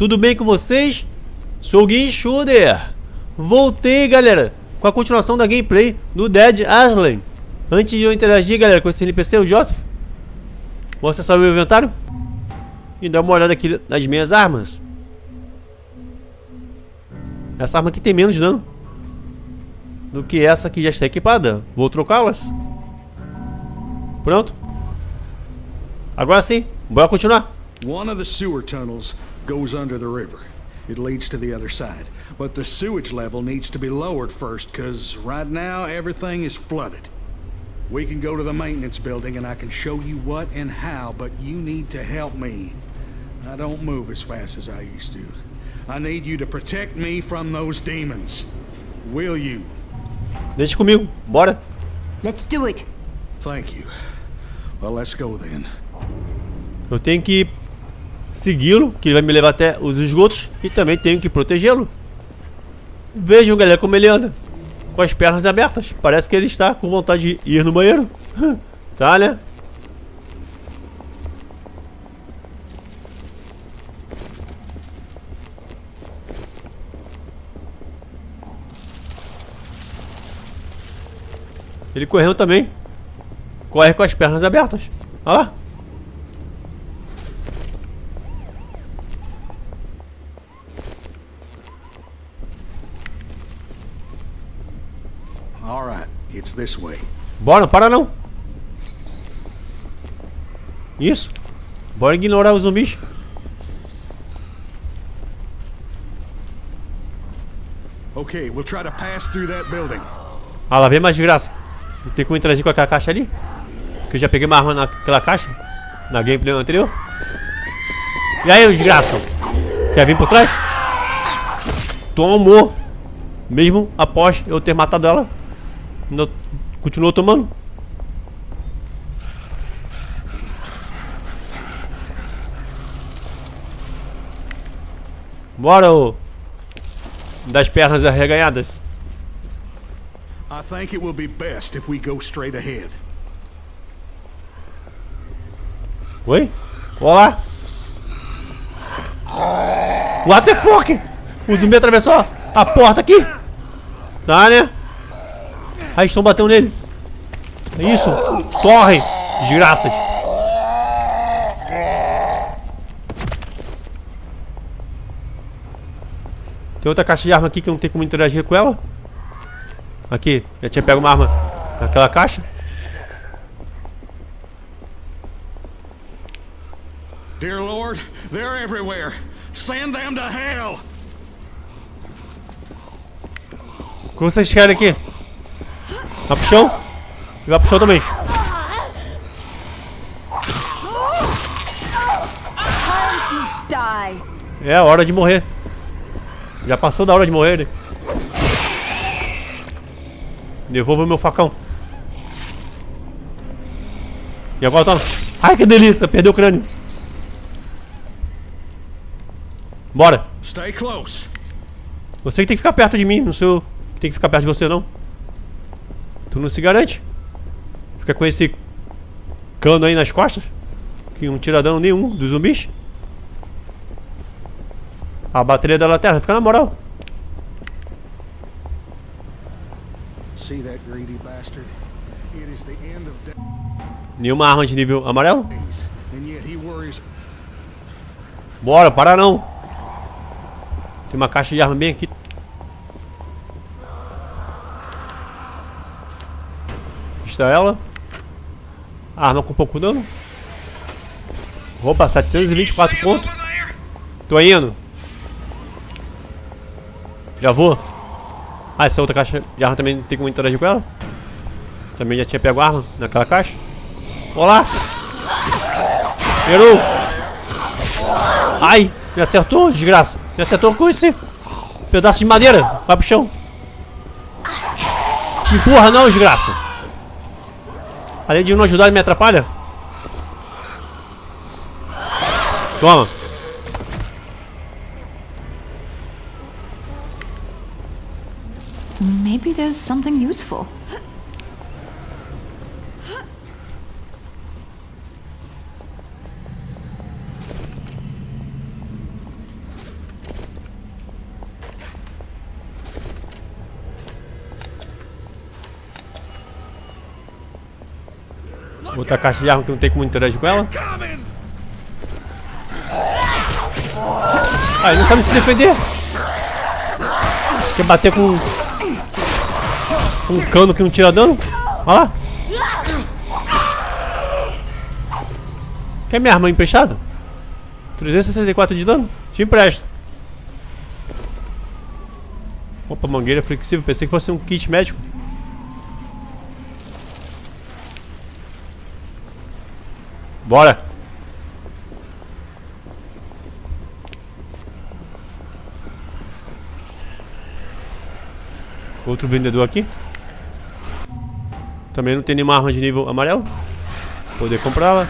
Tudo bem com vocês? Sou o Game Shooter. Voltei, galera, com a continuação da gameplay do Dead Island. Antes de eu interagir, galera, com esse NPC, o Joseph, vou acessar o meu inventário e dar uma olhada aqui nas minhas armas. Essa arma aqui tem menos dano do que essa que já está equipada. Vou trocá-las. Pronto. Agora sim, bora continuar. One of the sewer tunnels goes under the river. It leads to the other side. But the sewage level needs to be lowered first, because right now everything is flooded. We can go to the maintenance building and I can show you what and how, but you need to help me. I don't move as fast as I used to. I need you to protect me from those demons. Will you? Deixa comigo, bora. Let's do it. Thank you. Well, let's go then. Eu tenho que segui-lo, que vai me levar até os esgotos, e também tenho que protegê-lo. Vejam, galera, como ele anda. Com as pernas abertas. Parece que ele está com vontade de ir no banheiro. tá, né? Ele correndo também. Corre com as pernas abertas. Olha lá. All right, it's this way. Bora, não para não. Isso. Bora ignorar os zumbis. Okay, we'll try to pass through that building. Ah, lá vem mais desgraça. Tem como interagir com aquela caixa ali? Que eu já peguei uma arma naquela caixa. Na gameplay anterior. E aí, desgraça? Quer vir por trás? Tomou. Mesmo após eu ter matado ela. Ainda continuou tomando. Bora, ô. Das pernas arreganhadas. I think it will be best if we go straight ahead. Oi? Olá! What the fuck? O zumbi atravessou a porta aqui! Tá, né? Aí estão batendo nele. É isso! Corre! Desgraças! Tem outra caixa de arma aqui que não tem como interagir com ela. Aqui, já tinha pego uma arma naquela caixa. Dear Lord, they're everywhere. Send them to hell. O que vocês querem aqui? Vai pro chão? E vai pro chão também. É hora de morrer. Já passou da hora de morrer, né? Devolva meu facão. E agora toma. Ai, que delícia. Perdeu o crânio. Bora. Stay close. Você que tem que ficar perto de mim. Não sou eu que tem que ficar perto de você, não. Tu não se garante. Fica com esse cano aí nas costas. Que não tira dano nenhum dos zumbis. A bateria da lanterna fica na moral. Nenhuma arma de nível amarelo. Bora, para não. Tem uma caixa de arma bem aqui. Ela. Arma com pouco dano. Roupa, 724 pontos. Tô indo. Já vou. Ah, essa outra caixa de arma também não tem como interagir com ela? Também já tinha pego a arma naquela caixa. Olá! Errou! Ai, me acertou, desgraça. Me acertou com esse pedaço de madeira. Vai pro chão. Me empurra não, desgraça. Além de não ajudar, me atrapalha. Toma. Maybe there's something useful. Outra caixa de arma que não tem como interagir com ela. Ah, ele não sabe se defender. Quer bater. Com um cano que não tira dano? Olha lá. Quer minha arma emprestada? 364 de dano? Te empresto. Opa, mangueira flexível. Pensei que fosse um kit médico. Bora. Outro vendedor aqui. Também não tem nenhuma arma de nível amarelo. Poder comprá-la.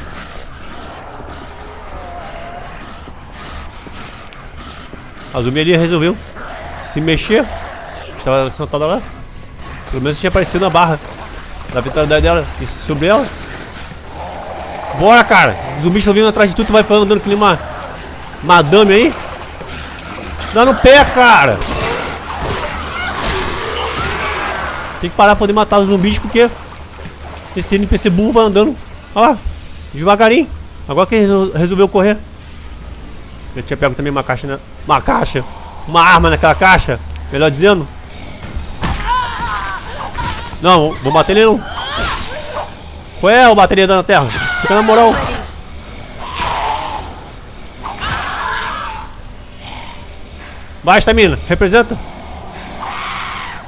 A Zumi ali resolveu se mexer. Estava sentada lá. Pelo menos tinha aparecido na barra da vitalidade dela e sobre ela. Bora, cara! Os zumbis estão vindo atrás de tu, tu vai falando dando uma madame aí. Dá no pé, cara! Tem que parar pra poder matar os zumbis porque esse NPC burro vai andando. Lá, devagarinho. Agora que resolveu correr. Eu tinha pego também uma caixa, né? Uma caixa. Uma arma naquela caixa. Melhor dizendo. Não, vou bater ele não. Qual é o bateria da terra? Fica na moral. Vai, Stamina, representa.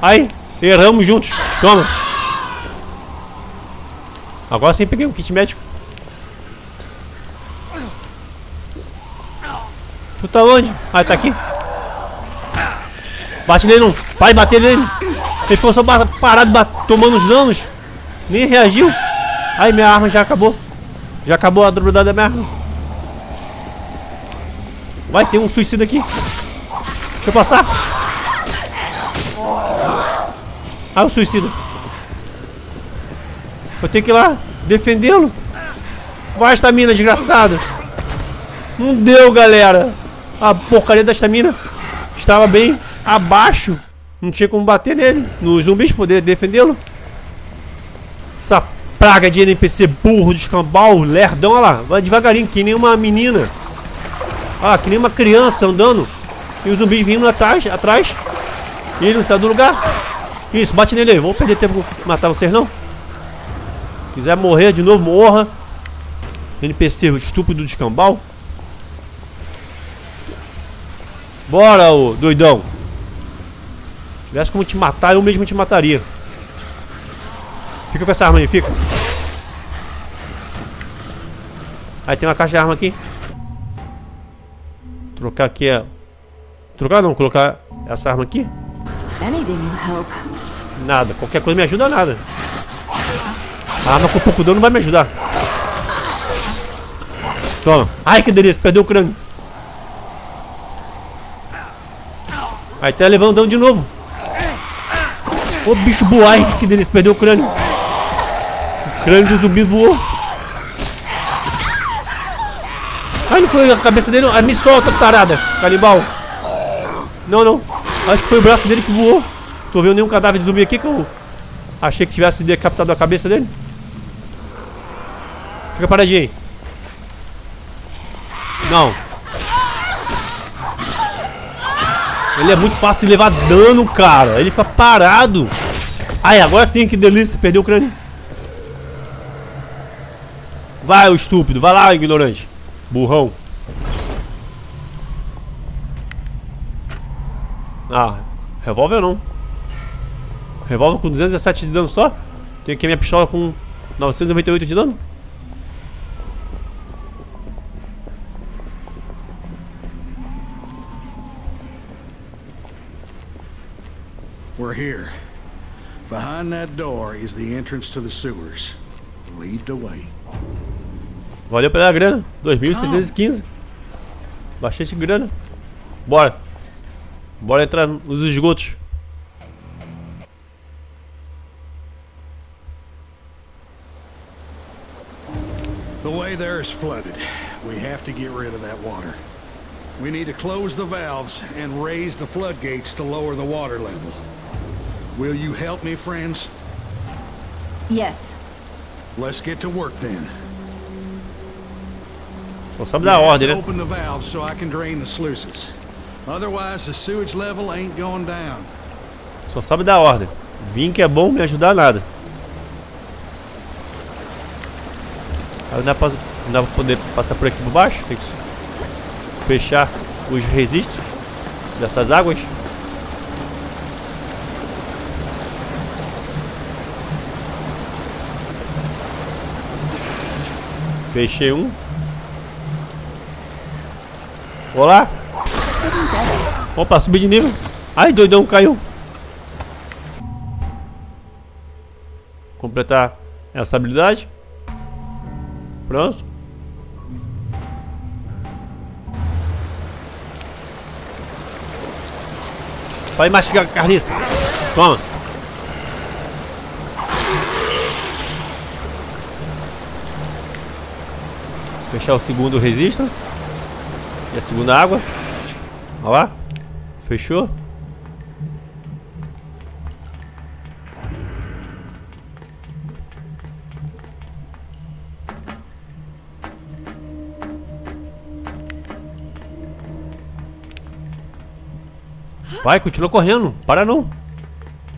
Aí, erramos juntos. Toma. Agora sim peguei um kit médico. Tu tá onde? Ah, tá aqui. Bate nele não. Vai bater nele. Ele ficou só parado tomando os danos. Nem reagiu. Ai, minha arma já acabou. Já acabou a durabilidade da minha arma. Vai, tem um suicida aqui. Deixa eu passar. Ah, o suicida. Eu tenho que ir lá defendê-lo. Vai, estamina, desgraçado. Não deu, galera. A porcaria da estamina estava bem abaixo. Não tinha como bater nele. Nos zumbis poder defendê-lo. Essa praga de NPC burro, de escambau, lerdão, olha lá. Vai devagarinho, que nem uma menina. Lá, que nem uma criança andando. E os zumbis vindo atrás, atrás. E ele não saiu do lugar. Isso, bate nele aí. Vou perder tempo com matar vocês não. Quiser morrer de novo, morra. NPC estúpido de escambau. Bora, ô doidão. Se tivesse como te matar, eu mesmo te mataria. Fica com essa arma aí, fica. Aí tem uma caixa de arma aqui. Trocar aqui a. Trocar não, colocar essa arma aqui. Nada, qualquer coisa me ajuda nada. A arma com pouco dano não vai me ajudar. Toma. Ai que delícia, perdeu o crânio. Aí tá levando dano de novo. Ô bicho boai, que delícia, perdeu o crânio. O crânio do zumbi voou. Ai, não foi a cabeça dele, não. Me solta, tarada, canibal. Não, não. Acho que foi o braço dele que voou. Tô vendo nenhum cadáver de zumbi aqui que eu achei que tivesse decapitado a cabeça dele. Fica paradinho aí. Não. Ele é muito fácil de levar dano, cara. Ele fica parado. Ai, agora sim, que delícia. Perdeu o crânio. Vai, o estúpido. Vai lá, ignorante. Burrão. Ah, revólver não. Revólver com 217 de dano só? Tem aqui a minha pistola com 998 de dano? We're here. Behind that door is the entrance to the sewers. Lead the way. Valeu pela grana. 2.615. Bastante grana. Bora. Bora entrar nos esgotos. The way there is flooded. We have to get rid of that water. We need to close the valves and raise the floodgates to lower the water level. Will you help me, friends? Yes. Let's get to work then. Só sabe have ordem, né? Open the valves so I can drain the sluices. Otherwise, the sewage level ain't going down. Só sabe dar ordem. Vim que é bom, me ajudar nada. Não dá, pra, não dá pra poder passar por aqui por baixo? Tem que fechar os registros dessas águas. Fechei um. Olá! Opa, subi de nível. Ai, doidão, caiu. Completar essa habilidade. Pronto. Vai mastigar a carniça. Toma. Fechar o segundo registro. E a segunda água. Olha lá. Fechou. Vai, continua correndo. Para não.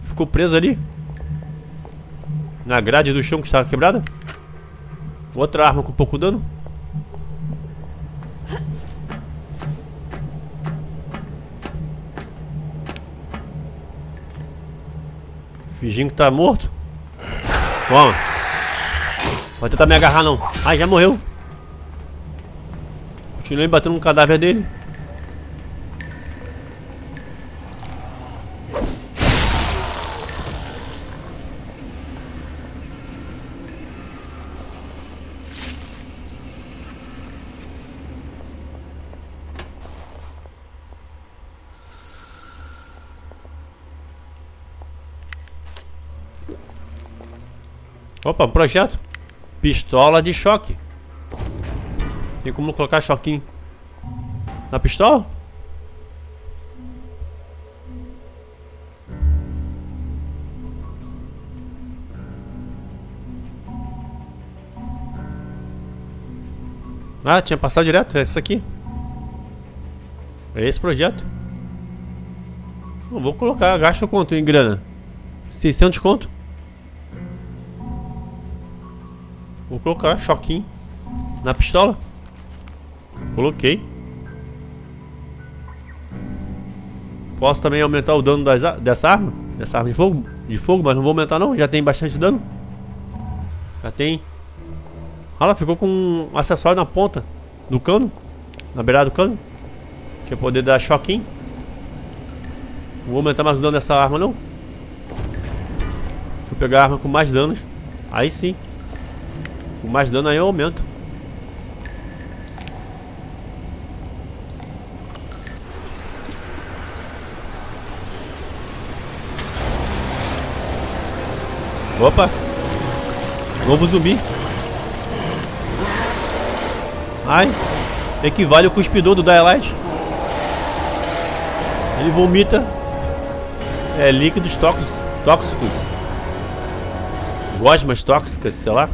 Ficou preso ali. Na grade do chão que estava quebrada. Outra arma com pouco dano. Fingindo que tá morto. Toma. Vai tentar me agarrar não. Ai, já morreu. Continuei batendo no cadáver dele. Opa, um projeto. Pistola de choque. Tem como colocar choquinho na pistola? Ah, tinha passado direto, é isso aqui. É esse projeto. Não vou colocar, gasto quanto em grana? 600 conto. Vou colocar choquinho na pistola. Coloquei. Posso também aumentar o dano das, dessa arma? Dessa arma de fogo? De fogo, mas não vou aumentar não. Já tem bastante dano. Já tem. Ah, ela ficou com um acessório na ponta do cano. Na beirada do cano. Tinha poder dar choquinho. Não vou aumentar mais o dano dessa arma não. Deixa eu pegar a arma com mais danos. Aí sim. Com mais dano aí eu aumento. Opa! Novo zumbi. Ai! Equivale ao cuspidor do Daylight. Ele vomita é, líquidos tóxicos. Gosmas tóxicas, sei lá.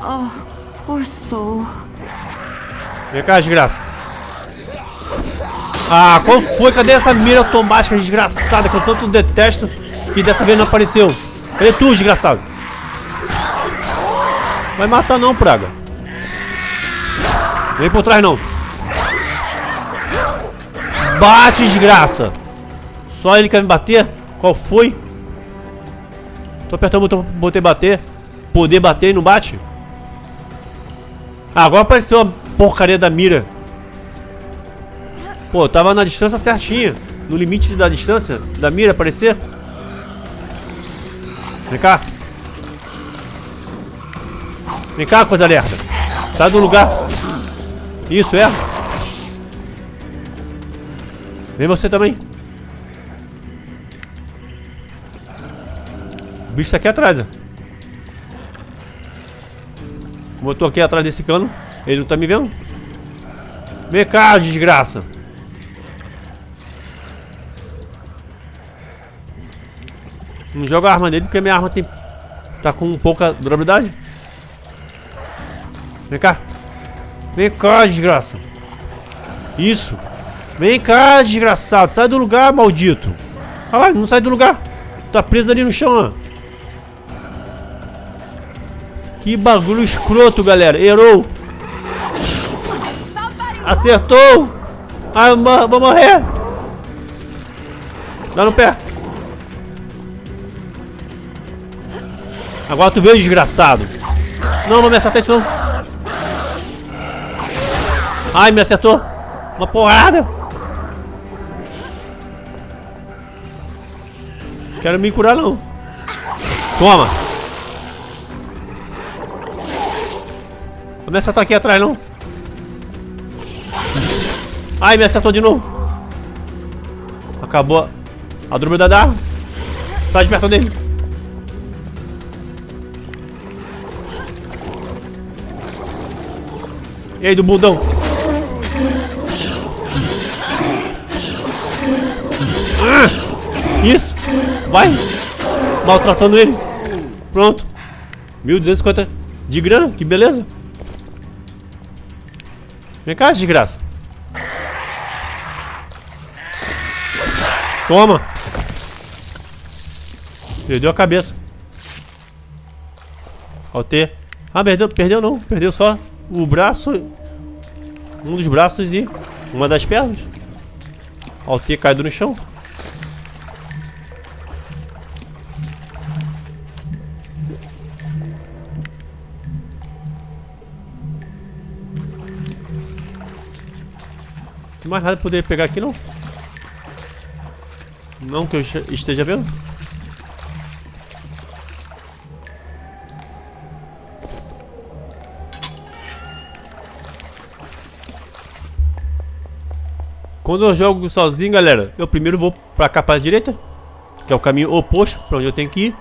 Oh, poor soul. Vem cá, desgraça. Ah, qual foi? Cadê essa mira automática desgraçada que eu tanto detesto que dessa vez não apareceu? Cadê tu, desgraçado? Vai matar não, praga. Vem por trás não. Bate, desgraça. Só ele quer me bater? Qual foi? Tô apertando o botão pra poder bater. Poder bater e não bate? Ah, agora apareceu a porcaria da mira. Pô, eu tava na distância certinha. No limite da distância da mira aparecer. Vem cá. Vem cá, coisa lerda. Sai do lugar. Isso, é. Vem você também. O bicho tá aqui atrás, ó. Como eu tô aqui atrás desse cano, ele não tá me vendo. Vem cá, desgraça. Não joga a arma dele porque minha arma tem tá com pouca durabilidade. Vem cá. Vem cá, desgraça. Isso. Vem cá, desgraçado. Sai do lugar, maldito. Olha lá, não sai do lugar. Tá preso ali no chão, ó. Que bagulho escroto, galera. Errou. Acertou. Ai, vou morrer. Dá no pé. Agora tu veio, desgraçado. Não, não me acertar isso não. Ai, me acertou. Uma porrada. Quero me curar não. Toma. Não me acertar aqui atrás não. Ai, me acertou de novo. Acabou a dúvida da. Sai de perto dele. E aí, do bundão? Ah, isso! Vai! Maltratando ele. Pronto. 1250 de grana, que beleza. Vem cá, desgraça. Toma. Perdeu a cabeça. T. Ah, perdeu, perdeu não. Perdeu só o braço, um dos braços e uma das pernas. Ao ter caído no chão. Tem mais nada pra poder pegar aqui não? Não que eu esteja vendo? Quando eu jogo sozinho, galera, eu primeiro vou pra cá pra direita, que é o caminho oposto pra onde eu tenho que ir.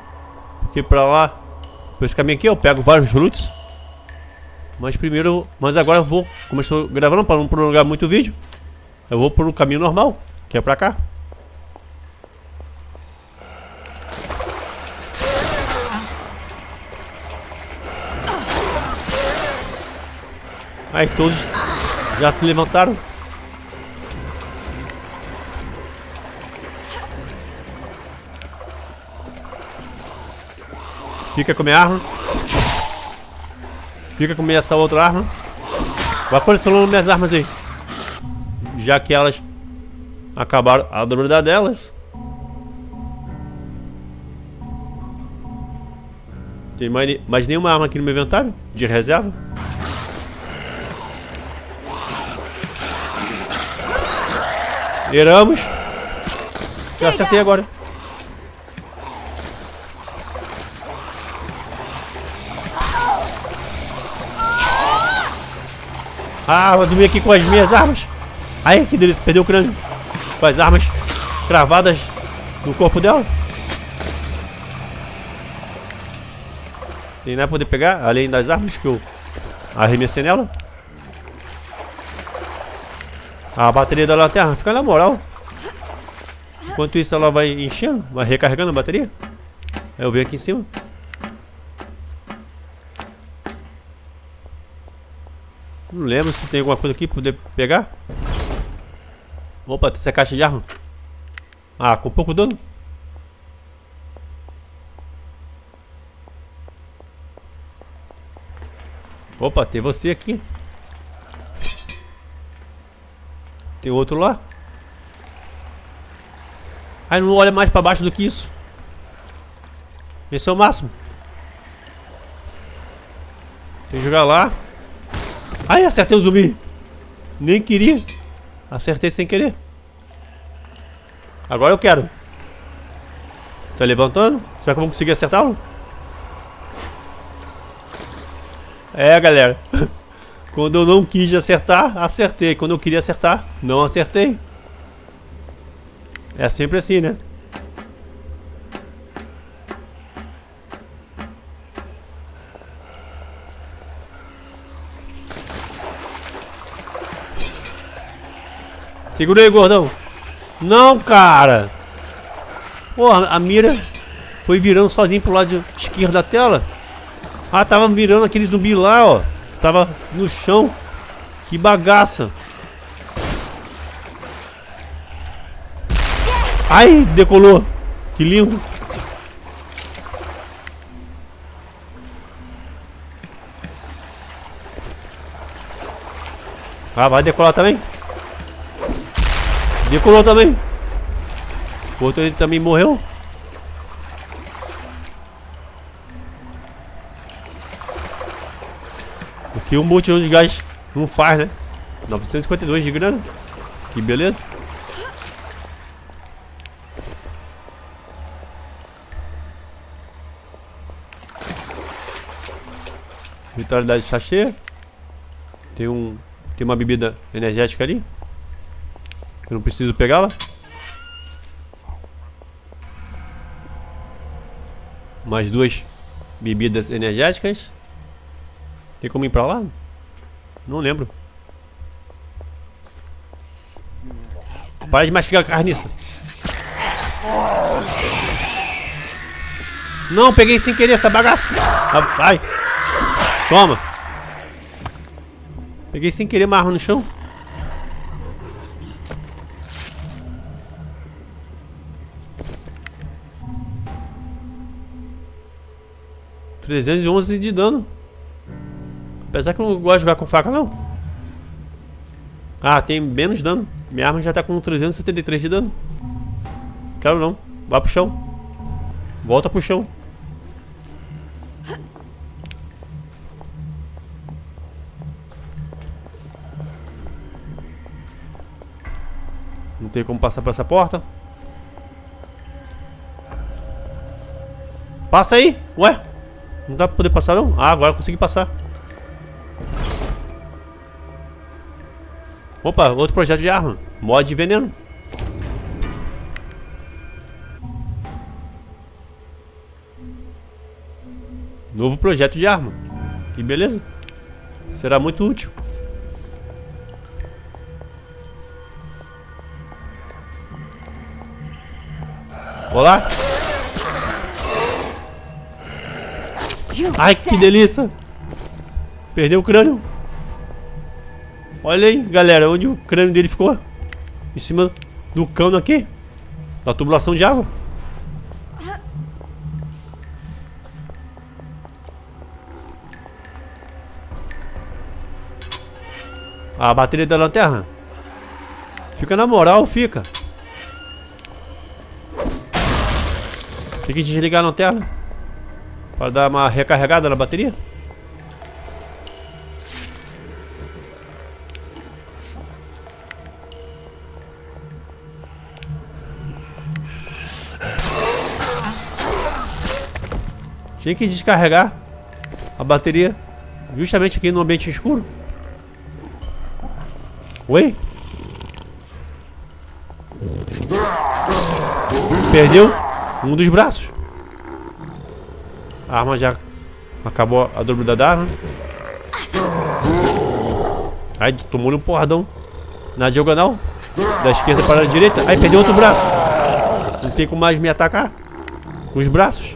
Porque pra lá, por esse caminho aqui, eu pego vários loots. Mas primeiro, mas agora eu vou, como eu estou gravando para não prolongar muito o vídeo, eu vou pro caminho normal, que é pra cá. Aí todos já se levantaram. Fica com minha arma. Fica com essa outra arma. Vai colecionando minhas armas aí. Já que elas acabaram a durabilidade delas. Tem mais, mais nenhuma arma aqui no meu inventário? De reserva? Eramos. Já acertei agora. Ah, vou zumbi aqui com as minhas armas. Ai, que delícia, perdeu o crânio. Com as armas cravadas no corpo dela. Tem nada pra poder pegar, além das armas que eu arremessei nela. A bateria da lanterna fica na moral. Enquanto isso ela vai enchendo, vai recarregando a bateria. Aí eu venho aqui em cima. Não lembro se tem alguma coisa aqui pra poder pegar. Opa, tem essa caixa de arma. Ah, com pouco dano. Opa, tem você aqui. Tem outro lá. Ai, não olha mais pra baixo do que isso. Esse é o máximo. Tem que jogar lá. Ai, acertei o zumbi. Nem queria. Acertei sem querer. Agora eu quero. Tá levantando? Será que eu vou conseguir acertá-lo? É, galera. Quando eu não quis acertar, acertei. Quando eu queria acertar, não acertei. É sempre assim, né? Segura aí, gordão. Não, cara. Porra, a mira foi virando sozinho pro lado esquerdo da tela. Ah, tava mirando aquele zumbi lá, ó. Que tava no chão. Que bagaça. Ai, decolou. Que lindo. Ah, vai decolar também? Decolou também. O outro ele também morreu. O que um botão de gás não faz, né? 952 de grana. Que beleza. Vitalidade está cheia. Tem um tem uma bebida energética ali. Eu não preciso pegá-la. Mais duas bebidas energéticas. Tem como ir pra lá? Não lembro. Para de mastigar a carniça. Não, peguei sem querer essa bagaça. Vai. Toma. Peguei sem querer arma no chão. Trezentos e onze de dano. Apesar que eu não gosto de jogar com faca, não. Ah, tem menos dano. Minha arma já tá com 373 de dano. Quero não. Vá pro chão. Volta pro chão. Não tem como passar por essa porta. Passa aí! Ué? Não dá pra poder passar não? Ah, agora consegui passar. Opa, outro projeto de arma. Mod de veneno. Novo projeto de arma. Que beleza. Será muito útil. Olá. Ai, que delícia. Perdeu o crânio. Olha aí, galera, onde o crânio dele ficou. Em cima do cano aqui. Da tubulação de água. A bateria da lanterna. Fica na moral, fica. Tem que desligar a lanterna. Para dar uma recarregada na bateria. Tinha que descarregar a bateria justamente aqui no ambiente escuro. Oi? Perdeu? um dos braços. A arma já acabou a dobrada da arma. Aí tomou um porradão na diagonal. Da esquerda para a direita. Aí perdeu outro braço. Não tem como mais me atacar. Com os braços.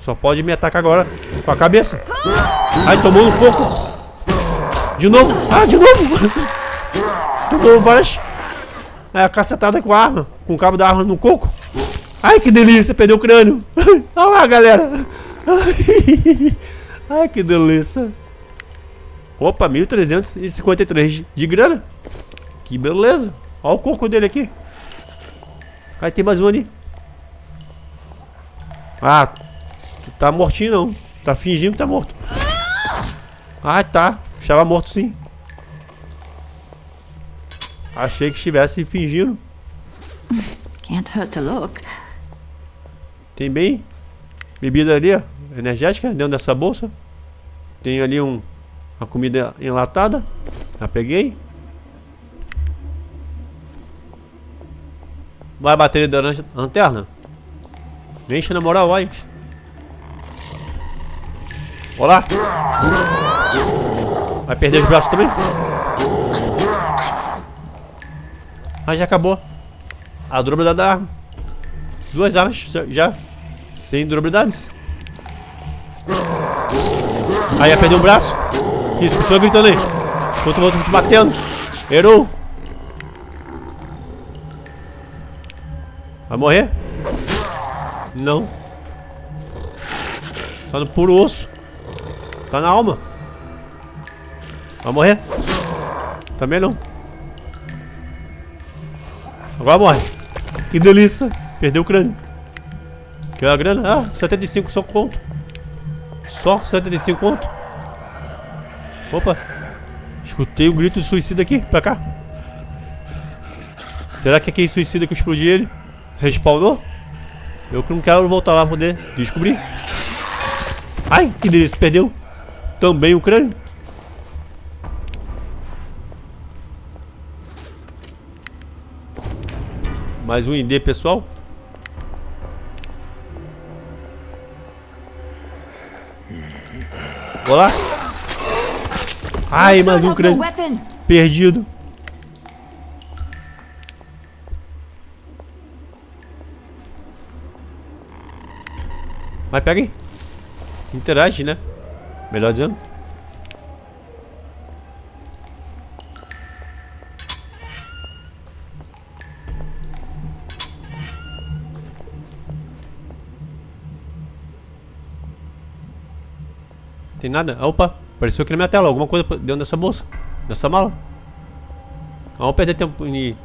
Só pode me atacar agora com a cabeça. Aí tomou um pouco. De novo. Ah, de novo. Tomou várias. É, cacetada com a arma. Com o cabo da arma no coco. Ai, que delícia, perdeu o crânio. Olha lá, galera. Ai, que delícia. Opa, 1353 de grana. Que beleza. Olha o coco dele aqui. Aí tem mais um ali. Ah, tá mortinho não. Tá fingindo que tá morto. Ah, tá. Estava morto sim. Achei que estivesse fingindo. Tem bem bebida ali, ó, energética dentro dessa bolsa. Tem ali um uma comida enlatada. Já peguei. Vai a bateria da lanterna? Enche na moral, vai. Olá. Vai perder os braços também? Ah, já acabou. A durabilidade da arma. Duas armas já. Sem durabilidades. Aí, ia perder um braço. Isso, continua gritando aí. Enquanto o outro te batendo. Errou. Vai morrer? Não. Tá no puro osso. Tá na alma. Vai morrer? Também não. Agora morre. Que delícia. Perdeu o crânio. Quer a grana? Ah, 75 só conto. Só 75 conto. Opa. Escutei um grito de suicida aqui, pra cá. Será que é aquele suicida que eu explodi ele? Respawnou? Eu que não quero voltar lá poder descobrir. Ai, que delícia, perdeu. Também o crânio. Mais um ID, pessoal. Olá. Ai, mais um crânio. Perdido. Vai, pega aí. Interage, né? Melhor dizendo. Nada? Opa, apareceu aqui na minha tela. Alguma coisa dentro dessa bolsa. Dessa mala. Vamos perder tempo em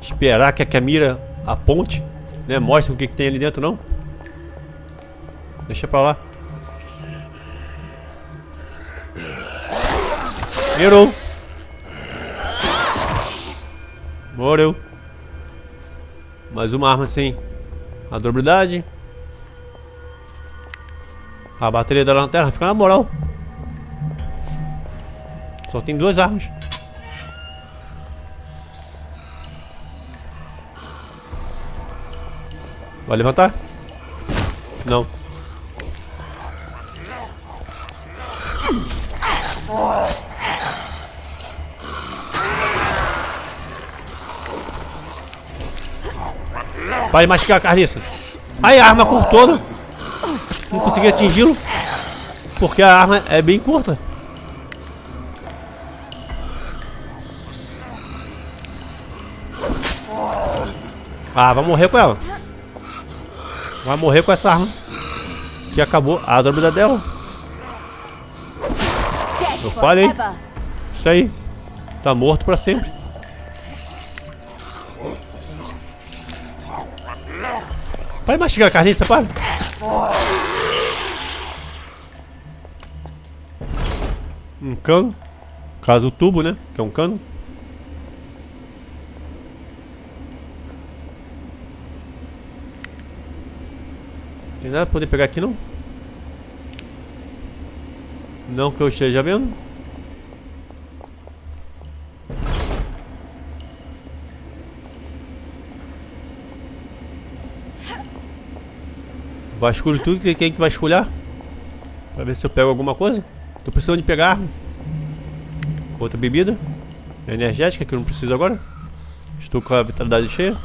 esperar que a mira aponte. Né? Mostre o que, que tem ali dentro, não. Deixa pra lá. Errou. Morreu. Mais uma arma sem a durabilidade. A bateria da lanterna fica na moral. Só tem duas armas. Vai levantar? Não. Vai mastigar a carniça. Aí a arma cortou. Não consegui atingi-lo. Porque a arma é bem curta. Ah, vai morrer com ela. Vai morrer com essa arma. Que acabou a durabilidade dela. Eu falei. Isso aí. Tá morto pra sempre. Vai mastigar a carniça, para. Um cano. Caso o tubo, né? Que é um cano. Tem nada pra poder pegar aqui não? Não que eu esteja vendo. Vasculho tudo que quem que vasculhar. Pra ver se eu pego alguma coisa. Tô precisando de pegar. Outra bebida. Energética que eu não preciso agora. Estou com a vitalidade cheia.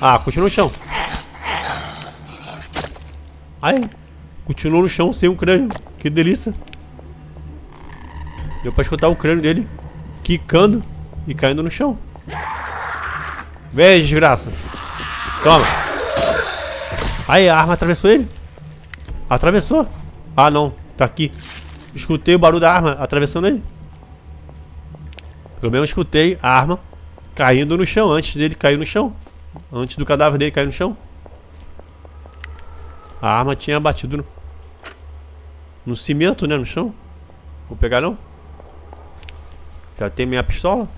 Ah, continua no chão. Ai, continuou no chão sem um crânio. Que delícia. Deu pra escutar o crânio dele quicando e caindo no chão. Vem, desgraça. Toma. Aí, a arma atravessou ele. Atravessou. Ah, não. Tá aqui. Escutei o barulho da arma atravessando ele. Pelo menos escutei a arma caindo no chão, antes dele cair no chão. Antes do cadáver dele cair no chão. A arma tinha batido no, no cimento, né, no chão. Vou pegar não? Já tem minha pistola.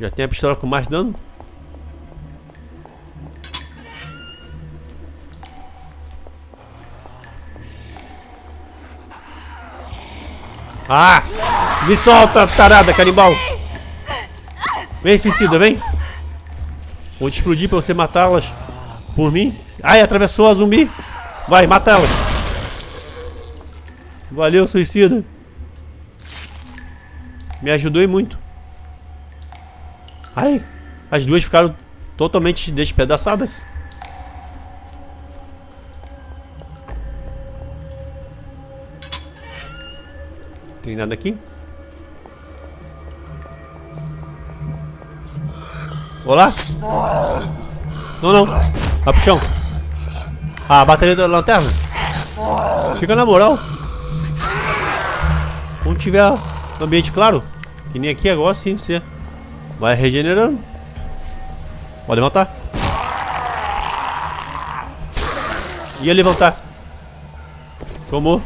Já tem a pistola com mais dano. Ah! Me solta, tarada, canibal! Vem, suicida, vem! Vou te explodir pra você matá-las por mim. Ai, atravessou a zumbi! Vai, mata ela! Valeu, suicida! Me ajudou e muito. Ai, as duas ficaram totalmente despedaçadas. Tem nada aqui? Olá? Não, não. Vai pro chão. Ah, a bateria da lanterna. Fica na moral. Quando tiver ambiente claro, que nem aqui agora sim, você vai regenerando. Pode levantar. Ia levantar. Tomou.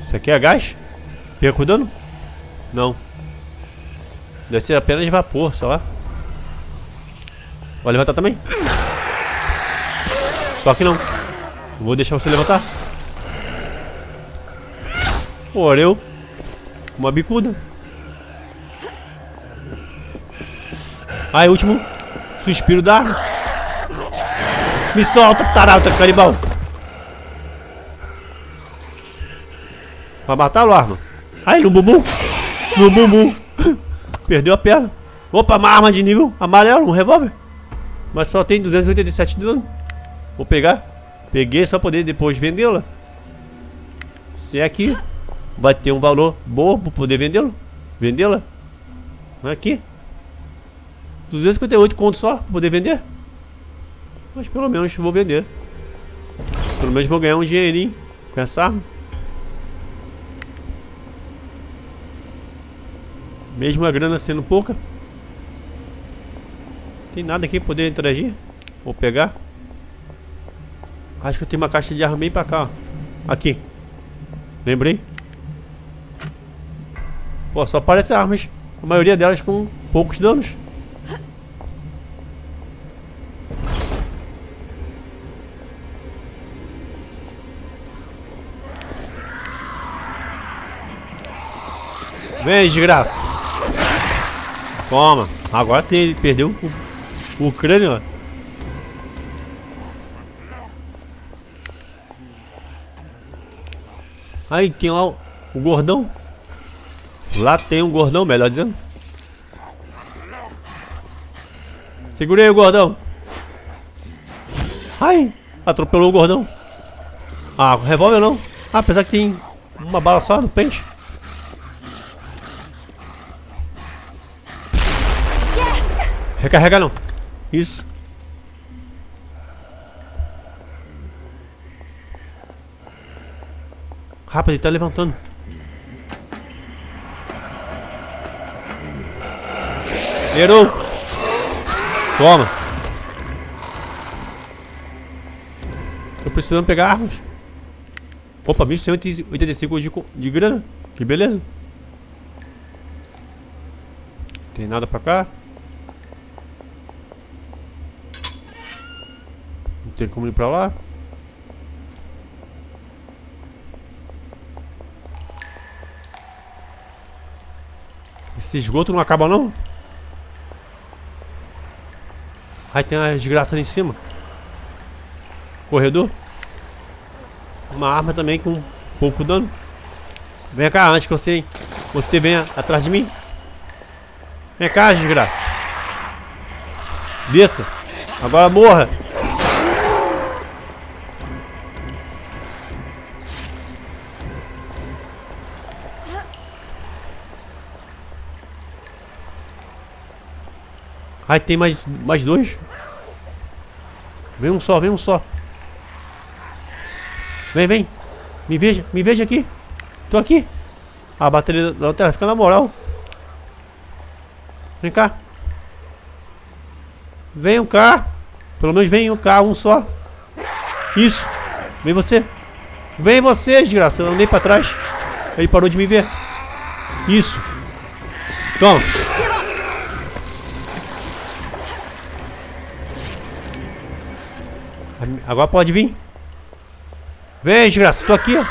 Isso aqui é gás? Perco dano? Não. Deve ser apenas de vapor, sei lá. Vai levantar também? Só que não. Vou deixar você levantar. Oreu. Uma bicuda. Aí, último. Suspiro da arma. Me solta, tarauta, canibal. Vai matá-lo, arma? Ai, no bumbum. No bumbum. Perdeu a perna. Opa, uma arma de nível amarelo, um revólver. Mas só tem 287 de dano. Vou pegar. Peguei só poder depois vendê-la. Se é aqui, vai ter um valor bom para poder vendê-lo. Vendê-la. Aqui. 258 conto só para poder vender. Mas pelo menos vou vender. Pelo menos vou ganhar um dinheirinho com essa arma. Mesmo a grana sendo pouca. Tem nada aqui poder interagir. Vou pegar. Acho que eu tenho uma caixa de arma bem pra cá. Ó. Aqui. Lembrei? Pô, só aparece armas. A maioria delas com poucos danos. Vem, desgraça. Toma. Agora sim, ele perdeu o, o crânio, ó. Aí, tem lá o, o gordão. Lá tem um gordão, melhor dizendo. Segurei o gordão. Ai, atropelou o gordão. Ah, revólver não. Ah, apesar que tem uma bala só no pente. Recarrega não. Isso. Rápido, ele tá levantando. Errou. Toma. Tô precisando pegar armas. Opa, 1185 de, de grana. Que beleza. Tem nada pra cá. Tem como ir pra lá? Esse esgoto não acaba não? Aí tem uma desgraça ali em cima. Corredor. Uma arma também com pouco dano. Vem cá antes que você, você venha atrás de mim. Vem cá, desgraça. Desça. Agora morra. Ai, tem mais, mais dois. Vem um só, vem um só. Vem, vem. Me veja, me veja aqui. Tô aqui. A bateria da lanterna fica na moral. Vem cá. Venham cá. Pelo menos venham cá, um só. Isso. Vem você. Vem você, desgraça. Eu andei pra trás. Ele parou de me ver. Isso. Toma. Agora pode vir. Vem, desgraça. Tô aqui, ó.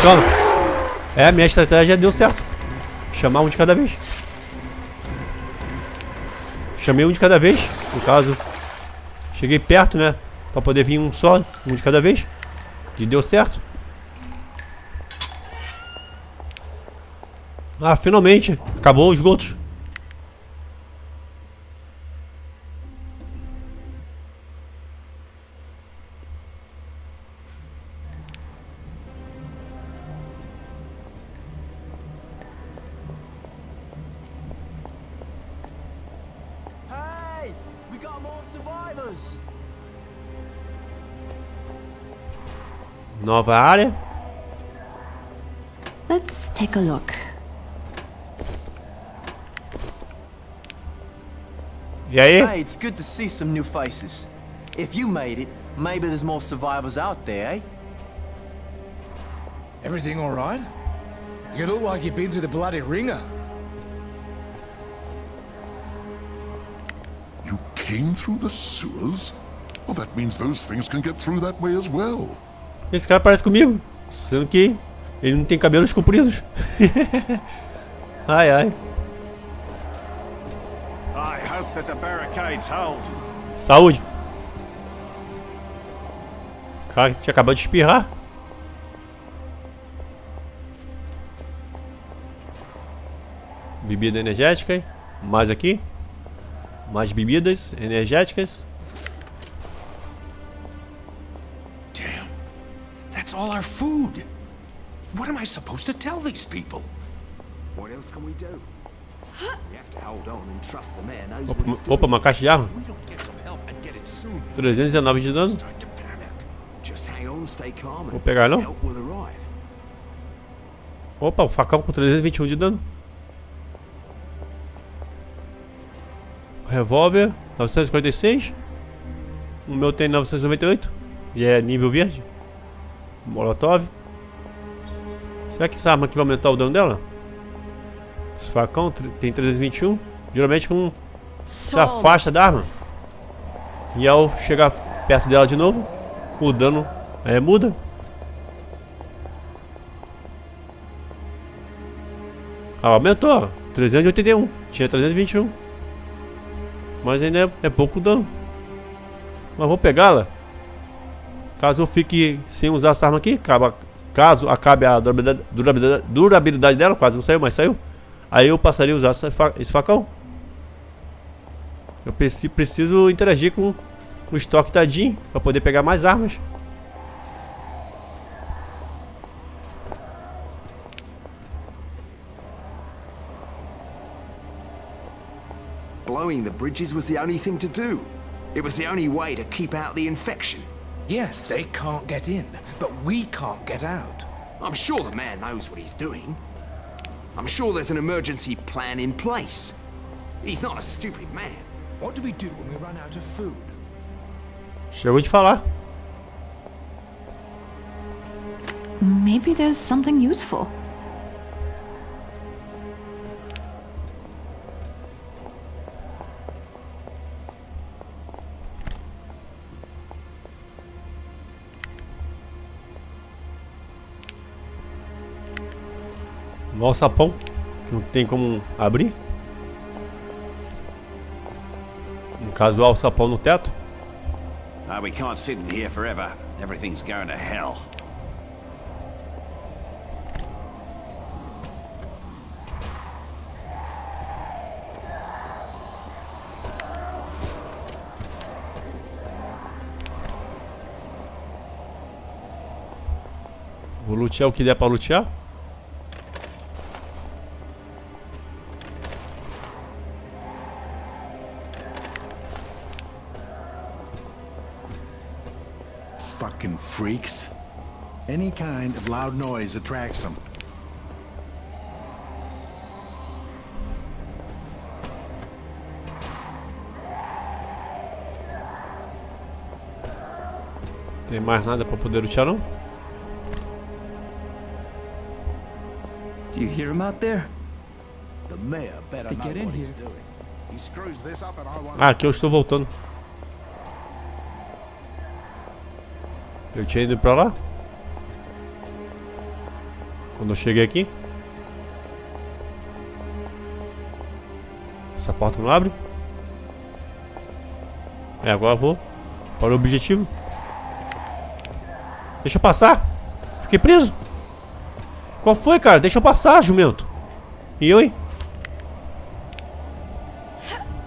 Toma. É, minha estratégia deu certo. Chamar um de cada vez. Chamei um de cada vez. No caso, cheguei perto, né? Pra poder vir um só, um de cada vez. E deu certo. Ah, finalmente. Acabou os esgotos. Got more survivors. Nova área. Let's take a look. E aí? Hey, it's good to see some new faces. If you made it, maybe there's more survivors out there, eh? Everything all right? You look like you've been through the bloody ringer. Came through the sewers? Well, that means those things can get through that way as well. Esse cara parece comigo. Sendo que ele não tem cabelos compridos. ai, ai. I hope that the barricades hold. Saúde. O cara tinha acabado de espirrar. Bebida energética. Mais aqui. Mais bebidas energéticas. Damn. That's all our food. What am I supposed to tell these people? What else can we do? We have to hold on and trust the man Opa, opa, uma caixa de arma. If we don't get some help and get it soon, 319 de dano. Vou pegar não? Opa, o facão com 321 de dano. Revólver, 946. O meu tem 998. E é nível verde. Molotov. Será que essa arma aqui vai aumentar o dano dela? Esse facão tem 321. Geralmente com se afasta da arma. E ao chegar perto dela de novo, o dano é, muda. Ah, aumentou. 381. Tinha 321. Mas ainda é, é pouco dano. Mas vou pegá-la. Caso eu fique sem usar essa arma aqui, acaba, caso acabe a durabilidade, durabilidade, durabilidade dela, quase não saiu, mas saiu. Aí eu passaria a usar esse facão. Eu preci- preciso interagir com o estoque Jean para poder pegar mais armas. Blowing the bridges was the only thing to do. It was the only way to keep out the infection. Yes, they can't get in, but we can't get out. I'm sure the man knows what he's doing. I'm sure there's an emergency plan in place. He's not a stupid man. What do we do when we run out of food? Chegou we follow? Maybe there's something useful. Um alçapão que não tem como abrir. No caso, o alçapão no teto. Ah, we can't sit in here forever. Everything's going to hell. Vou lutear o que der pra lutear. Fucking freaks. Any kind of loud noise attracts them. Tem mais nada pra poder lutear não? Do you hear him out there? The mayor better know what he's here. doing. He screws this up and I want Ah, aqui eu estou voltando. Eu tinha ido pra lá. Quando eu cheguei aqui. Essa porta não abre. É, agora eu vou para o objetivo. Deixa eu passar. Fiquei preso. Qual foi, cara? Deixa eu passar, jumento. E eu, hein?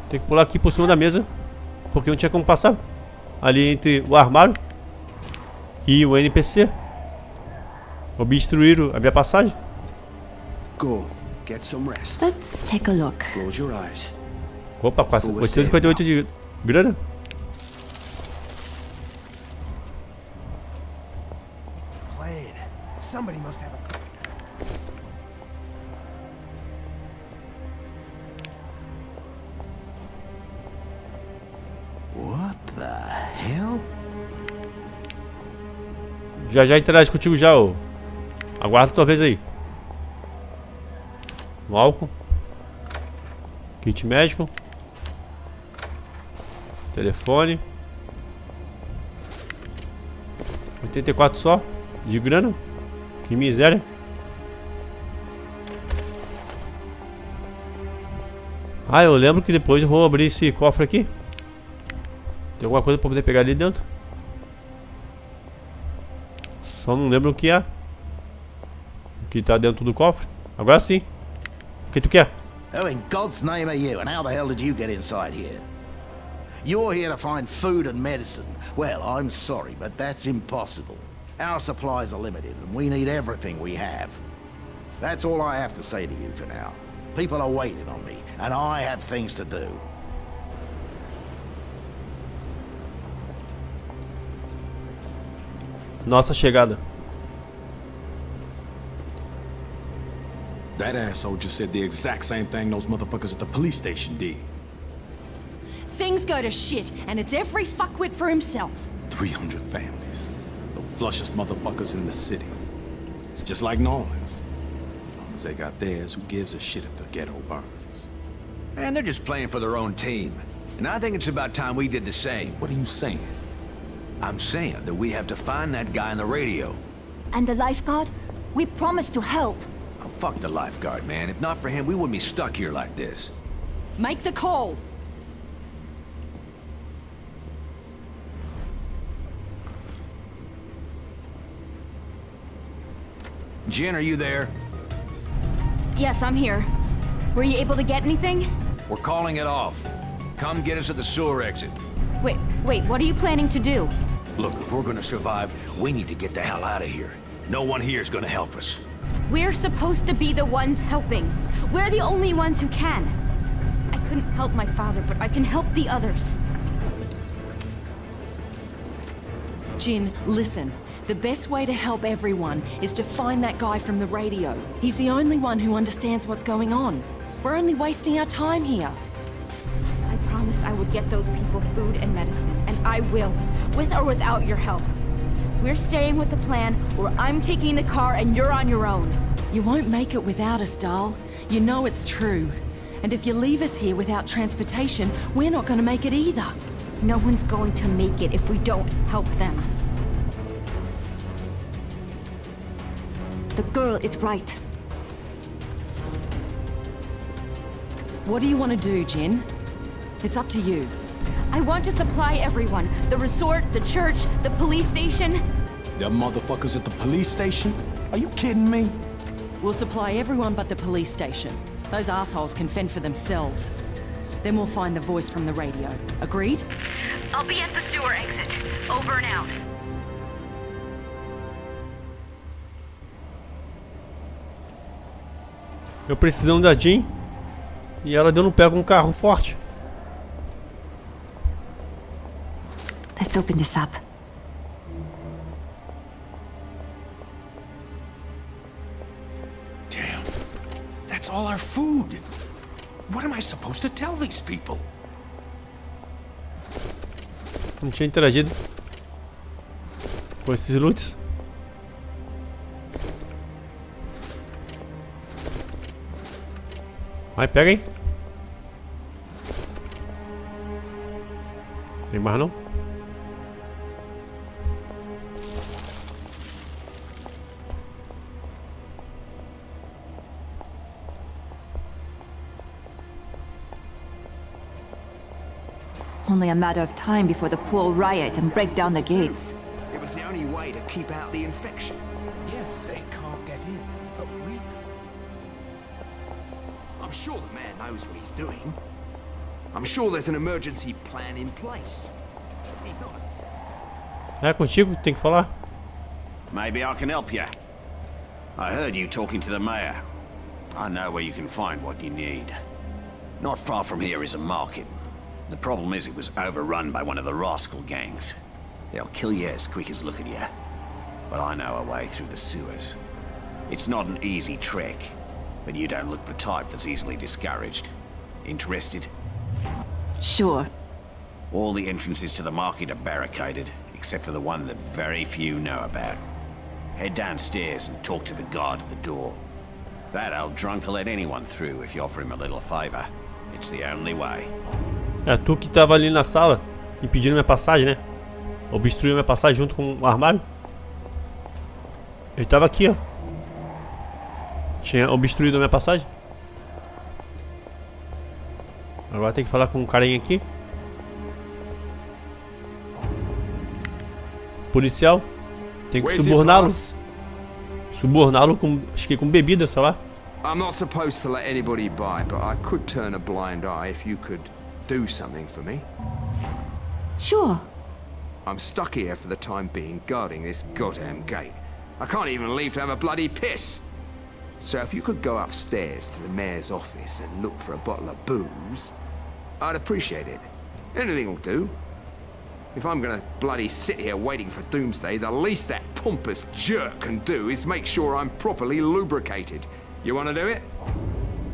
Tem que pular aqui por cima da mesa. Porque não tinha como passar. Ali entre o armário e o NPC. Obstruíram a minha passagem. Go. Get some rest. Let's take a look. Close your eyes. Opa, quase 858 de grana. Plan. Somebody must have a What the hell? Já já interage contigo já, ô. Aguarda tua vez aí. No álcool. Kit médico. Telefone. 84 só. De grana. Que miséria. Ah, eu lembro que depois eu vou abrir esse cofre aqui. Tem alguma coisa pra poder pegar ali dentro? Só não lembro o que é. O que tá dentro do cofre. Agora sim. O que tu quer? Who in God's name are you, and how the hell did you get inside here? You're here to find food and medicine. Well, I'm sorry, but that's impossible. Our supplies are limited, and we need everything we have. That's all I have to say to you for now. People are waiting on me, and I have things to do. Nossa chegada. That asshole just said the exact same thing those motherfuckers at the police station did. Things go to shit, and it's every fuckwit for himself. 300 families. The flushest motherfuckers in the city. It's just like New Orleans. As long as they got theirs, who gives a shit if the ghetto burns? And they're just playing for their own team. And I think it's about time we did the same. What are you saying? I'm saying that we have to find that guy on the radio. And the lifeguard? We promised to help. Oh, fuck the lifeguard, man. If not for him, we wouldn't be stuck here like this. Make the call. Jen, are you there? Yes, I'm here. Were you able to get anything? We're calling it off. Come get us at the sewer exit. Wait, wait, what are you planning to do? Look, if we're gonna survive, we need to get the hell out of here. No one here is gonna help us. We're supposed to be the ones helping. We're the only ones who can. I couldn't help my father, but I can help the others. Jin, listen. The best way to help everyone is to find that guy from the radio. He's the only one who understands what's going on. We're only wasting our time here. I promised I would get those people food and medicine, and I will, with or without your help. We're staying with the plan, or I'm taking the car and you're on your own. You won't make it without us, doll. You know it's true. And if you leave us here without transportation, we're not gonna make it either. No one's going to make it if we don't help them. The girl is right. What do you want to do, Jin? It's up to you. I want to supply everyone. The resort, the church, the police station. The motherfuckers at the police station? Are you kidding me? We'll supply everyone but the police station. Those assholes can fend for themselves. Then we'll find the voice from the radio. Agreed? I'll be at the sewer exit. Over and out. Eu precisando da Jean. E ela deu no pé com um carro forte. Let's open this up. Damn. That's all our food. What am I supposed to tell these people? Não tinha interagido com esses loots. Vai, pega aí. Tem mais não? Only a matter of time before the pool riot and break down the gates. It was the only way to keep out the infection. Yes, they can't get in. But we... I'm sure the mayor knows what he's doing. I'm sure there's an emergency plan in place. He's not a É contigo que tem que falar. Maybe I can help you. I heard you talking to the mayor. I know where you can find what you need. Not far from here is a market. The problem is it was overrun by one of the rascal gangs. They'll kill you as quick as look at you. But I know a way through the sewers. It's not an easy trek, but you don't look the type that's easily discouraged. Interested? Sure. All the entrances to the market are barricaded, except for the one that very few know about. Head downstairs and talk to the guard at the door. That old drunk will let anyone through if you offer him a little favor. It's the only way. É tu que tava ali na sala impedindo minha passagem, né? Obstruiu minha passagem junto com o armário. Ele tava aqui, ó. Tinha obstruído a minha passagem. Agora tem que falar com um carinha aqui. Policial. Tem que suborná-lo. Suborná-lo com. Acho que com bebida, sei lá. I'm not supposed to let anybody by, but I could turn a blind eye if you could do something for me. Sure. I'm stuck here for the time being guarding this goddamn gate. I can't even leave to have a bloody piss. So if you could go upstairs to the mayor's office and look for a bottle of booze, I'd appreciate it. Anything will do. If I'm gonna bloody sit here waiting for doomsday, the least that pompous jerk can do is make sure I'm properly lubricated. You wanna do it?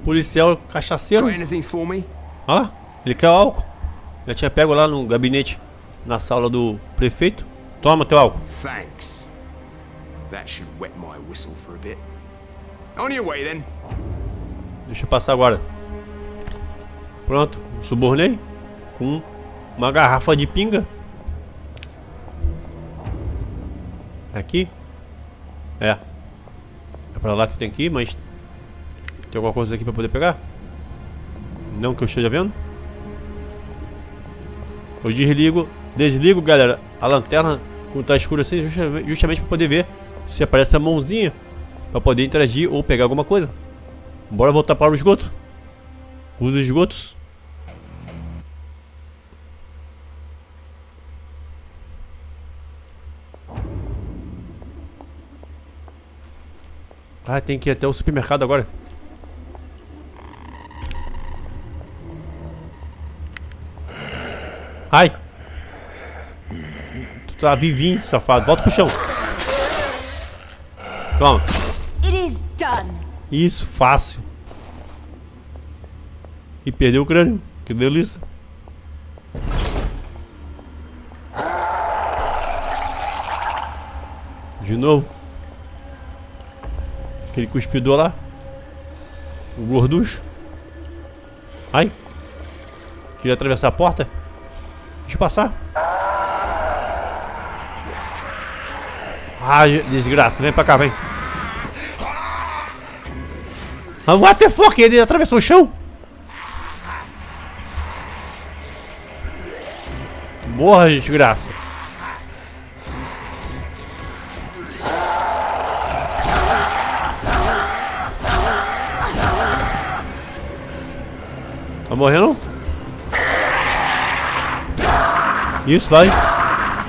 Policial cachaceiro. Got anything for me? Olha lá, ele quer álcool. Já tinha pego lá no gabinete, na sala do prefeito. Toma teu álcool. Thanks. That should wet my whistle for a bit. On your way then. Deixa eu passar agora. Pronto, subornei com uma garrafa de pinga. Aqui? É. É pra lá que eu tenho que ir, mas tem alguma coisa aqui pra poder pegar? Não que eu esteja vendo. Eu desligo, desligo, galera, a lanterna quando tá escuro assim, justa- justamente pra poder ver se aparece a mãozinha pra poder interagir ou pegar alguma coisa. Bora voltar para o esgoto. Os esgotos. Ah, tem que ir até o supermercado agora. Ai! Tu tá vivinho, safado. Volta pro chão. Toma. Isso, fácil. E perdeu o crânio. Que delícia. De novo. Aquele cuspidor lá. O gorducho. Ai. Queria atravessar a porta. Deixa eu passar. Ah, desgraça. Vem pra cá, vem. Ah, what the fuck? Ele atravessou o chão? Morra, desgraça. Tá morrendo? Isso, vai.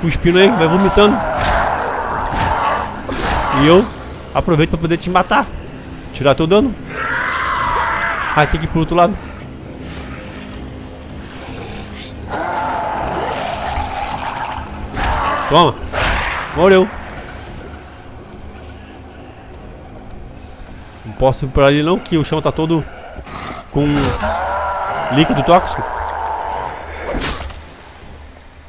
Cuspindo aí, vai vomitando. E eu aproveito pra poder te matar. Tirar teu dano. Ah, tem que ir pro outro lado. Toma. Morreu. Não posso ir por ali não, que o chão tá todo com líquido tóxico.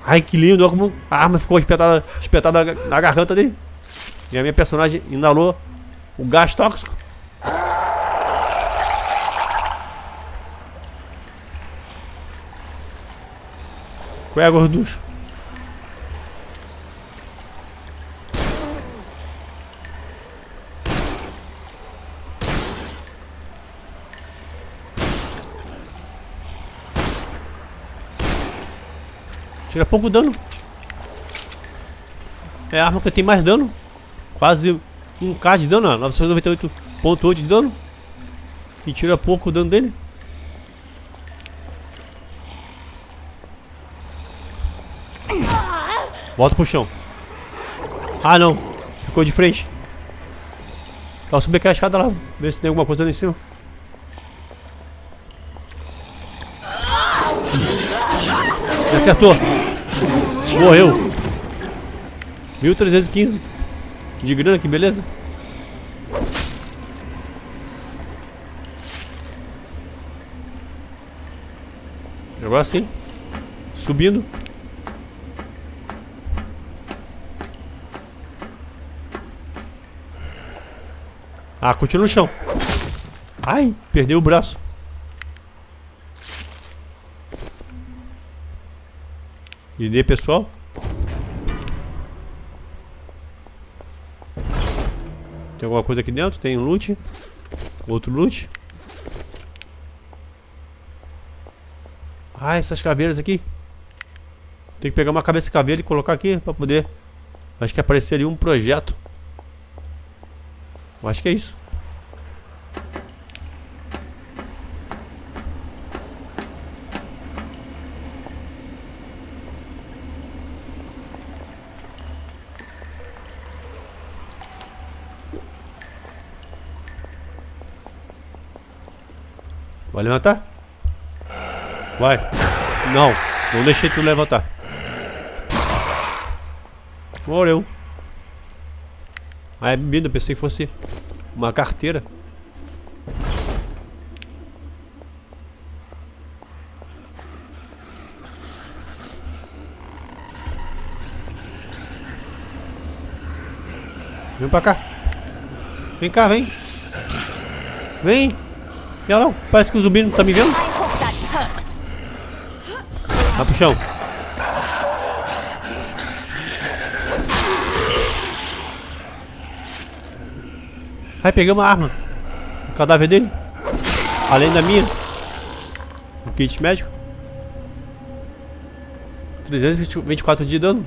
Ai, que lindo. Olha como a arma ficou espetada, espetada na- na garganta dele. E a minha personagem inalou o gás tóxico. Qual é, gorducho? Tira pouco dano. É a arma que tem mais dano. Quase 1k de dano, ó. 998.8 de dano. E tira pouco dano dele. Volta pro chão. Ah, não. Ficou de frente. Vou subir aquela escada lá. Ver se tem alguma coisa ali em cima. Acertou. Morreu. 1315 de grana, que beleza. Agora sim. Subindo. Ah, continua no chão. Ai, perdeu o braço. ID pessoal. Tem alguma coisa aqui dentro? Tem um loot. Outro loot. Ah, essas caveiras aqui. Tem que pegar uma cabeça de caveira e colocar aqui pra poder... Acho que apareceria um projeto. Acho que é isso. Vai levantar? Vai. Não, não deixei tu levantar. Morreu. Ah, é bebida, pensei que fosse uma carteira. Vem pra cá. Vem cá, vem. Vem. E parece que o zumbi não tá me vendo. Vai pro chão. Vai, pegar uma arma. O cadáver dele. Além da minha. O kit médico. 324 de dano.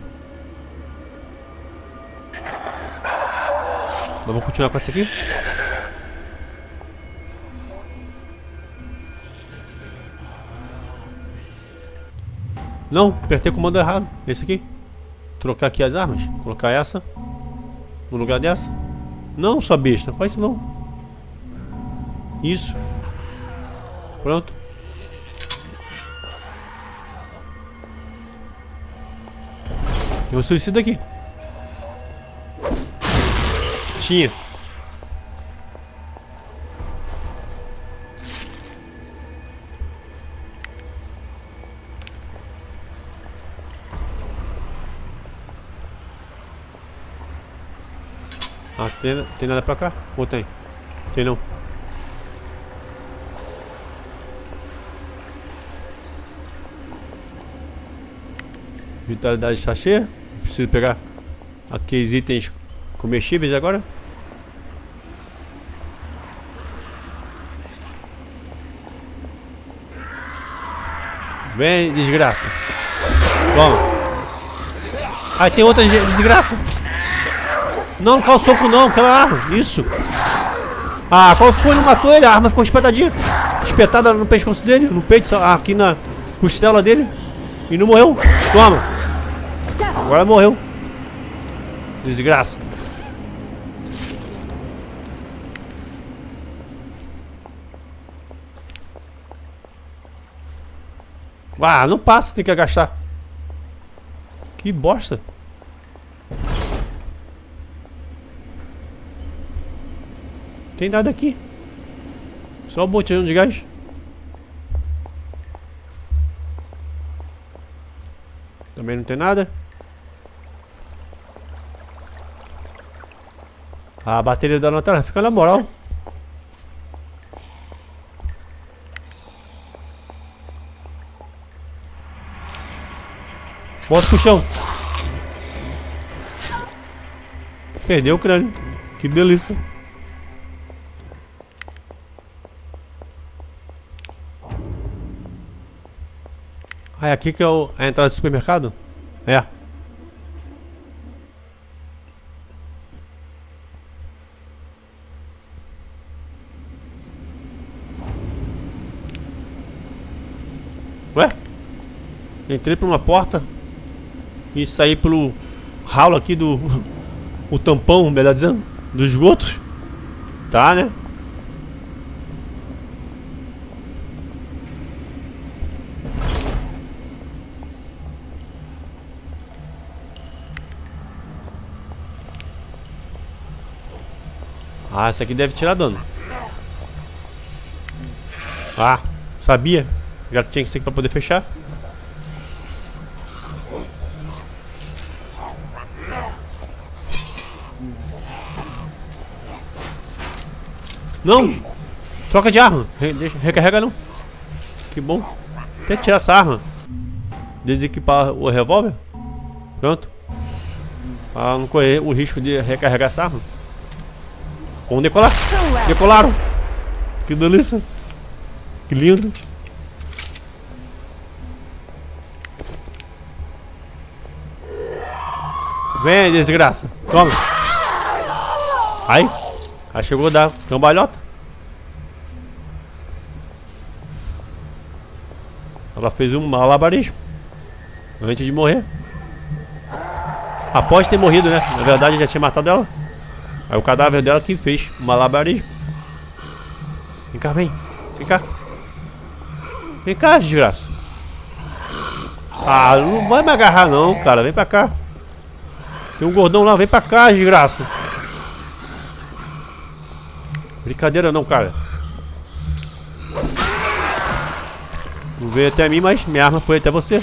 Vamos continuar com essa aqui. Não, apertei o comando errado. Esse aqui. Trocar aqui as armas. Colocar essa. No lugar dessa. Não, sua besta. Faz isso não. Isso. Pronto. Tem um suicida aqui. Tinha. Ah, tem, tem nada pra cá? Ou tem? Tem não. Vitalidade está cheia. Preciso pegar aqueles itens comestíveis agora. Vem, desgraça. Toma. Ah, tem outra desgraça. Não, não soco não, aquela arma. Isso. Ah, qual foi? Não matou ele? A arma ficou espetadinha. Espetada no pescoço dele, no peito, aqui na costela dele. E não morreu. Toma. Agora morreu. Desgraça. Ah, não passa, tem que agachar. Que bosta. Tem nada aqui. Só o botijão de gás. Também não tem nada. A bateria da lanterna fica na moral. Bota pro chão. Perdeu o crânio. Que delícia. Ah, é aqui que é o, a entrada do supermercado? É. Ué? Entrei por uma porta e saí pelo ralo aqui do. o tampão, melhor dizendo, dos esgoto. Tá, né? Ah, essa aqui deve tirar dano. Ah, sabia. Já tinha que ser pra poder fechar. Não! Troca de arma. Re deixa, recarrega não. Que bom. Até tirar essa arma. Desequipar o revólver. Pronto. Para não correr o risco de recarregar essa arma. Vamos decolar. Decolaram. Que delícia. Que lindo. Vem, desgraça. Toma. Aí. Aí chegou a dar cambalhota. Ela fez um malabarismo. Antes de morrer. Após ter morrido, né? Na verdade, já tinha matado ela. Aí o cadáver dela que fez malabarismo. Vem cá, vem. Vem cá. Vem cá, desgraça. Ah, não vai me agarrar não, cara. Vem pra cá. Tem um gordão lá, vem pra cá, desgraça. Brincadeira não, cara. Não veio até mim, mas minha arma foi até você.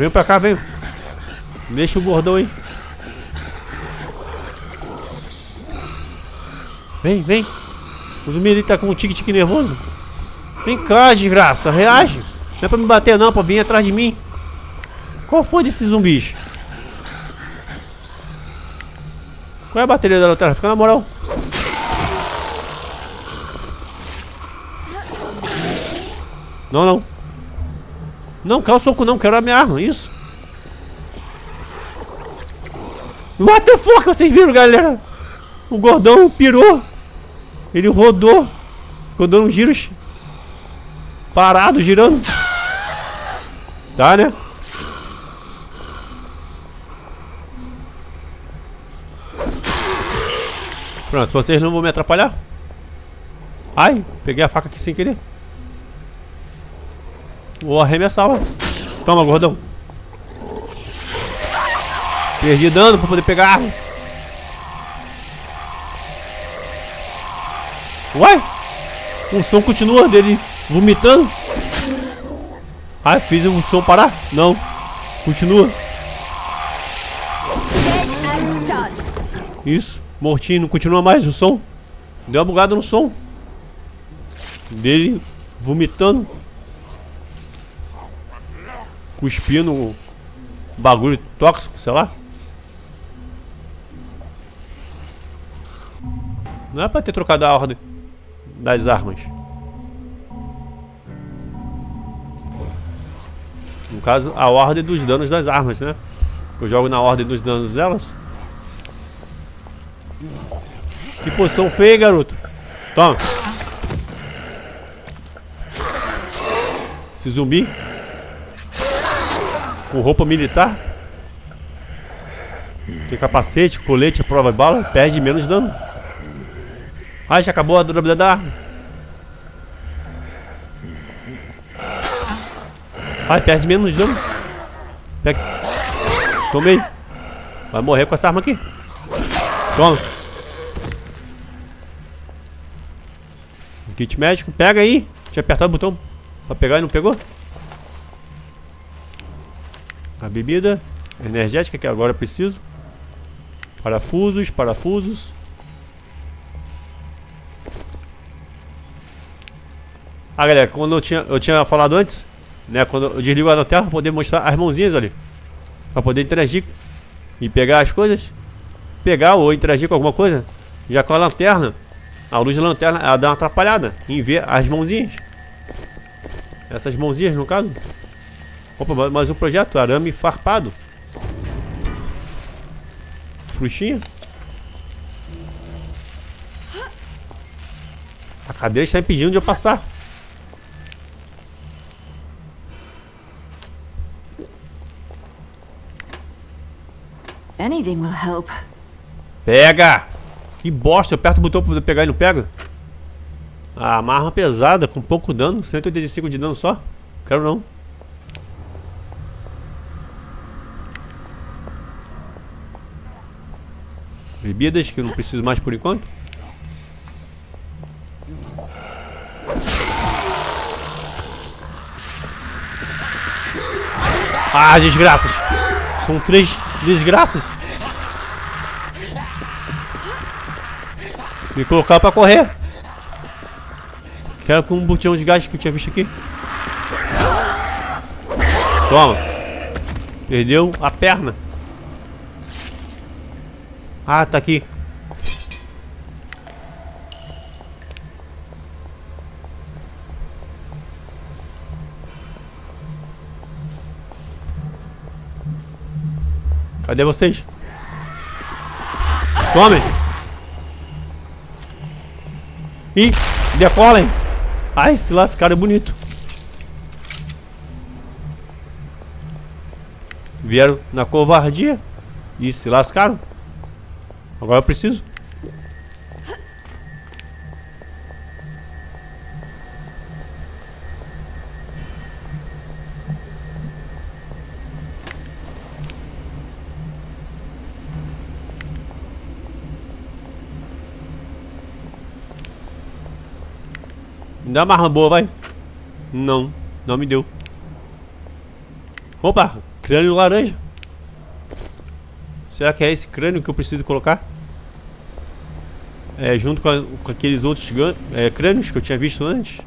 Vem pra cá, vem. Deixa o gordão aí. Vem, vem. O zumbi tá com um tique-tique nervoso. Vem cá, desgraça. Reage. Não é pra me bater não, pra vir atrás de mim. Qual foi desses zumbis? Qual é a bateria da lanterna? Fica na moral. Não, não. Não, quer o soco não, quero a minha arma, isso. What the fuck, vocês viram, galera? O gordão pirou. Ele rodou. Ficou dando giros. Parado, girando. Tá, né? Pronto, vocês não vão me atrapalhar? Ai, peguei a faca aqui sem querer. Vou arremessá-la. Toma, gordão. Perdi dano pra poder pegar arma. Ué? O som continua dele vomitando. Ah, fiz o som parar? Não. Continua. Isso. Mortinho, não continua mais o som. Deu uma bugada no som. Dele vomitando. Cuspindo bagulho tóxico, sei lá. Não é pra ter trocado a ordem das armas. No caso, a ordem dos danos das armas, né? Eu jogo na ordem dos danos delas. Que posição feia, garoto. Toma. Esse zumbi. Com roupa militar. Tem capacete, colete, prova de bala. Perde menos dano. Ah, já acabou a durabilidade da arma. Ai, perde menos dano. Pega. Tomei. Vai morrer com essa arma aqui. Toma. Kit médico. Pega aí. Tinha apertado o botão pra pegar e não pegou. A bebida energética que agora preciso. Parafusos, parafusos. Ah, galera, quando eu tinha, eu tinha falado antes, né? Quando eu desligo a lanterna pra poder mostrar as mãozinhas ali. Pra poder interagir e pegar as coisas. Pegar ou interagir com alguma coisa. Já com a lanterna, a luz da lanterna, ela dá uma atrapalhada em ver as mãozinhas. Essas mãozinhas, no caso. Opa, mais um projeto, arame farpado. frutinha. A cadeira está impedindo de eu passar. Anything will help. Pega! Que bosta, eu aperto o botão pra poder pegar e não pega. Ah, uma arma pesada, com pouco dano, 185 de dano só. Quero não. Bebidas que eu não preciso mais por enquanto. Ah, desgraças! São três desgraças. Me colocar pra correr. Quero com um botão de gás que eu tinha visto aqui. Toma. Perdeu a perna. Ah, tá aqui. Cadê vocês? Tomem! Ih, decolem! Ai, se lascaram é bonito. Vieram na covardia e se lascaram. Agora eu preciso. Me dá uma arma boa, vai. Não, não me deu. Opa, crânio laranja. Será que é esse crânio que eu preciso colocar? É, junto com, a, com aqueles outros é, crânios que eu tinha visto antes.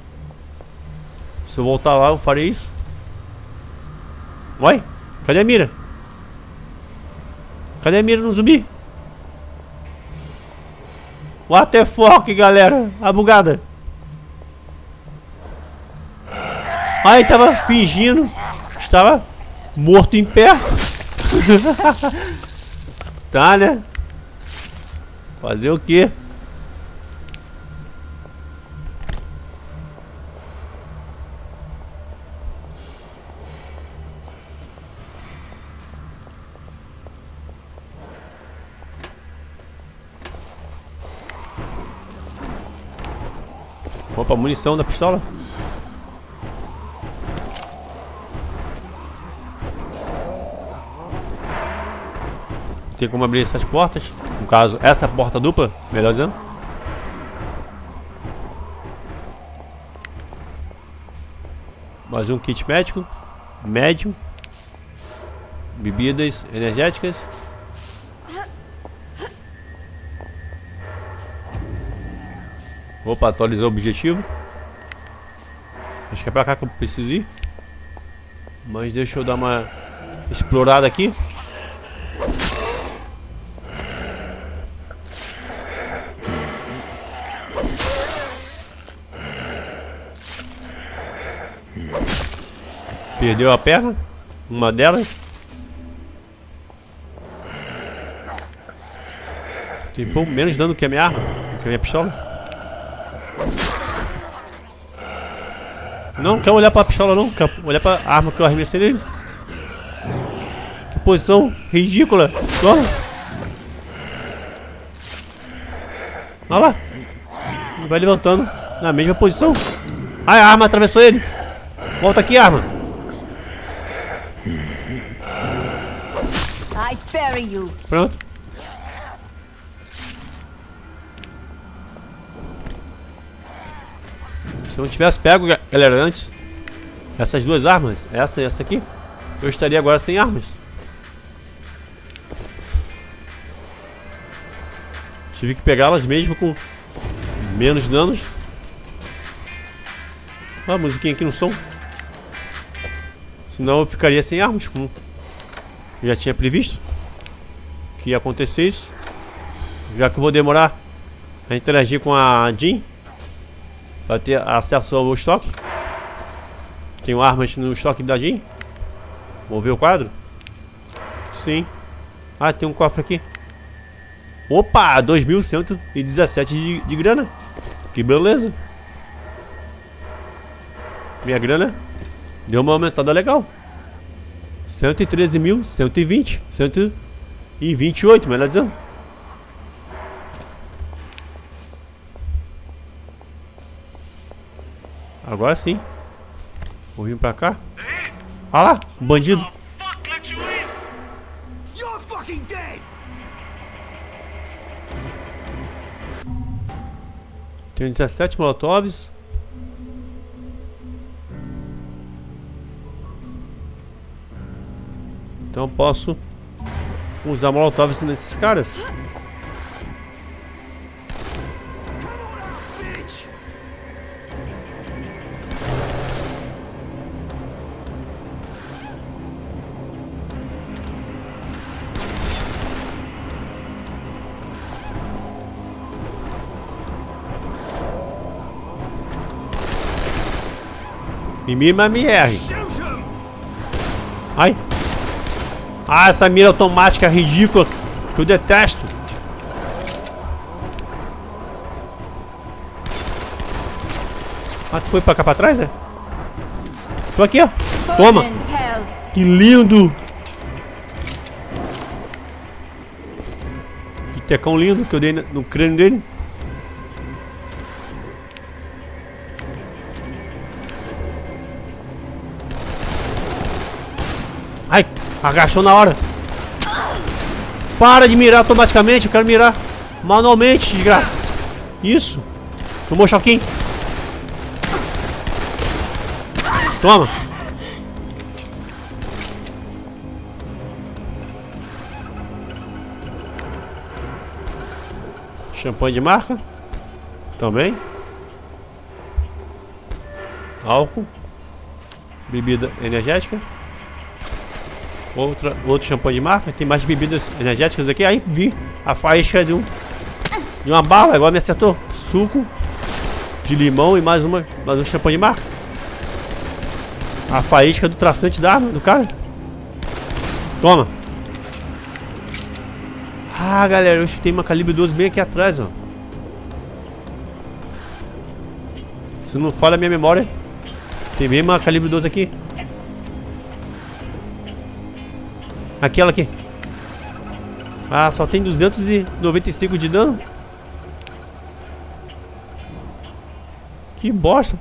Se eu voltar lá, eu farei isso. Uai, cadê a mira? Cadê a mira no zumbi? What the fuck, galera? A bugada. Aí tava fingindo. Estava morto em pé. tá, né? Fazer o quê? Munição da pistola. tem como abrir essas portas. No caso, essa porta dupla, melhor dizendo. Mais um kit médico. Médium. Bebidas energéticas. Opa, atualizou o objetivo. Acho que é pra cá que eu preciso ir. Mas deixa eu dar uma explorada aqui. Perdeu a perna. Uma delas. Tem pouco menos dano que a minha arma. Que a minha pistola. Não, quer olhar pra pistola não. Quer olhar pra arma que eu arremessei nele. Que posição ridícula. Toma. Olha lá. Vai levantando na mesma posição. Ai, a arma atravessou ele. Volta aqui, arma. Pronto. Se eu não tivesse pego, galera, antes essas duas armas, essa e essa aqui, eu estaria agora sem armas. Tive que pegá-las mesmo com menos danos. Olha a musiquinha aqui no som. Senão eu ficaria sem armas, como já tinha previsto que ia acontecer isso. Já que eu vou demorar a interagir com a Jean. Para ter acesso ao estoque. Tenho armas no estoque da Jean. Vou ver o quadro. Sim. Ah, tem um cofre aqui. Opa, 2.117 de, de grana. Que beleza. Minha grana deu uma aumentada legal. 113.120. 128, melhor dizendo. Agora sim. Vou vir pra cá. Olha lá, um bandido. Tenho 17 molotovs. Então posso usar molotovs nesses caras. Mimima MR. Ai. Ah, essa mira automática ridícula que eu detesto. Ah, tu foi pra cá pra trás, é? Tô aqui, ó. Toma. Que lindo. Que tecão lindo que eu dei no crânio dele. Ai, agachou na hora. Para de mirar automaticamente, eu quero mirar manualmente, desgraça. Isso. Tomou choquinho. Toma. Champanhe de marca. Também. Álcool. Bebida energética. Outra, outro champanhe de marca. Tem mais bebidas energéticas aqui. Aí vi a faísca de um de uma bala. Agora me acertou. Suco de limão e mais uma mais um champanhe de marca. A faísca do traçante da arma do cara. Toma. Ah, galera, eu chutei uma calibre 12 bem aqui atrás, ó. Se não falha a minha memória, tem bem uma calibre 12 aqui. Aquela aqui. Ah, só tem 295 de dano. Que bosta.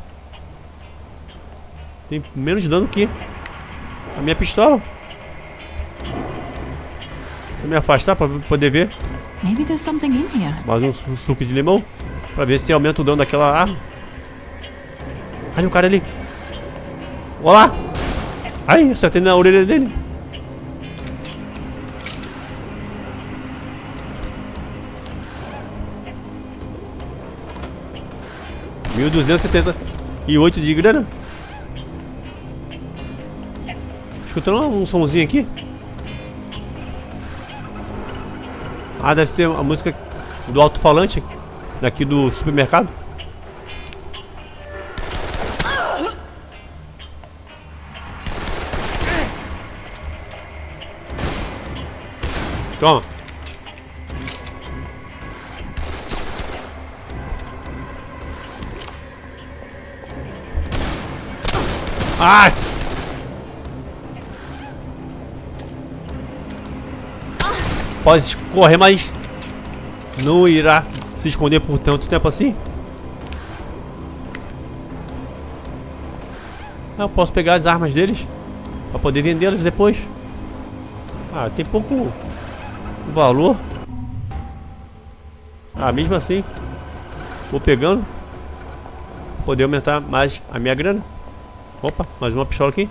Tem menos dano que a minha pistola. Deixa eu me afastar pra poder ver. Maybe there's something in here. Mais um suco de limão. Pra ver se aumenta o dano daquela arma. Olha o cara ali. Olá. Ai, acertei na orelha dele. Mil duzentos e setenta e oito de grana. Escutando um somzinho aqui. Ah, deve ser a música do alto-falante daqui do supermercado. Toma. Pode correr, mas não irá se esconder por tanto tempo assim. Eu posso pegar as armas deles para poder vendê-las depois. Ah, tem pouco valor. Ah, mesmo assim, vou pegando. Poder aumentar mais a minha grana. Opa, mais uma pistola aqui.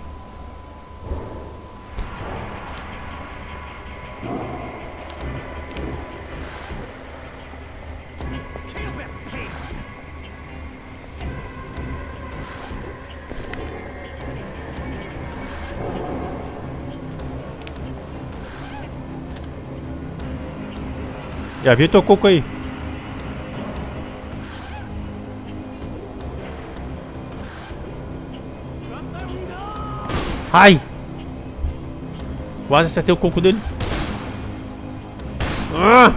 Já vi teu coco aí. Ai! Quase acertei o coco dele. Ah!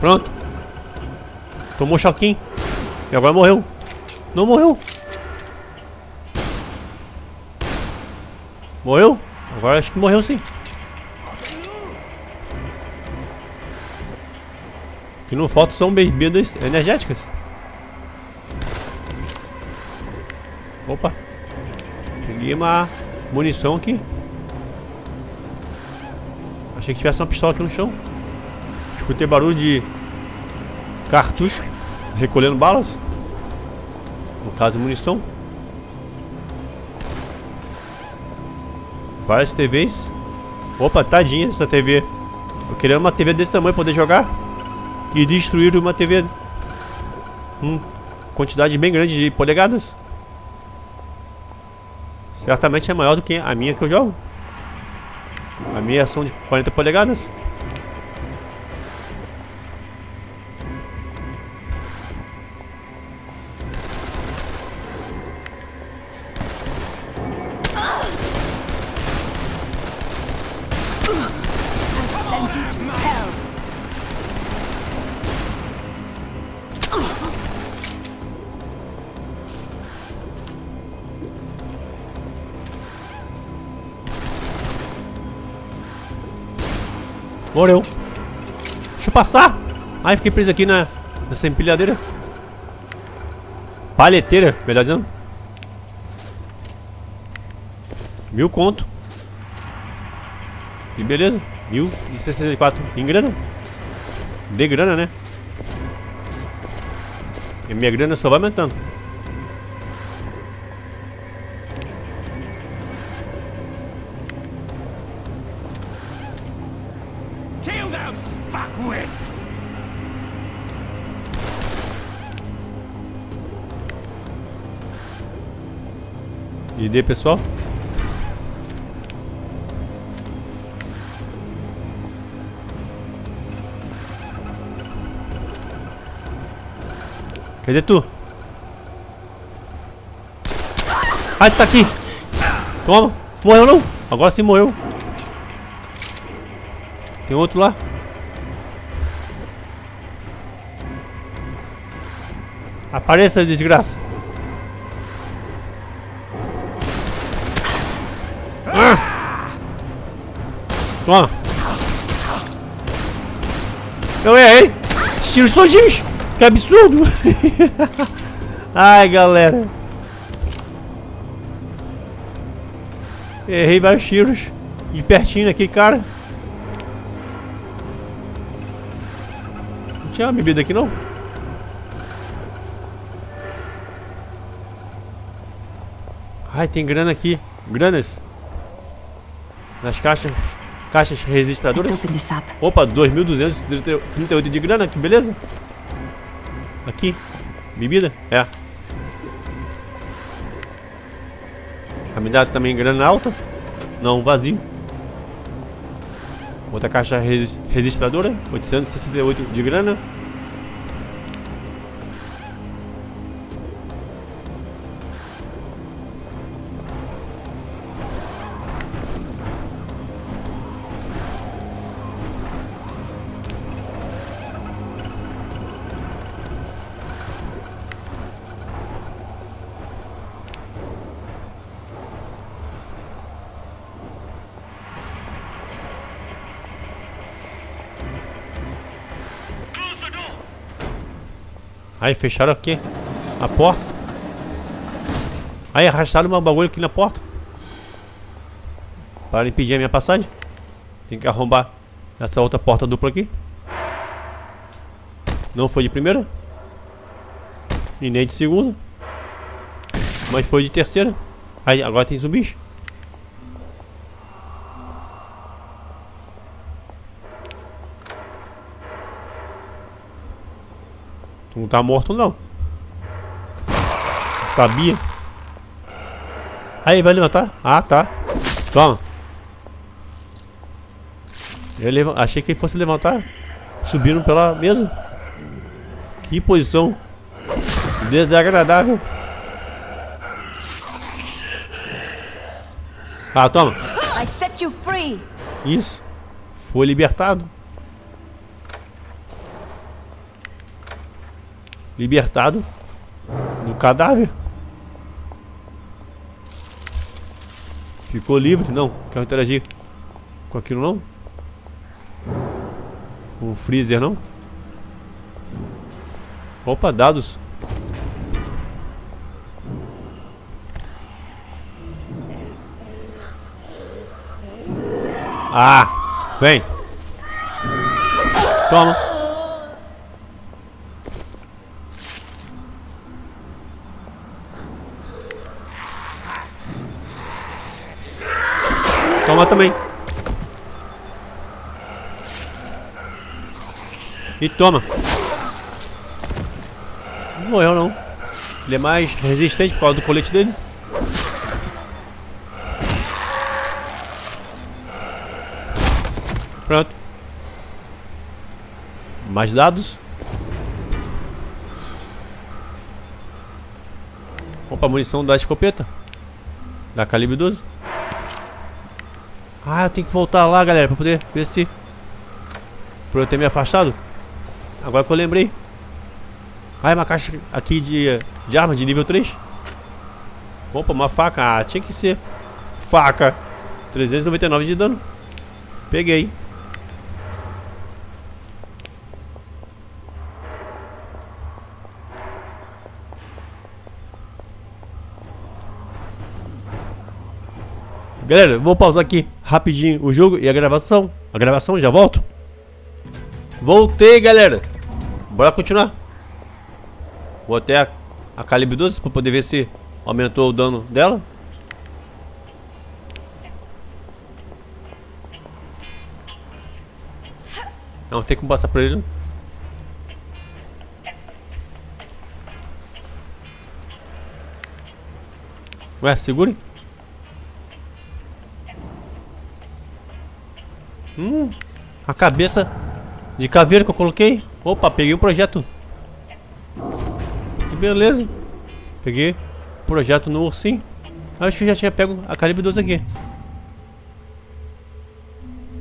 Pronto. Tomou choquinho. E agora morreu. Não morreu. Morreu? Agora acho que morreu sim. que não falta são bebidas energéticas. Opa. Uma munição aqui. Achei que tivesse uma pistola aqui no chão. Escutei barulho de cartucho recolhendo balas. No caso, munição. Várias TVs. Opa, tadinha essa TV. Eu queria uma TV desse tamanho poder jogar e destruir uma TV com quantidade bem grande de polegadas. Certamente é maior do que a minha que eu jogo. A minha são de 40 polegadas. Morreu. Deixa eu passar. Ai, fiquei preso aqui na, nessa empilhadeira. Palheteira, melhor dizendo. Mil conto. Que beleza. Mil e sessenta e quatro. Em grana. De grana, né? E minha grana só vai aumentando. ID, pessoal. Cadê tu? Ai, tá aqui. Toma. Morreu não? Agora sim morreu. Tem outro lá. Apareça, desgraça. Toma. Eu errei. Tiros todinhos. Que absurdo. Ai, galera. Errei vários tiros. De pertinho aqui, cara. Não tinha uma bebida aqui, não? Ai, tem grana aqui. Granas. Nas caixas. Caixas registradoras. Opa, 2.238 de grana, que beleza. Aqui. Bebida? É. A me dá também grana alta? Não, vazio. Outra caixa registradora, 868 de grana. Aí, fecharam aqui a porta. Aí, arrastaram uma bagulho aqui na porta. Para impedir a minha passagem. Tem que arrombar essa outra porta dupla aqui. Não foi de primeira. E nem de segunda. Mas foi de terceira. Aí, agora tem zumbis. Não tá morto não. Sabia. Aí, vai levantar? Ah, tá. Toma. Eu achei que ele fosse levantar. Subindo pela mesa. Que posição desagradável. Ah, toma. Isso. Foi libertado. Libertado do cadáver. Ficou livre? Não, quero interagir com aquilo não? Com o freezer não? Opa, dados. Ah, vem. Toma. Toma também. E toma. Não morreu não. Ele é mais resistente por causa do colete dele. Pronto. Mais dados. Opa, munição da escopeta. Da calibre 12. Ah, eu tenho que voltar lá, galera, pra poder ver se... Por eu ter me afastado. Agora que eu lembrei. Ah, é uma caixa aqui de, de arma de nível 3. Opa, uma faca. Ah, tinha que ser. Faca. 399 de dano. Peguei. Galera, vou pausar aqui rapidinho o jogo e a gravação. A gravação, já volto. Voltei, galera. Bora continuar. Vou até a, a calibre 12 para poder ver se aumentou o dano dela. Não, tem como passar por ele. Ué, segure. A cabeça de caveira que eu coloquei. Opa, peguei um projeto. Beleza. Peguei projeto no ursinho. Acho que eu já tinha pego a calibre 12 aqui.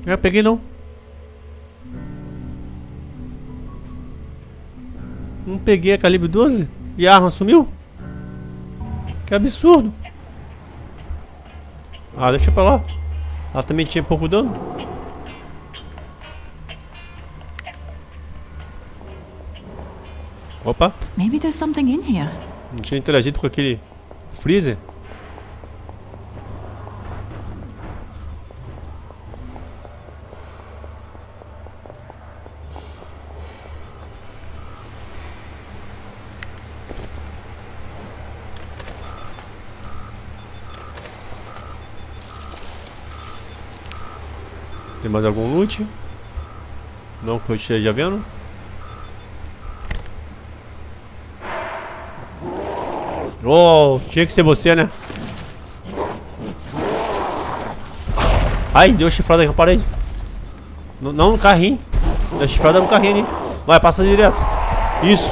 Já peguei não. Não peguei a calibre 12 e a arma sumiu? Que absurdo. Ah, deixa pra lá. Ela também tinha pouco dano. Opa. Maybe there's something in here. Não tinha interagido com aquele freezer? Tem mais algum loot? Não que eu esteja vendo. Oh, tinha que ser você, né? Ai, deu chifrada aí na parede. N não no carrinho. Deu chifrada no carrinho ali. Vai, passa direto. Isso.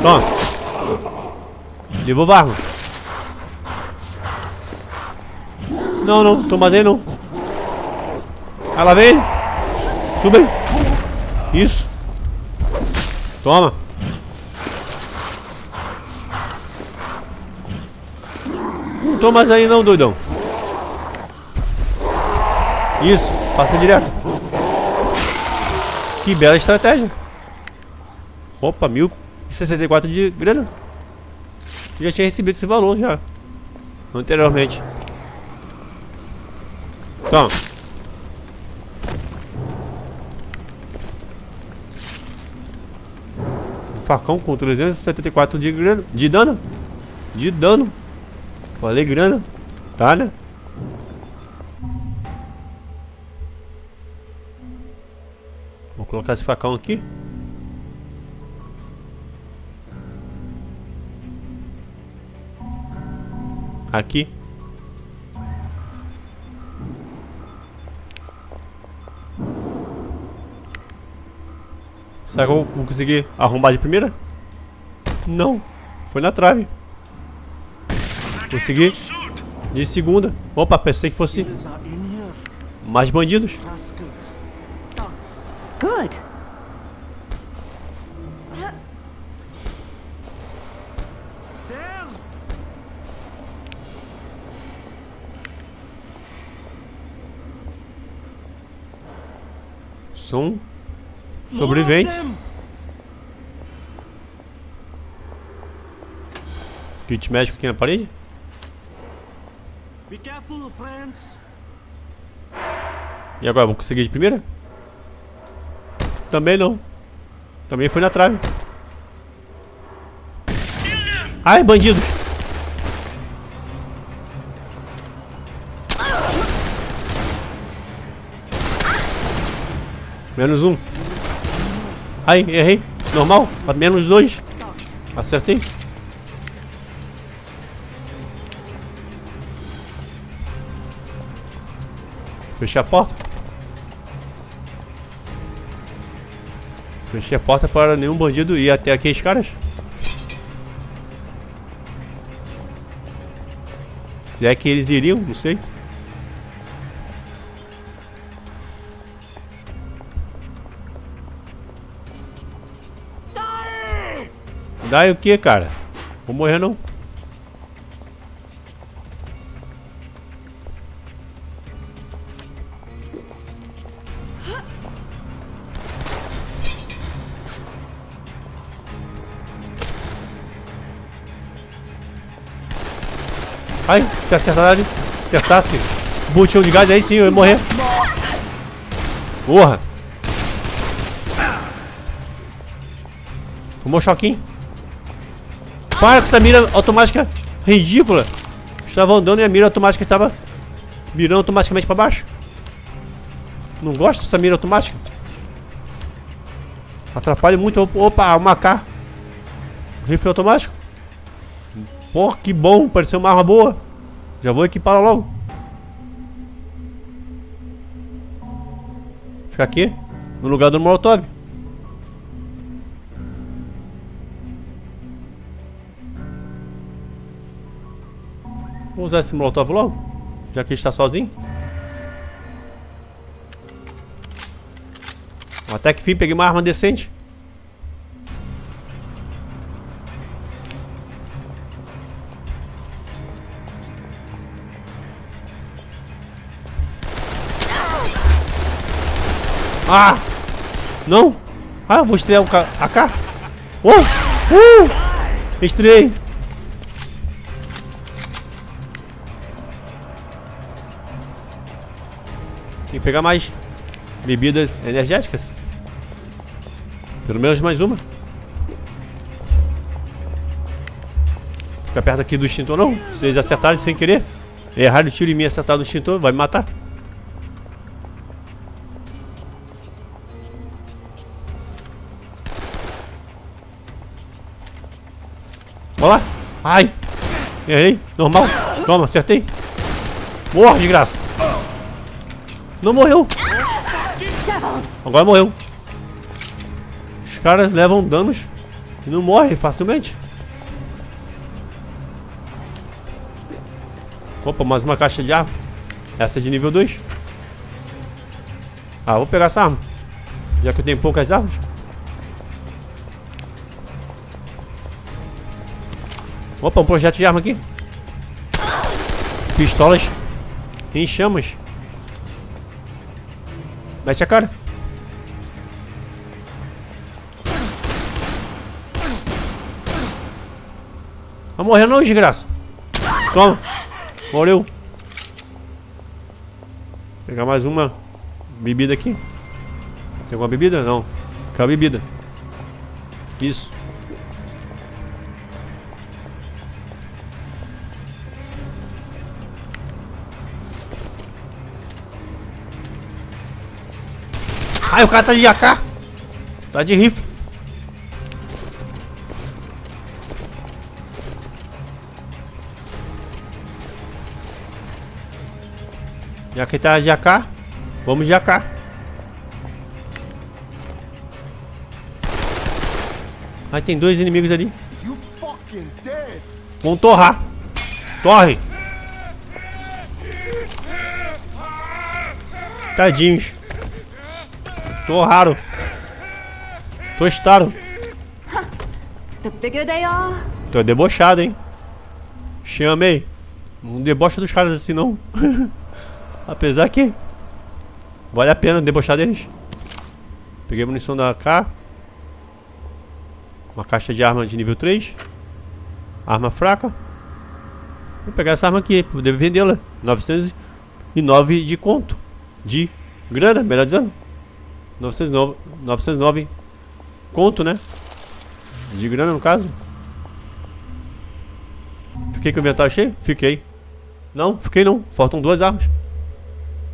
Toma. Levou barro. Não, não. Aí não. Ah, lá vem ele. Suba aí. Isso. Toma. Não mais aí não, doidão. Isso, passa direto. Que bela estratégia. Opa, 1064 de grana. Já tinha recebido esse valor já. Anteriormente. Um facão com 374 de grana. De dano? De dano. Falei grana. Tá, né? Vou colocar esse facão aqui. Aqui. Será que eu vou conseguir arrombar de primeira? Não. Foi na trave. Consegui. De segunda. Opa, pensei que fosse mais bandidos. Good. São sobreviventes. Kit médico aqui na parede? E agora, vou conseguir de primeira? Também não. Também foi na trave. Ai, bandidos! Menos um. Ai, errei. Normal. Menos dois. Acertei. Fechei a porta. Fechei a porta para nenhum bandido ir até aqueles caras. Se é que eles iriam, não sei. Dá o que, cara? Vou morrer não. Ai, se acertar, acertasse o botão de gás aí sim eu ia morrer. Porra. Tomou choquinho. Para com essa mira automática ridícula. Estava andando e a mira automática estava mirando automaticamente para baixo. Não gosto dessa mira automática. Atrapalha muito. Opa, uma K. Rifle automático. Pô, que bom, pareceu uma arma boa. Já vou equipar logo. Fica aqui, no lugar do Molotov. Vou usar esse Molotov logo, já que ele está sozinho. Até que fim peguei uma arma decente. Ah! Não! Ah, vou estrear o AK. Oh! Uh! Estreiei! Tem que pegar mais bebidas energéticas. Pelo menos mais uma. Fica perto aqui do extintor não. Se eles acertarem sem querer. Erraram o tiro em mim acertar no extintor, vai me matar. Olha lá. Ai. Errei. Normal. Toma, acertei. Morre, de graça. Não morreu. Agora morreu. Os caras levam danos e não morrem facilmente. Opa, mais uma caixa de arma. Essa é de nível 2. Ah, vou pegar essa arma. Já que eu tenho poucas armas. Opa, um projeto de arma aqui. Pistolas em chamas. Mete a cara. Vai morrer não, desgraça. Toma. Morreu. Vou pegar mais uma bebida aqui. Tem alguma bebida? Não. Quer bebida. Isso. Ai, o cara tá de AK. Tá de rifle. Já que tá de AK, vamos de AK. Ai, tem dois inimigos ali. Vamos torrar. Torre. Tadinhos. Tô raro. They are. Tô debochado, hein? Chamei. Não debocha dos caras assim, não. Apesar que... Vale a pena debochar deles. Peguei munição da K. Uma caixa de arma de nível 3. Arma fraca. Vou pegar essa arma aqui, poder vendê-la. 909 de conto. De grana, melhor dizendo. 909, 909 conto, né? De grana no caso. Fiquei com o inventário cheio? Fiquei. Não, fiquei não. Faltam duas armas.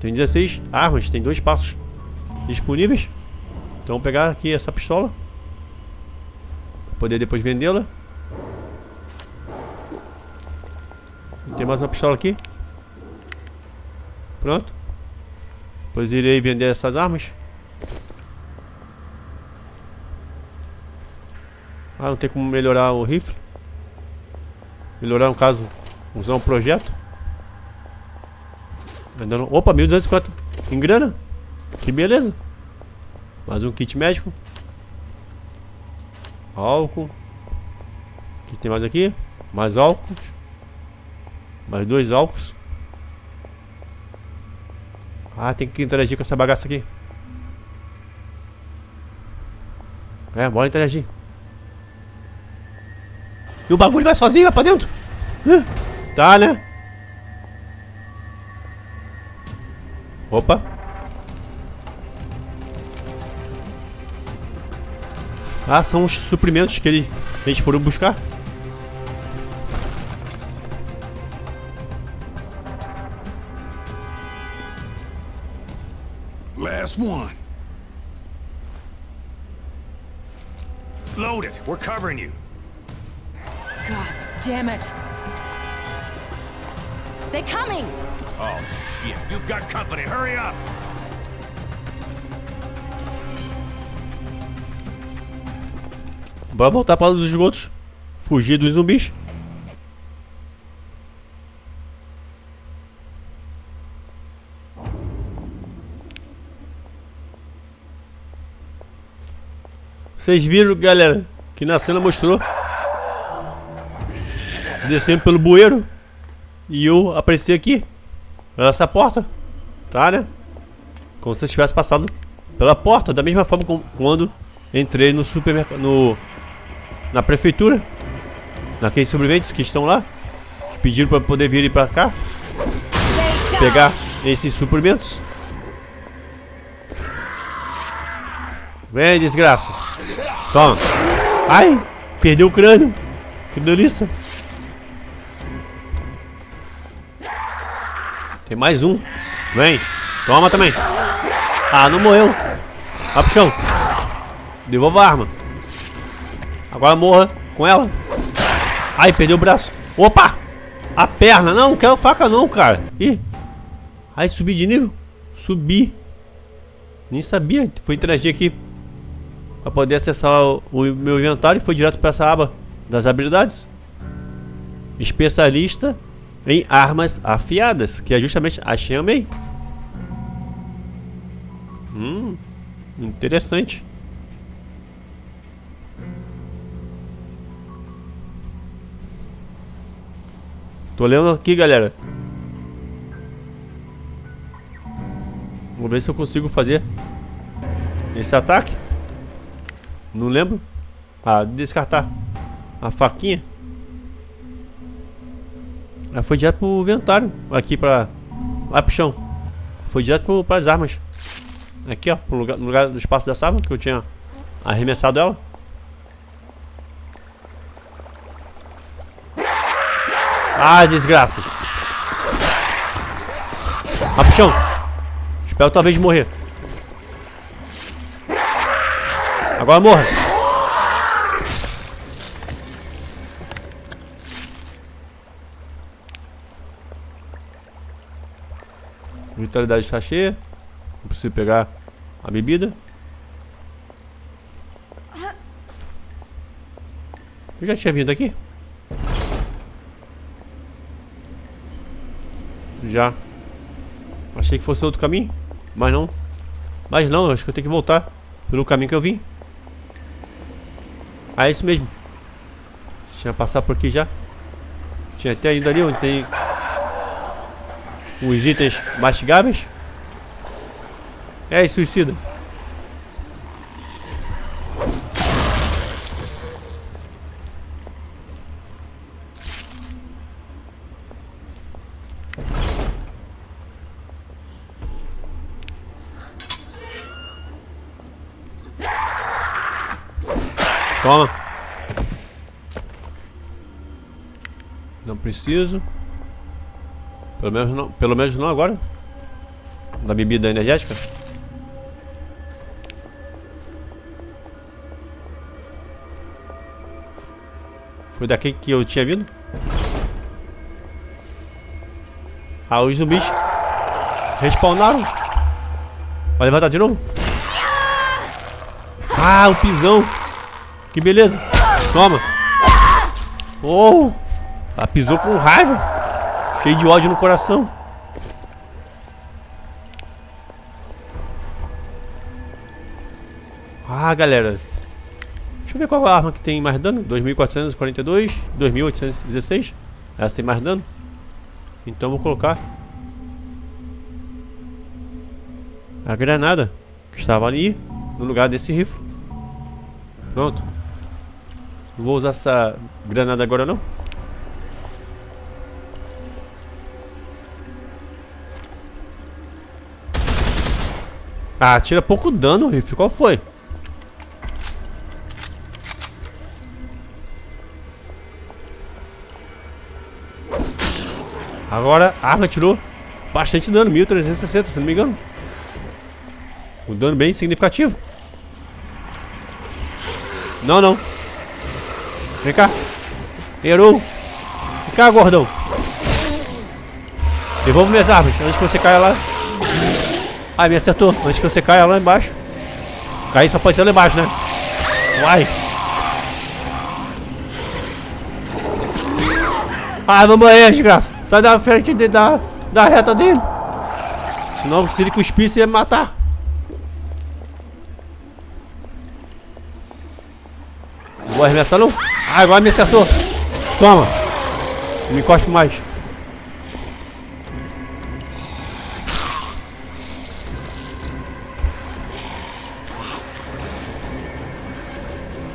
Tem 16 armas, tem dois passos disponíveis. Então vou pegar aqui essa pistola. Poder depois vendê-la. Tem mais uma pistola aqui. Pronto. Depois irei vender essas armas. Ah, não tem como melhorar o rifle. Melhorar no caso, usar um projeto. Andando. Opa, 1250 em grana. Que beleza. Mais um kit médico. Álcool. O que tem mais aqui? Mais álcool. Mais dois álcools. Ah, tem que interagir com essa bagaça aqui. É, bora interagir. E o bagulho vai sozinho, vai pra dentro. Tá, né? Opa. Ah, são os suprimentos que eles, eles foram buscar. Last one. Load it. We're covering you. God damn it. They're coming! Oh, shit. You've got company. Hurry up. Bora voltar para os esgotos. Fugir dos zumbis. Vocês viram, galera, que na cena mostrou descendo pelo bueiro e eu apareci aqui nessa porta, tá, né? Como se eu tivesse passado pela porta, da mesma forma como quando entrei no supermercado, no na prefeitura, naqueles sobreviventes que estão lá, que pediram para poder vir para cá, pegar esses suprimentos. Vem, desgraça. Toma. Ai, perdeu o crânio. Que delícia. Tem mais um. Vem. Toma também. Ah, não morreu. Vai pro chão. Devolva a arma. Agora morra com ela. Ai, perdeu o braço. Opa! A perna. Não, não quero faca não, cara. Ih. Ai, subi de nível. Subi. Nem sabia. Foi interagir aqui. Pra poder acessar o, meu inventário. Foi direto pra essa aba das habilidades. Especialista em armas afiadas. Que é justamente a chamei. Hum. Interessante. Tô lendo aqui, galera. Vou ver se eu consigo fazer esse ataque. Não lembro. Ah, descartar a faquinha. Ah, foi direto pro inventário. Aqui pra... Lá pro chão. Foi direto pro, pras armas. Aqui, ó. No lugar, no lugar do espaço dessa arma que eu tinha arremessado ela. Ah, desgraça. Vai pro chão. Espero talvez morrer. Agora morra. Vitalidade está cheia. Não preciso pegar a bebida. Eu já tinha vindo aqui? Já. Achei que fosse outro caminho, mas não. Mas não, acho que eu tenho que voltar pelo caminho que eu vim. Ah, é isso mesmo. Tinha passado por aqui já. Tinha até ido ali onde tem os itens mastigáveis. É, suicida. Toma. Não preciso. Pelo menos não, pelo menos não agora. Da bebida energética. Foi daqui que eu tinha vindo? Ah, os zumbis respawnaram. Vai levantar de novo? Ah, o pisão. Que beleza. Toma. Oh. Ela pisou com raiva. Cheio de ódio no coração. Ah, galera. Deixa eu ver qual a arma que tem mais dano. 2442, 2816. Essa tem mais dano. Então vou colocar a granada que estava ali no lugar desse rifle. Pronto. Não vou usar essa granada agora não. Ah, tira pouco dano o rifle. Qual foi? Agora a arma tirou bastante dano, 1360, se não me engano. Um dano bem significativo. Não, não. Vem cá. Errou. Vem cá, gordão. Devolva minhas armas antes que você caia lá. Ai, me acertou. Antes que você caia lá embaixo. Cair só pode ser lá embaixo, né? Vai. Ah, vamos aí, desgraça. Sai da frente de, da, da reta dele. Senão, se ele cuspir, você ia me matar. Vou arremessar, não? Ah, agora me acertou. Toma. Não me encoste mais.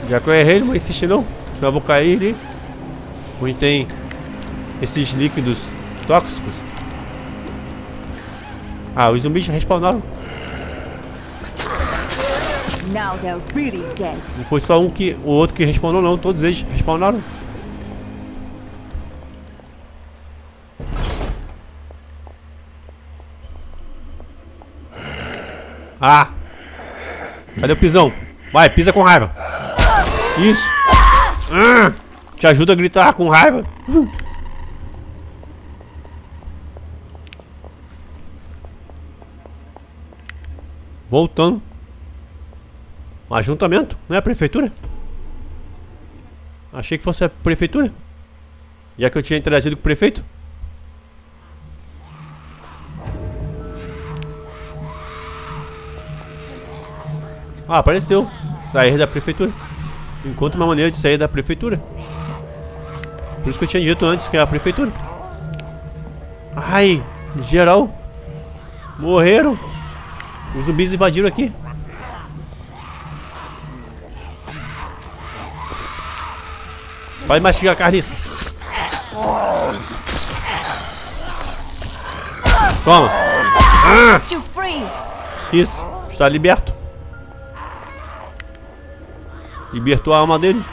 Já que eu errei, não vou insistir não. Senão eu vou cair ali. Onde tem esses líquidos tóxicos. Ah, os zumbis respawnaram. Não foi só um que. O outro que respawnou não, todos eles respawnaram. Ah! Cadê o pisão? Vai, pisa com raiva. Isso. Ah, te ajuda a gritar com raiva. Voltando. Um ajuntamento, não é a prefeitura? Achei que fosse a prefeitura. Já que eu tinha interagido com o prefeito. Ah, apareceu. Sair da prefeitura. Encontre uma maneira de sair da prefeitura. Por isso que eu tinha dito antes que é a prefeitura. Ai, geral. Morreram. Os zumbis invadiram aqui. Vai mastigar a carniça. Toma. Ah! Isso. Está liberto. Libertou a alma dele.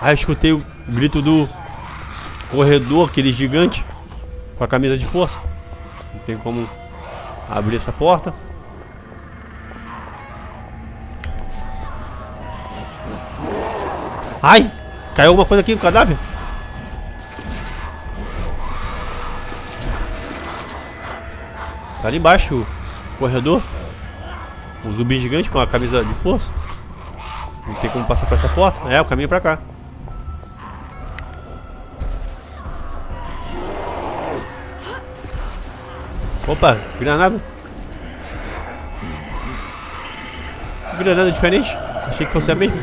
Ah, eu escutei o grito do corredor, aquele gigante, com a camisa de força. Não tem como abrir essa porta. Ai! Caiu alguma coisa aqui no cadáver? Tá ali embaixo o corredor. O zumbi gigante com a camisa de força. Não tem como passar por essa porta. É, o caminho é pra cá. Opa, granada. Granada diferente. Achei que fosse a mesma.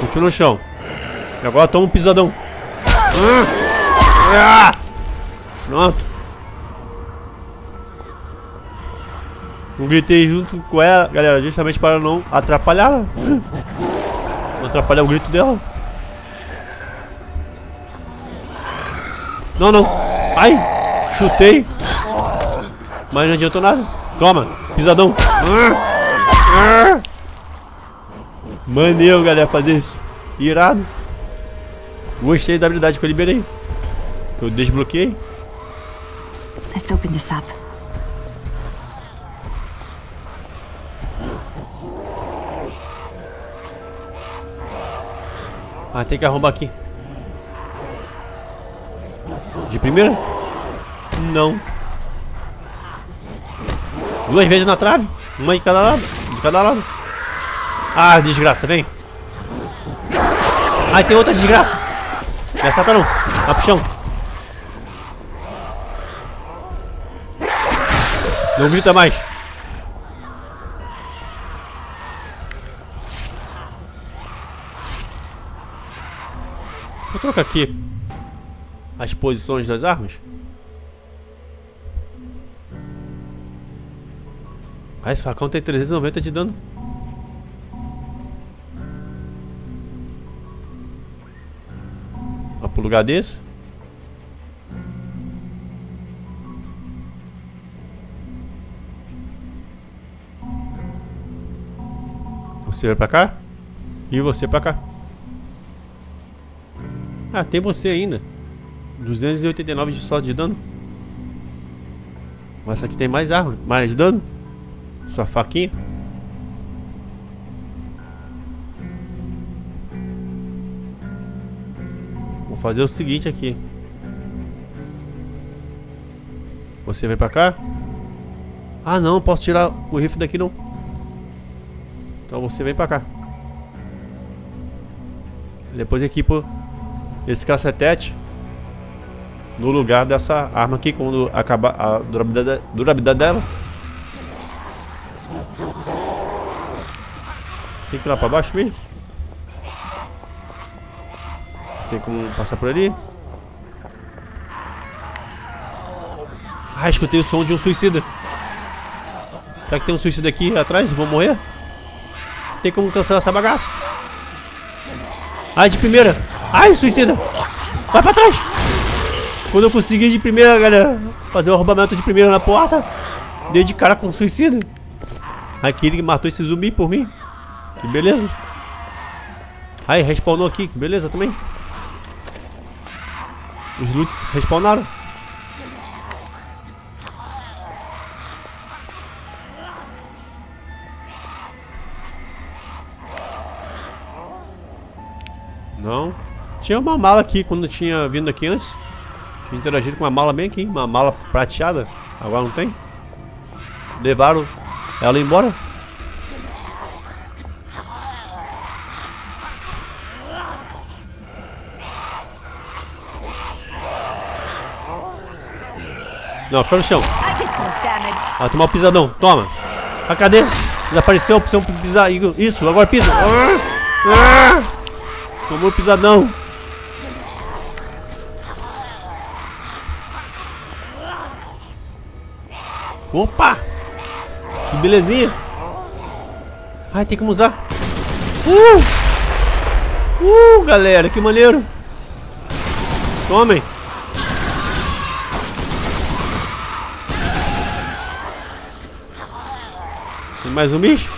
Continua no chão. E agora toma um pisadão. Ah! Pronto. Não gritei junto com ela, galera, justamente para não atrapalhá-la. Não atrapalhar o grito dela. Não, não. Ai! Chutei. Mas não adiantou nada. Toma, pisadão. Maneiro, galera, fazer isso. Irado. Gostei da habilidade que eu liberei. Que eu desbloqueei. Let's open this up. Ah, tem que arrombar aqui. De primeira? Não. Duas vezes na trave. Uma de cada lado. De cada lado. Ah, desgraça, vem. Ai, tem outra desgraça. Não acerta não. Vai pro chão. Não grita mais. Vou trocar aqui as posições das armas. Ah, esse facão tem 390 de dano. Vai pro lugar desse. Você vai pra cá. E você pra cá. Ah, tem você ainda. 289 de só de dano. Mas essa aqui tem mais arma, mais dano. Sua faquinha. Vou fazer o seguinte aqui. Você vem pra cá. Ah não, posso tirar o rifle daqui não. Então você vem pra cá. Depois equipo esse cacetete no lugar dessa arma aqui quando acabar a durabilidade, durabilidade dela. Tem que ir lá pra baixo mesmo? Tem como passar por ali? Ah, escutei o som de um suicida. Será que tem um suicida aqui atrás? Vou morrer? Tem como cancelar essa bagaça? Ai, de primeira! Ai, suicida! Vai pra trás! Quando eu consegui de primeira, galera, fazer o arrombamento de primeira na porta, dei de cara com suicida. Aquele que matou esse zumbi por mim. Que beleza. Aí, respawnou aqui, que beleza também. Os loots respawnaram. Não. Tinha uma mala aqui quando eu tinha vindo aqui antes. Tinha interagido com uma mala bem aqui, uma mala prateada. Agora não tem. Levaram ela embora. Não, fica no chão. Vai tomar o um pisadão. Toma. A cadê? Desapareceu, precisa pisar. Isso, agora pisa. Ah! Ah! Tomou o pisadão. Opa! Que belezinha. Ai, tem como usar. Uh! Uh, galera, que maneiro. Tomem. Tem mais um bicho?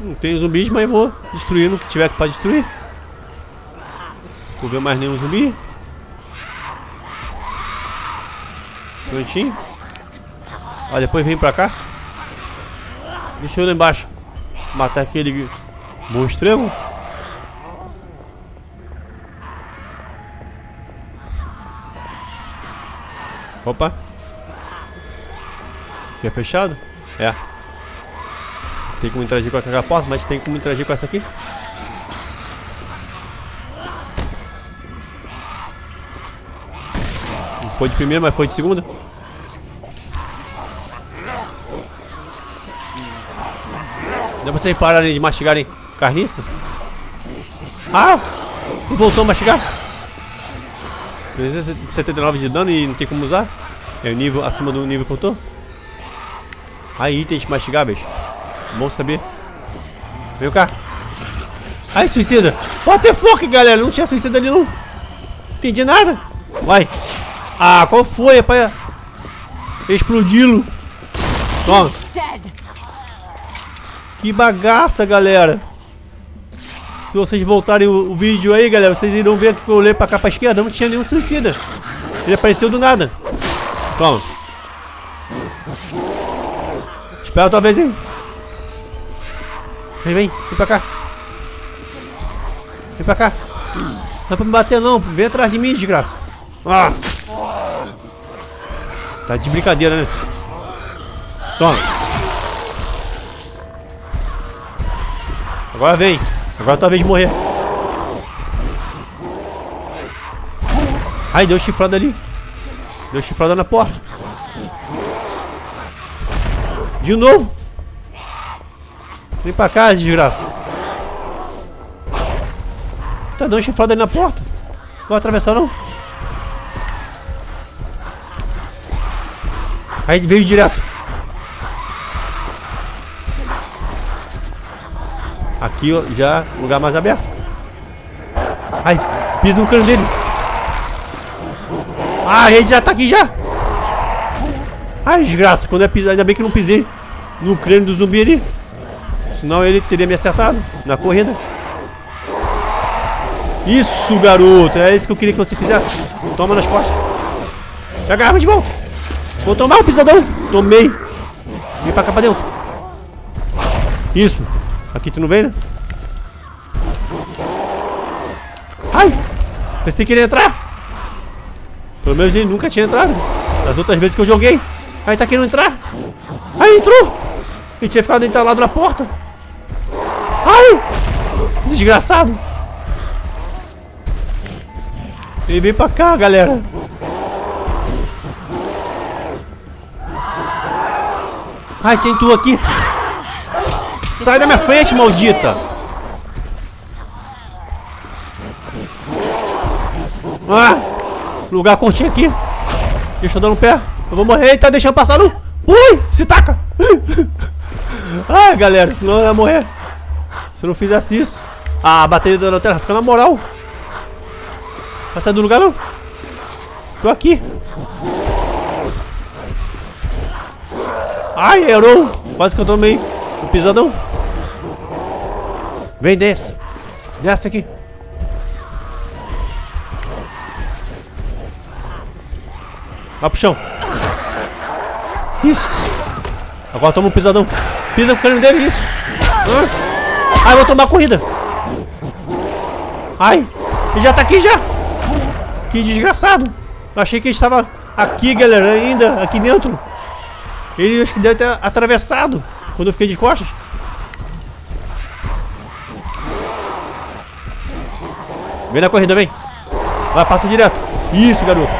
Não tem zumbis, mas vou destruindo o que tiver para destruir. Não vê mais nenhum zumbi. Prontinho. Ó, depois vem pra cá. Deixa eu lá embaixo. Matar aquele monstrão. Opa. Aqui é fechado? É. Tem como interagir com aquela porta, mas tem como interagir com essa aqui? Foi de primeira, mas foi de segunda? Dá pra vocês pararem de mastigarem carniça? Ah! Você voltou a mastigar? 379 de dano e não tem como usar? É o nível acima do nível que eu tô? Aí, itens mastigáveis. Bom saber. Vem cá. Ai, suicida. The fuck, galera? Não tinha suicida ali, não. Entendi nada. Vai. Ah, qual foi, rapaz? Explodi-lo. Toma. Que bagaça, galera. Se vocês voltarem o, o, vídeo aí, galera, vocês irão ver que eu olhei pra cá pra esquerda, não tinha nenhum suicida. Ele apareceu do nada. Toma. Espera talvez, hein. Vem, vem. Vem pra cá. Vem pra cá. Não é pra me bater não. Vem atrás de mim, desgraça. Ah. Tá de brincadeira, né? Toma. Agora vem. Agora talvez morrer. Ai, deu chifrada ali. Deu chifrada na porta. De novo. Vem pra cá, desgraça. Tá dando chifrada ali na porta. Não atravessar não. Aí veio direto. Aqui ó, já lugar mais aberto. Ai, pisa no cano dele. Ah, a já tá aqui já. Ai, desgraça. Quando é pisar, ainda bem que não pisei no crânio do zumbi ali. Senão ele teria me acertado na corrida. Isso, garoto. É isso que eu queria que você fizesse. Toma nas costas. Pega a arma de volta. Vou tomar o pisadão. Tomei. Vem pra cá pra dentro. Isso. Aqui tu não vem, né? Ai! Pensei que ele ia entrar. Pelo menos ele nunca tinha entrado. Das outras vezes que eu joguei. Aí tá querendo entrar. Aí entrou. Ele tinha ficado entalado na porta. Ai! Desgraçado. Ele veio pra cá, galera. Ai, tem tu aqui. Sai da minha frente, maldita! Ah! Lugar curtinho aqui. Deixa eu dar no pé. Eu vou morrer. Ele tá deixando passar no... Ui! Se taca! Ai, galera, senão eu ia morrer. Se eu não fizesse isso. Ah, a bateria da lanterna fica na moral. Vai sair do lugar não? Tô aqui. Ai, errou. Quase que eu tomei um pisadão. Vem, desce. Desce aqui. Vai pro chão. Isso. Agora toma um pisadão. Pisa com o dele, isso. Ai, vou tomar corrida. Ai, ele já tá aqui já. Que desgraçado. Eu achei que ele estava aqui, galera, ainda, aqui dentro. Ele acho que deve ter atravessado quando eu fiquei de costas. Vem na corrida, vem. Vai, passa direto. Isso, garoto.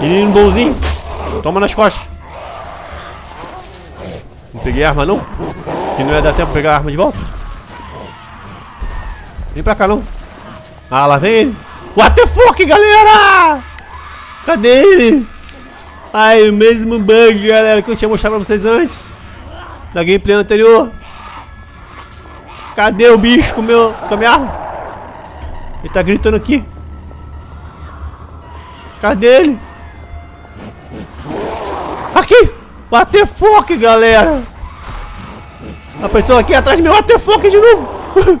Menino bonzinho. Toma nas costas. Não peguei arma, não? Que não ia dar tempo de pegar a arma de volta. Vem pra cá, não. Ah, lá vem ele. What the fuck, galera? Cadê ele? Ai, o mesmo bug, galera, que eu tinha mostrado pra vocês antes. Da gameplay anterior. Cadê o bicho com, meu, com a minha arma? Ele tá gritando aqui. Cadê ele? Aqui! Bater foque, galera! Apareceu aqui atrás de mim, bater foque de novo!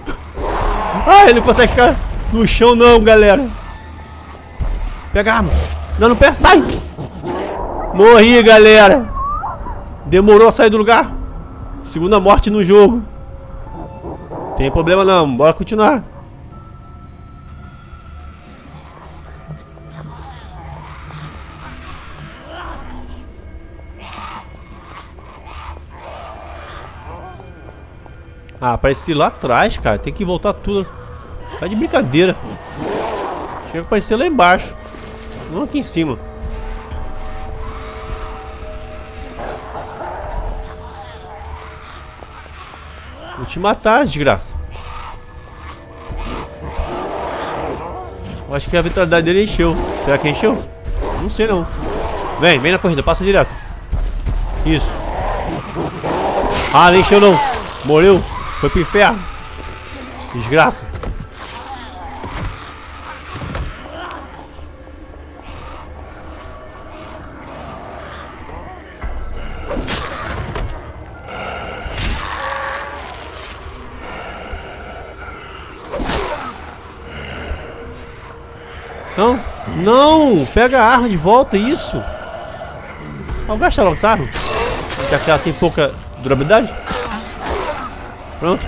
ah, ele não consegue ficar no chão não, galera! Pega a arma! Não, no pé, sai! Morri, galera! Demorou a sair do lugar! Segunda morte no jogo! Tem problema não, bora continuar! Ah, apareci lá atrás, cara. Tem que voltar tudo. Tá de brincadeira. Chega a aparecer lá embaixo. Não aqui em cima. Vou te matar, desgraça. Eu acho que a vitalidade dele encheu. Será que encheu? Não sei não. Vem, vem na corrida, passa direto. Isso. Ah, não encheu não. Morreu. Foi pro inferno. Desgraça. Não, não, pega a arma de volta, isso. Vamos gastar logo essa arma. Já que ela tem pouca durabilidade. Pronto.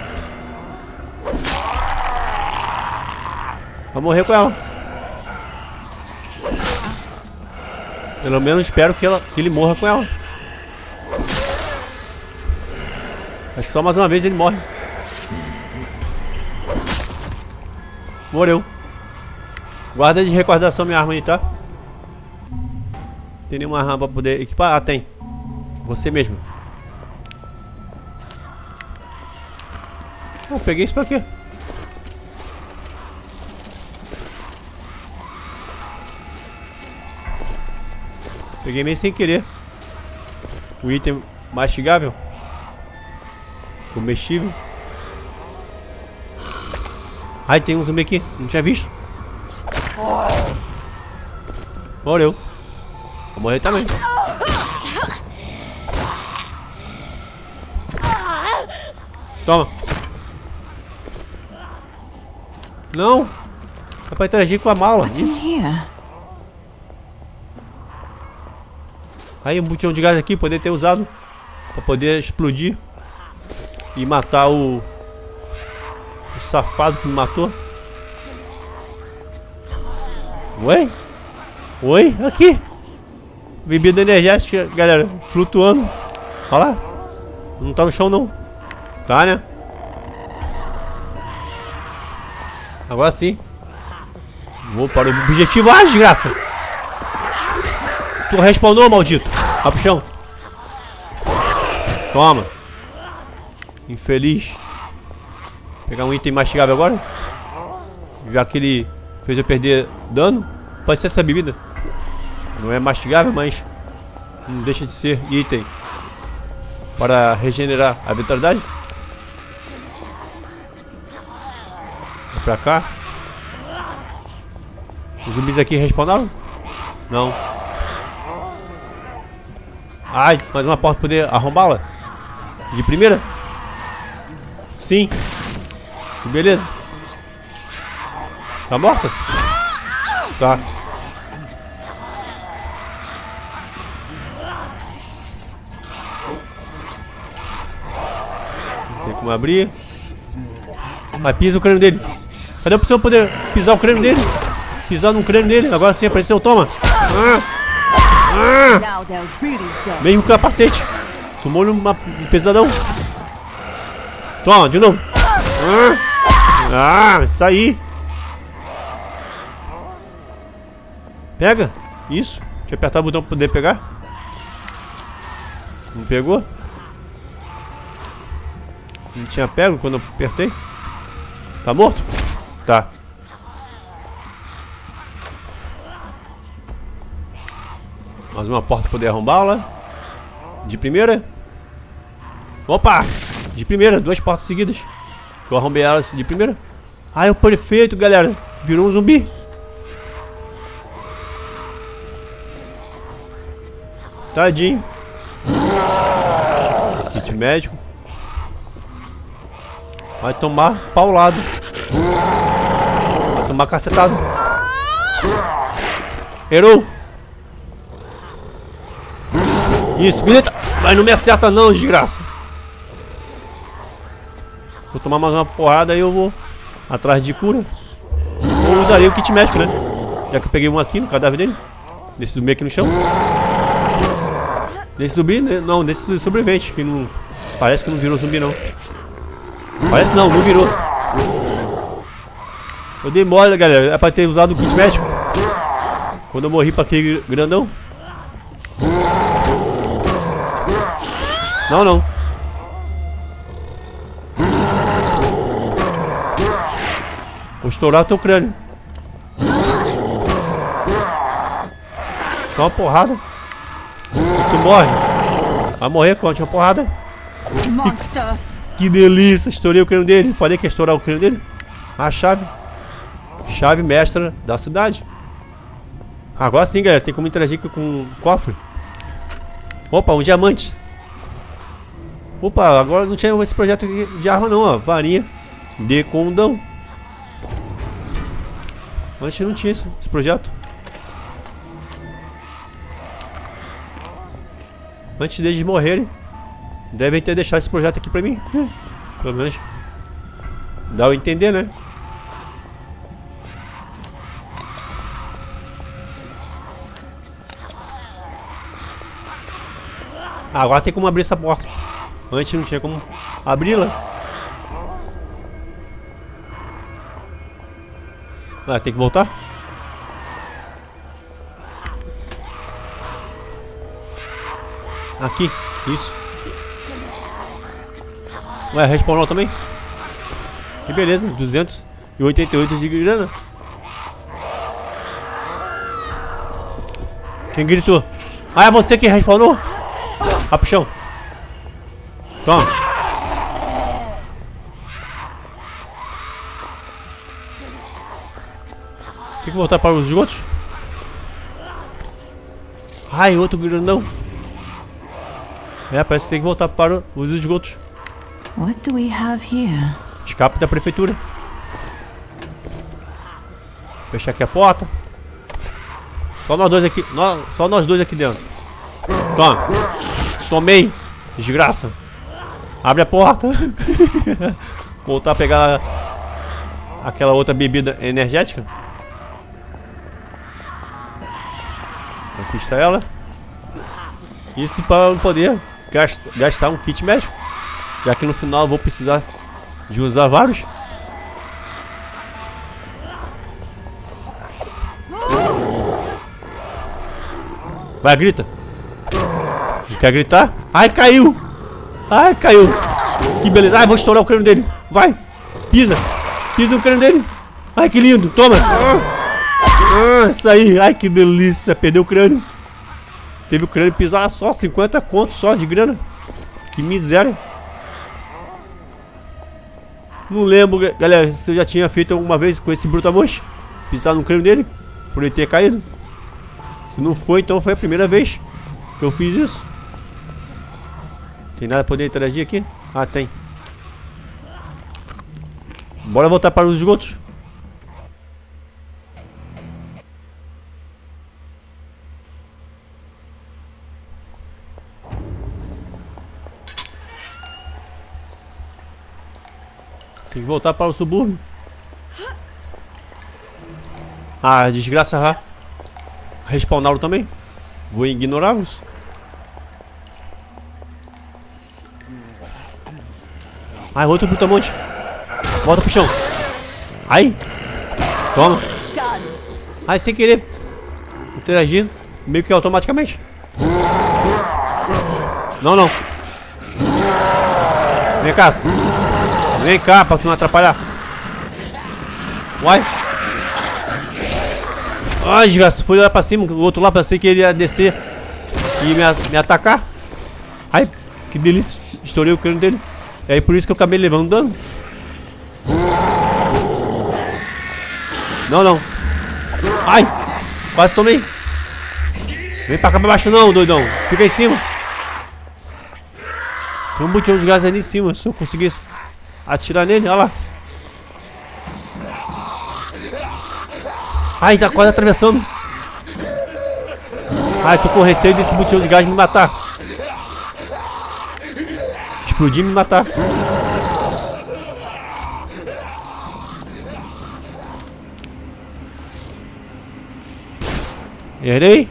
Vai morrer com ela. Pelo menos espero que, ela, que ele morra com ela. Acho que só mais uma vez ele morre. Morreu. Guarda de recordação minha arma aí, tá? Tem nenhuma arma pra poder equipar? Ah, tem. Você mesmo. Oh, peguei isso pra quê? Peguei meio sem querer. O item mastigável. Comestível. Ai, tem um zumbi aqui. Não tinha visto. Morreu. Vou morrer também. Toma. Não. É pra interagir com a mala. Aí um botão de gás aqui, poder ter usado. Pra poder explodir. E matar o... O safado que me matou. Oi? Oi? Aqui. Bebida energética, galera. Flutuando. Olha lá. Não tá no chão, não. Tá, né? Agora sim. Vou para o objetivo. Ah, desgraça. Tu respawnou, maldito. Vai pro chão. Toma. Infeliz. Vou pegar um item mastigável agora. Já que ele fez eu perder dano. Pode ser essa bebida. Não é mastigável, mas não deixa de ser item para regenerar a vitalidade. Vou pra cá. Os zumbis aqui respawnaram? Não. Ai, mais uma porta poder arrombá-la? De primeira? Sim. Beleza. Tá morta? Tá. Tem como abrir. Mas pisa o crânio dele. Cadê a opção poder pisar o crânio dele? Pisar no crânio dele. Agora sim apareceu. Toma. Ah. Ah. Mesmo capacete. Tomou uma, um pesadão. Toma, de novo. Ah, ah isso aí. Pega. Isso. Deixa eu apertar o botão pra poder pegar. Não pegou? Não tinha pego quando eu apertei? Tá morto? Tá. Mais uma porta pra poder arrombá-la. De primeira. Opa! De primeira, duas portas seguidas. Eu arrombei elas de primeira. Ah, é o perfeito, galera. Virou um zumbi. Tadinho. Kit médico. Vai tomar paulado. Vai tomar cacetado. Errou. Isso, grita. Mas não me acerta não, desgraça. Vou tomar mais uma porrada e eu vou atrás de cura. Ou usaria o kit médico, né? Já que eu peguei um aqui no cadáver dele. Desse zumbi aqui no chão. Desse zumbi, né? não, desse sobrevivente, que não... Parece que não virou zumbi, não. Parece não, não virou. Eu dei mole, galera. É pra ter usado o kit médico. Quando eu morri pra aquele grandão. Não, não. Vou estourar teu crânio. Só uma porrada. E tu morre. Vai morrer com uma porrada. Monster. Que delícia, estourei o crânio dele. Falei que ia estourar o crânio dele. A chave. Chave mestra da cidade. Agora sim, galera. Tem como interagir com o cofre. Opa, um diamante. Opa, agora não tinha esse projeto de arma não, ó. Varinha de condão. Antes não tinha esse, esse projeto. Antes deles morrerem, devem ter deixado esse projeto aqui pra mim. Pelo menos dá a entender, né? Agora tem como abrir essa porta. Antes não tinha como abri-la. Ah, tem que voltar? Aqui, isso. Ué, respawnou também? Que beleza, 288 de grana. Quem gritou? Ah, é você que respawnou? Vai pro chão. Toma. Tem que voltar para os esgotos? Ai, outro grandão. É, parece que tem que voltar para os esgotos. What do we have here? Escape da prefeitura. Fechar aqui a porta. Só nós dois aqui. Nós, só nós dois aqui dentro. Toma. Tomei. Desgraça. Abre a porta. Voltar a pegar aquela outra bebida energética. Conquista ela. Isso para poder gastar, um kit médico. Já que no final eu vou precisar de usar vários. Vai, grita. Não quer gritar? Ai, caiu! Ai, caiu! Que beleza! Ai, vou estourar o crânio dele! Vai! Pisa! Pisa no crânio dele! Ai, que lindo! Toma! Ah, isso aí! Ai, que delícia! Perdeu o crânio! Teve o crânio pisar só 50 contos só de grana! Que miséria! Não lembro, galera, se eu já tinha feito alguma vez com esse brutamonte. Pisar no crânio dele, por ele ter caído. Se não foi, então foi a primeira vez que eu fiz isso. Tem nada pra poder interagir aqui? Ah, tem. Bora voltar para os esgotos. Tem que voltar para o subúrbio. Ah, desgraça já. Respawnaram também. Vou ignorá-los. Ai, outro brutamonte. Volta pro chão. Ai. Toma. Ai, sem querer. Interagindo. Meio que automaticamente. Não, não. Vem cá. Vem cá pra tu não atrapalhar. Uai. Ai, desgraça. Fui lá pra cima. O outro lá pensei que ele ia descer e me, me atacar. Ai, que delícia. Estourei o crânio dele. E aí por isso que eu acabei levando dano. Não, não. Ai! Quase tomei. Vem pra cá pra baixo não, doidão. Fica em cima. Tem um botão de gás ali em cima. Se eu conseguisse atirar nele, olha lá. Ai, tá quase atravessando. Ai, tô com receio desse botão de gás me matar explodir e me matar. Errei.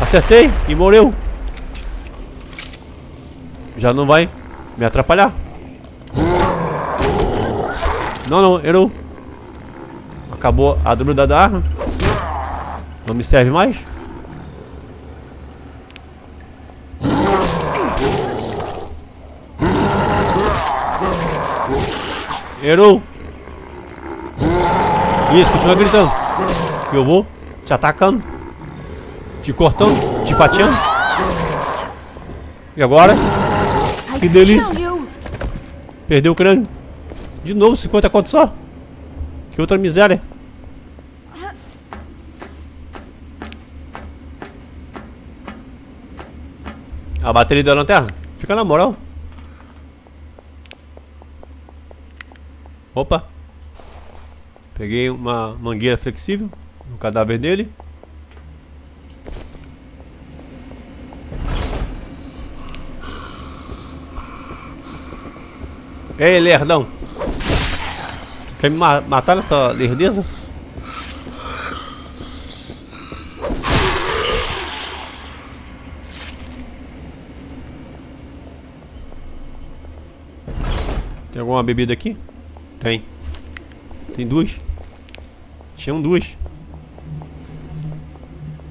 Acertei e morreu. Já não vai me atrapalhar. Não, não, errou. Acabou a dúvida da arma. Não me serve mais. Errou. Isso, continua gritando. Eu vou te atacando. Te cortando, te fatiando. E agora? Que delícia. Perdeu o crânio. De novo, 50 conto só. Que outra miséria. A bateria da lanterna? Fica na moral. Opa. Peguei uma mangueira flexível no cadáver dele. Ei, lerdão. Quer me ma matar nessa lerdeza? Tem alguma bebida aqui? Tem. Tem duas. Tinham duas.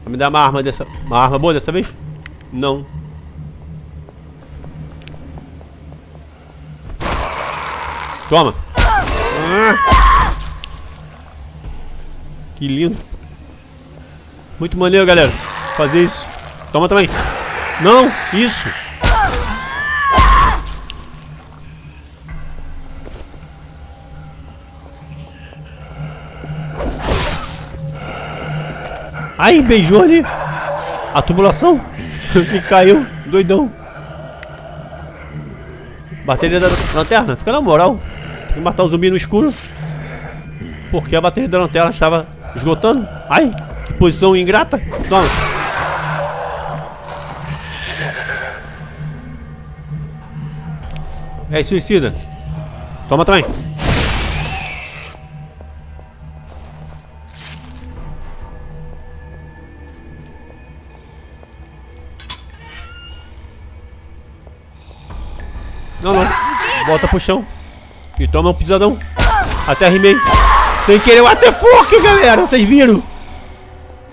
Vai me dar uma arma dessa. Uma arma boa dessa vez? Não. Toma. Ah. Que lindo. Muito maneiro, galera. Fazer isso. Toma também. Não, isso. Ai, beijou ali. A tubulação. e caiu, doidão. Bateria da lanterna, fica na moral. Que matar o zumbi no escuro. Porque a bateria da lanterna estava esgotando. Ai, que posição ingrata. Toma. É suicida. Toma também. Não, não. Volta pro chão. E toma um pisadão. Até rimei. Sem querer o fork, galera. Vocês viram?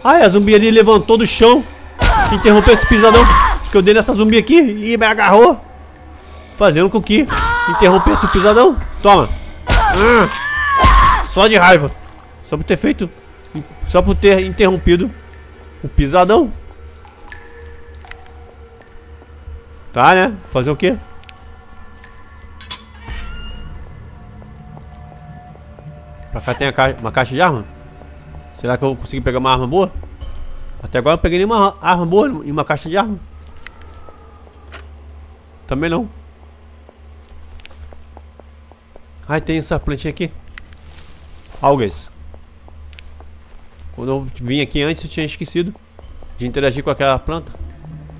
Ai, a zumbi ali levantou do chão. Interrompeu esse pisadão. Que eu dei nessa zumbi aqui. E me agarrou. Fazendo com que interrompesse o pisadão. Toma. Ah, só de raiva. Só por ter feito. Só por ter interrompido o pisadão. Tá, né? Fazer o quê? Pra cá tem uma caixa de arma. Será que eu consigo pegar uma arma boa? Até agora eu não peguei nenhuma arma boa em uma caixa de arma. Também não. Ai, tem essa plantinha aqui. Algas. Quando eu vim aqui antes eu tinha esquecido de interagir com aquela planta.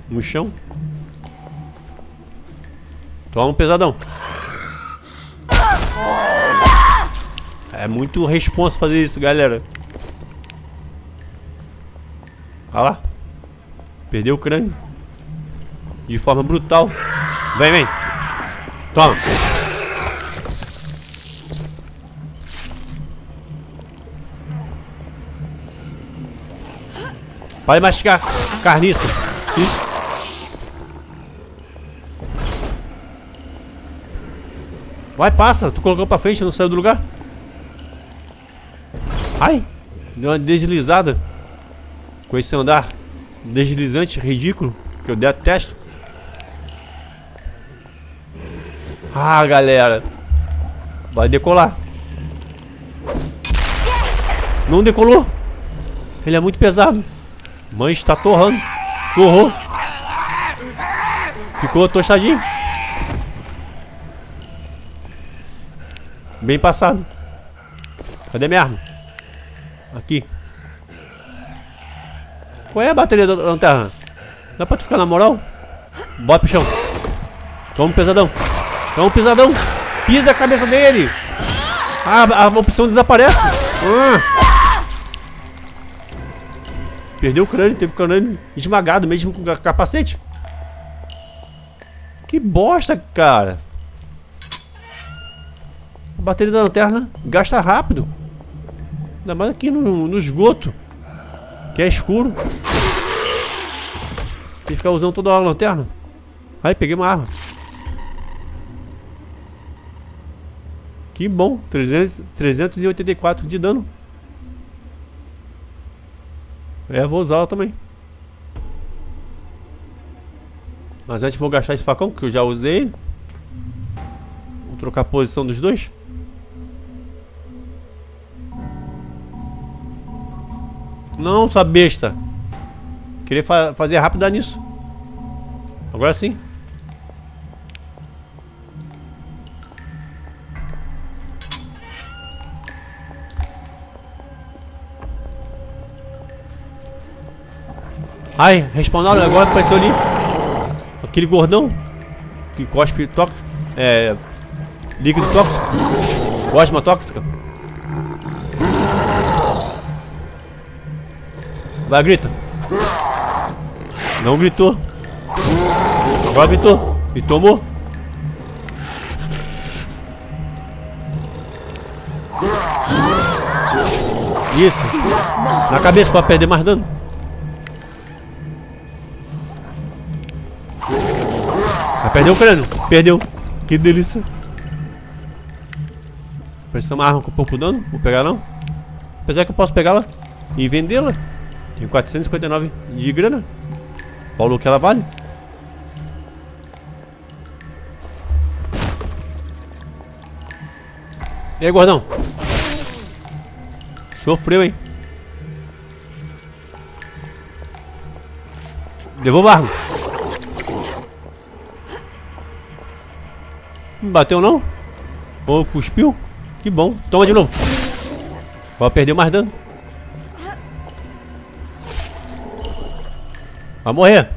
No chão. Toma um pesadão. É muito responsa fazer isso, galera. Olha lá. Perdeu o crânio. De forma brutal. Vem, vem. Toma. Vai mastigar carniça. Isso. Vai, passa. Tu colocou pra frente, não saiu do lugar? Ai! Deu uma deslizada. Com esse andar deslizante ridículo. Que eu detesto. Ah, galera. Vai decolar. Não decolou. Ele é muito pesado. Mãe está torrando. Torrou. Ficou tostadinho. Bem passado. Cadê minha arma? Aqui. Qual é a bateria da lanterna? Dá pra tu ficar na moral? Bota pro chão. Toma pesadão. Toma pesadão. Pisa a cabeça dele. Ah, a opção desaparece. Ah. Perdeu o crânio. Teve o crânio esmagado mesmo com capacete. Que bosta, cara. A bateria da lanterna gasta rápido. Ainda mais aqui no, no esgoto. Que é escuro. Tem que ficar usando toda hora a lanterna. Aí, peguei uma arma. Que bom. 300, 384 de dano. É, vou usar ela também. Mas antes vou gastar esse facão, que eu já usei. Vou trocar a posição dos dois. Não, sua besta. Queria fa fazer rápido nisso. Agora sim. Ai, respawnaram agora apareceu ali. Aquele gordão. Que cospe tóxico. É. Líquido tóxico. Gosma tóxica. Vai, grita. Não gritou. Agora gritou. E tomou. Isso. Na cabeça pra perder mais dano. Vai perder o crânio. Perdeu. Que delícia. Parece uma arma com pouco dano. Vou pegar não. Apesar que eu posso pegá-la e vendê-la. Tem 459 de grana. Qual o que ela vale? E aí, gordão? Sofreu, hein? Devolva a arma. Não bateu não? Ou cuspiu? Que bom. Toma de novo. Agora perdeu mais dano. Vai morrer.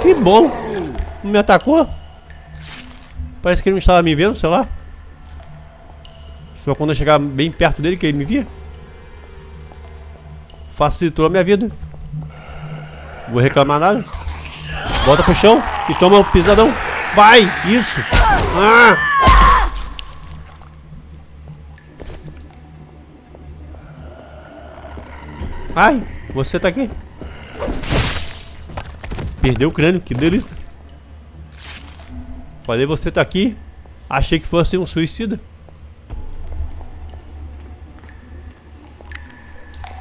Que bom. Não me atacou. Parece que ele não estava me vendo, sei lá. Só quando eu chegar bem perto dele que ele me via. Facilitou a minha vida. Vou reclamar nada. Volta pro chão e toma o um pisadão. Vai! Isso! Ah! Ai, você tá aqui. Perdeu o crânio, que delícia. Falei, você tá aqui. Achei que fosse um suicida.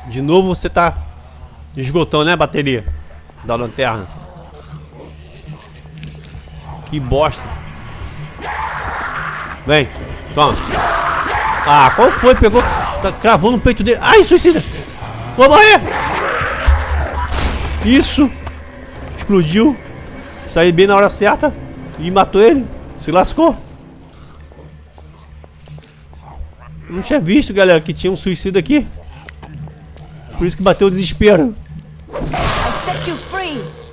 De novo você tá esgotando, né, a bateria da lanterna. Que bosta. Vem, toma. Ah, qual foi? Pegou, tá, cravou no peito dele. Ai, suicida. Vou morrer. Isso. Explodiu. Saí bem na hora certa. E matou ele. Se lascou. Não tinha visto, galera, que tinha um suicida aqui. Por isso que bateu o desespero.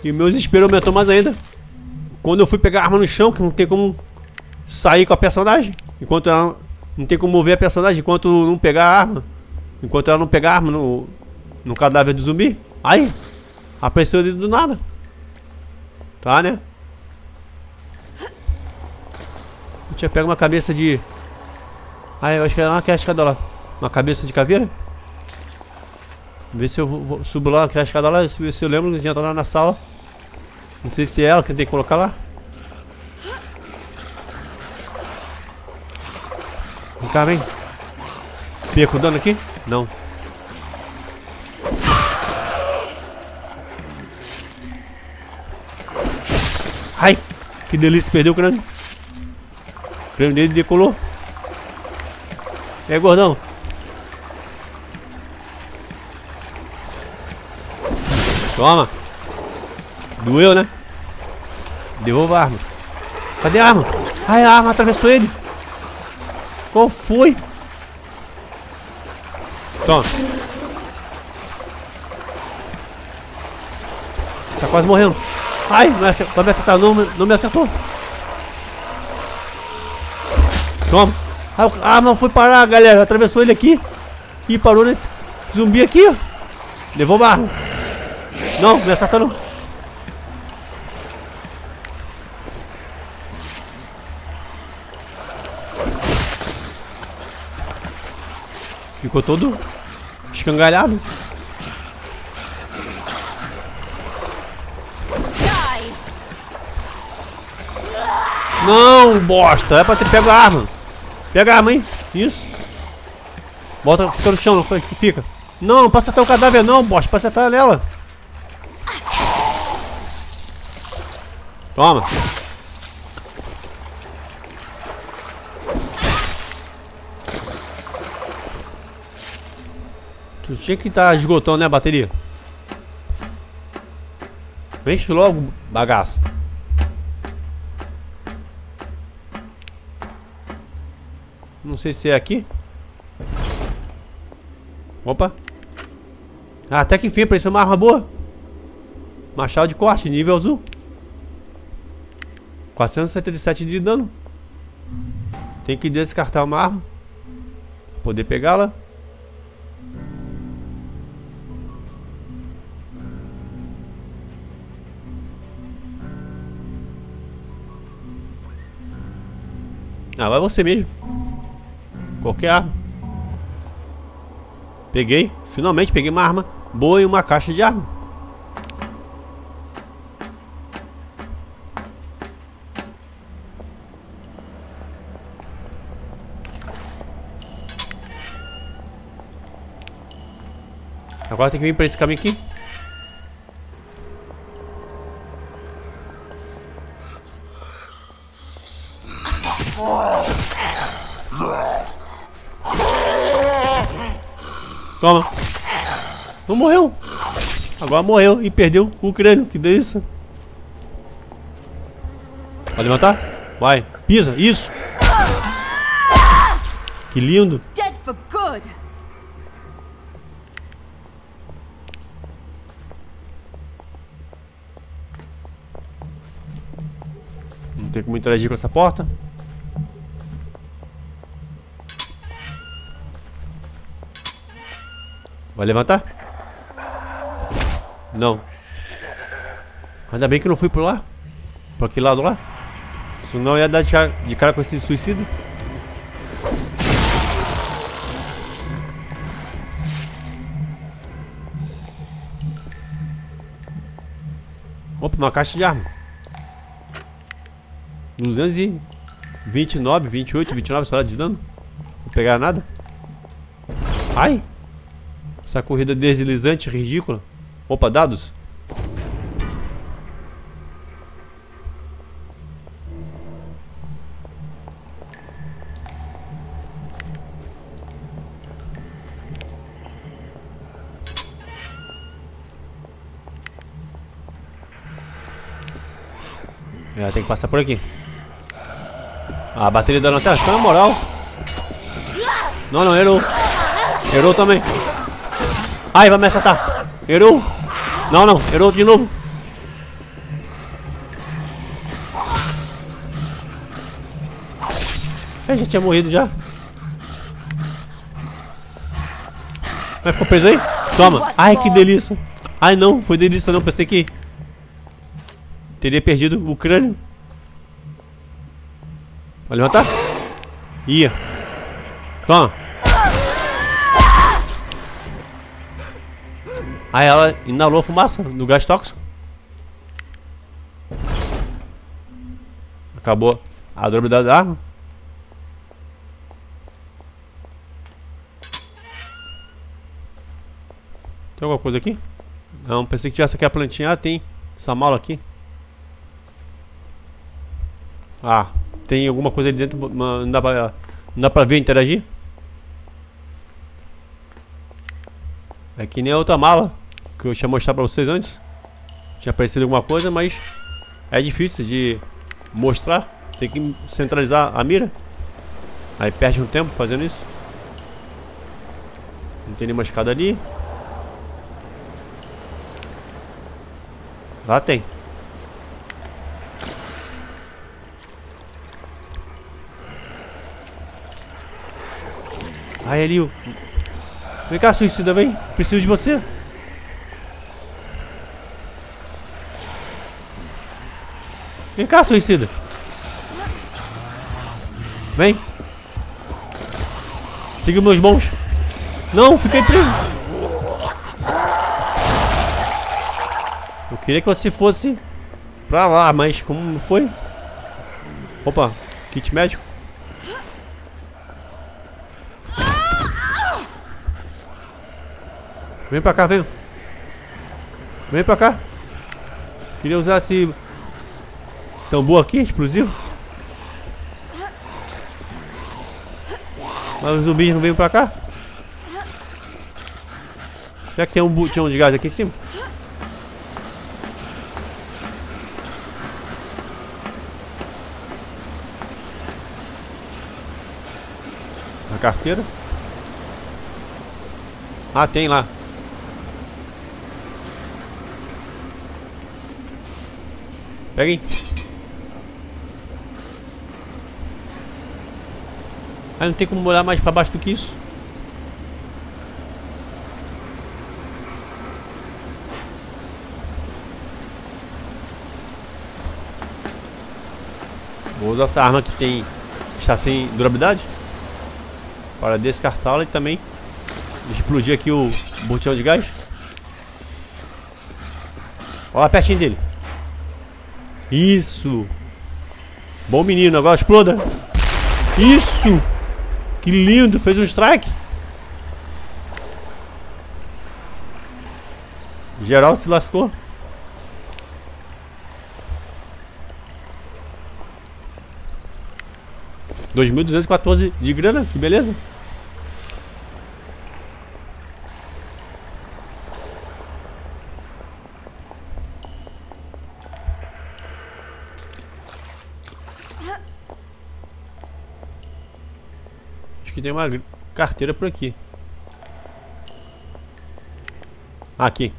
E o meu desespero aumentou mais ainda. Quando eu fui pegar a arma no chão, que não tem como sair com a personagem. Enquanto ela não tem como mover a personagem enquanto não pegar a arma. Enquanto ela não pegar a arma no, no cadáver do zumbi. Aí, apareceu ali do nada. Tá, né? Eu tinha pego uma cabeça de... Ah, eu acho que era uma cascada lá. Uma cabeça de caveira? Vê se eu subo lá, aquela escada lá, ver se eu lembro que tinha lá na sala. Não sei se é ela que tem que colocar lá. Vem cá, vem. Perco dano aqui? Não. Ai, que delícia, perdeu o crânio. O crânio dele decolou. É, gordão. Toma. Doeu, né? Devolva a arma. Cadê a arma? Ai, a arma atravessou ele. Qual foi? Toma. Tá quase morrendo. Ai, não, acertou, não me acertar, não, não me acertou. Toma. A arma foi parar, galera. Atravessou ele aqui. E parou nesse zumbi aqui, ó. Devolva a arma. Não, me acerta não. Ficou todo escangalhado. Não, bosta. É pra ter pego a arma. Pega a arma, hein? Isso. Bota, fica no chão, não fica. Não, não passa até o cadáver não, bosta. Passa até nela. Toma. Tu tinha que estar tá esgotando, né, a bateria? Enche logo, bagaço. Sei se é aqui. Opa. Ah, até que enfim apareceu uma arma boa. Machado de corte, nível azul. 477 de dano. Tem que descartar uma arma. Poder pegá-la. Ah, vai você mesmo. Qualquer arma. Peguei. Finalmente peguei uma arma boa e uma caixa de arma. Agora tem que vir pra esse caminho aqui. Toma. Não morreu. Agora morreu e perdeu o crânio. Que delícia. Pode levantar? Vai. Pisa. Isso. Que lindo. Não tem como interagir com essa porta. Vai levantar? Não. Ainda bem que eu não fui por lá. Por aquele lado lá. Senão ia dar de cara com esse suicídio. Opa, uma caixa de arma. 229, 28, 29 sei lá de dano. Não pegar nada. Ai! Essa corrida deslizante ridícula. Opa, dados. É, tem que passar por aqui. A bateria da lanterna na moral. Não, não, errou. Errou também. Ai, vai me acertar. Errou. Não, não. Errou de novo. Eu já tinha morrido já. Mas ficou preso aí? Toma. Ai, que delícia. Ai, não. Foi delícia não. Pensei que teria perdido o crânio. Vai levantar? Ia. Toma. Aí ela inalou a fumaça do gás tóxico. Acabou a durabilidade da arma. Tem alguma coisa aqui? Não, pensei que tivesse aqui a plantinha. Ah, tem essa mala aqui. Ah, tem alguma coisa ali dentro. Não dá pra, não dá pra ver interagir? É que nem a outra mala que eu tinha mostrado pra vocês antes. Tinha aparecido alguma coisa, mas é difícil de mostrar. Tem que centralizar a mira. Aí perde um tempo fazendo isso. Não tem nenhuma escada ali. Lá tem. Aí ali o Vem cá, suicida, vem. Preciso de você. Vem cá, suicida. Vem. Siga meus bons. Não, fiquei preso. Eu queria que você fosse pra lá, mas como foi? Opa, kit médico. Vem pra cá, vem. Vem pra cá. Queria usar esse tambor aqui, explosivo. Mas os zumbis não vêm pra cá. Será que tem um botão de gás aqui em cima? A carteira? Ah, tem lá. Peguem. Ah, não tem como olhar mais pra baixo do que isso. Vou usar essa arma que tem está sem durabilidade para descartá-la e também explodir aqui o botão de gás. Olha lá pertinho dele. Isso. Bom menino, agora exploda. Isso. Que lindo, fez um strike. Geral se lascou. Dois mil duzentos de grana, que beleza. Que tem uma carteira por aqui. Aqui.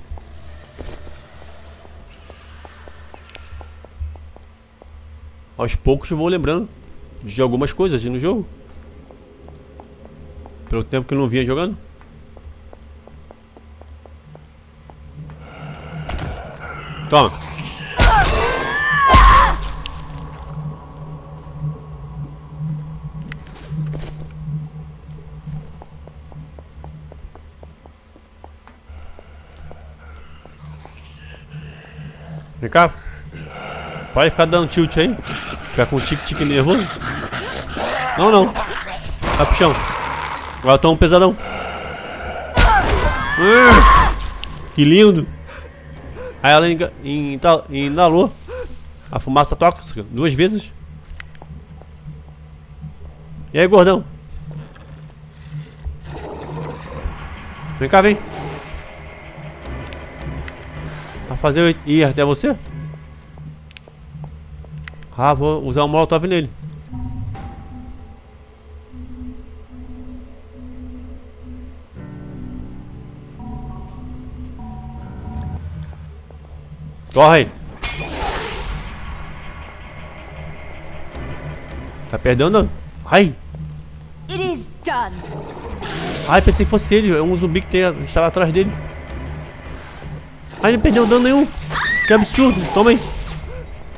Aos poucos vou lembrando de algumas coisas no jogo. Pelo tempo que não vinha jogando. Toma. Vem cá. Pode ficar dando tilt aí. Ficar com tique-tique nervoso. Não, não. Vai pro chão. Agora toma um pesadão. Ah, que lindo. Aí ela inalou a fumaça tóxica duas vezes. E aí, gordão? Vem cá, vem. Vai fazer eu ir até você? Ah, vou usar um molotov nele. Corre. Tá perdendo? Ai. It is done. Ai, pensei que fosse ele. É um zumbi que tem, estava atrás dele. Ai, não perdeu dano nenhum. Que absurdo. Toma aí.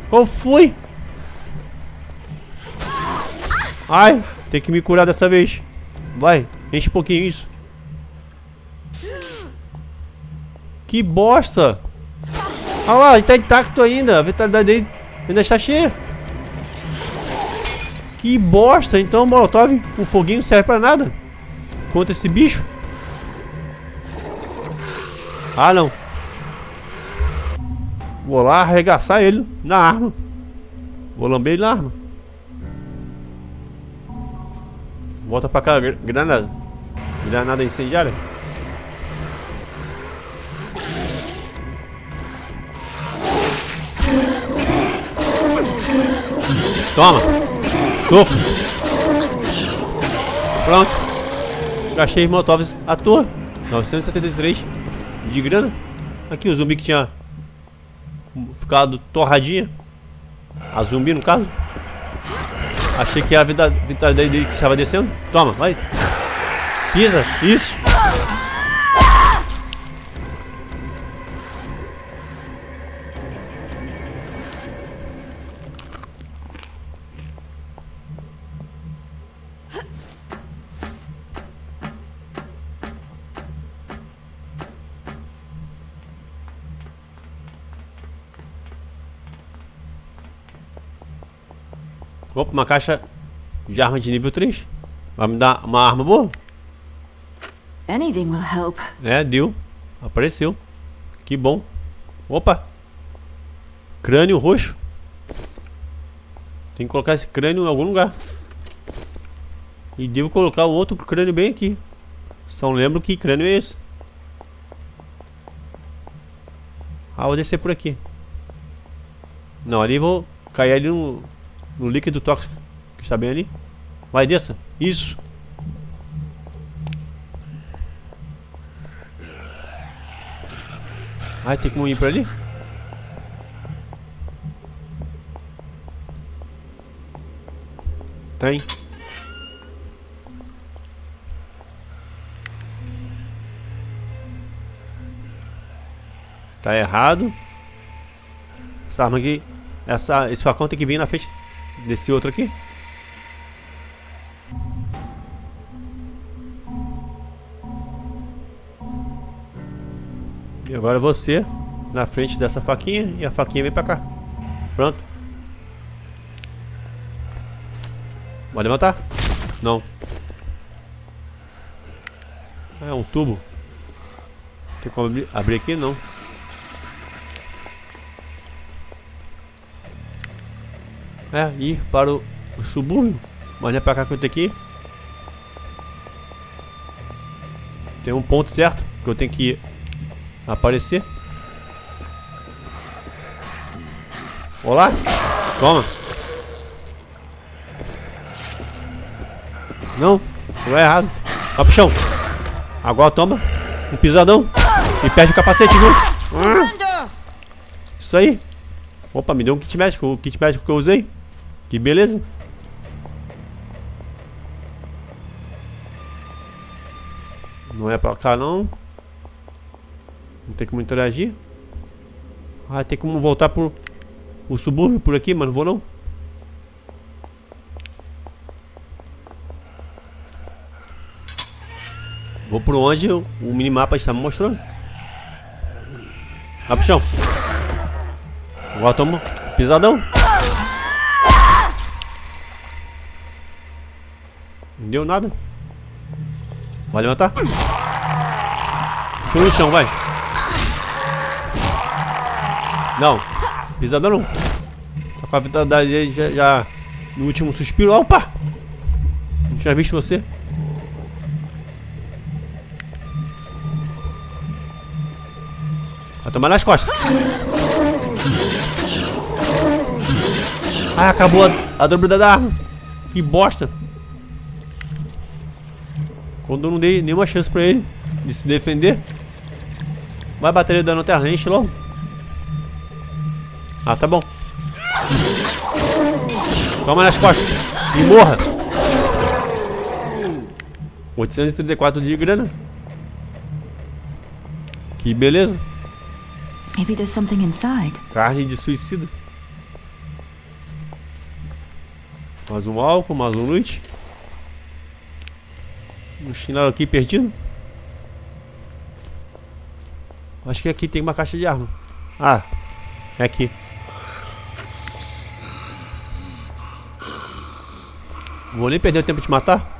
Qual foi? Ai, tem que me curar dessa vez. Vai, enche um pouquinho isso. Que bosta. Olha lá, ele tá intacto ainda. A vitalidade dele ainda está cheia. Que bosta. Então molotov, o foguinho serve pra nada. Contra esse bicho. Ah, não. Vou lá arregaçar ele na arma. Vou lamber ele na arma. Volta pra cá, granada. Granada incendiária. Toma. Sofra. Pronto. Gastei molotovs à toa. 973 de grana. Aqui o zumbi que tinha ficado torradinha. A zumbi no caso. Achei que era a vitalidade dele que estava descendo. Toma, vai. Pisa, isso. Opa, uma caixa de arma de nível 3. Vai me dar uma arma boa? Anything will help. É, deu. Apareceu. Que bom. Opa. Crânio roxo. Tem que colocar esse crânio em algum lugar. E devo colocar o outro crânio bem aqui. Só não lembro que crânio é esse. Ah, vou descer por aqui. Não, ali vou cair ali no, no líquido tóxico que está bem ali. Vai, desça. Isso. Ah, tem como ir por ali? Tem. Tá errado. Essa arma aqui. Essa, esse facão tem que vir na frente desse outro aqui. E agora você na frente dessa faquinha e a faquinha vem pra cá. Pronto. Pode levantar? Não. É um tubo. Tem como abrir aqui? Não. É, ir para o, o subúrbio. Mas não é pra cá que eu tenho que ir. Tem um ponto certo que eu tenho que aparecer. Olá. Toma. Não, não é errado. Vai pro chão. Agora toma um pisadão e perde o capacete. Ah. Isso aí. Opa, me deu um kit médico, o kit médico que eu usei. Que beleza. Não é pra cá não. Não tem como interagir. Ah, tem como voltar por o subúrbio por aqui, mas não vou não. Vou por onde o minimapa está me mostrando. Vai pro chão. Agora toma pisadão. Não deu nada. Vai levantar. Show no chão, vai. Não. Pisadão não. Tá com a vitalidade já, já no último suspiro. Opa! Não tinha visto você. Vai tomar nas costas. Ah, acabou a, a dobrada da arma. Que bosta. Quando eu não dei nenhuma chance pra ele de se defender. Vai bater dano terra, enche logo. Ah, tá bom. Toma nas costas. E morra. 834 de grana. Que beleza. Maybe there's something inside. Carne de suicida. Mais um álcool, mais um noite. Um chinelo aqui perdido. Acho que aqui tem uma caixa de arma. Ah, é aqui. Vou nem perder o tempo de matar.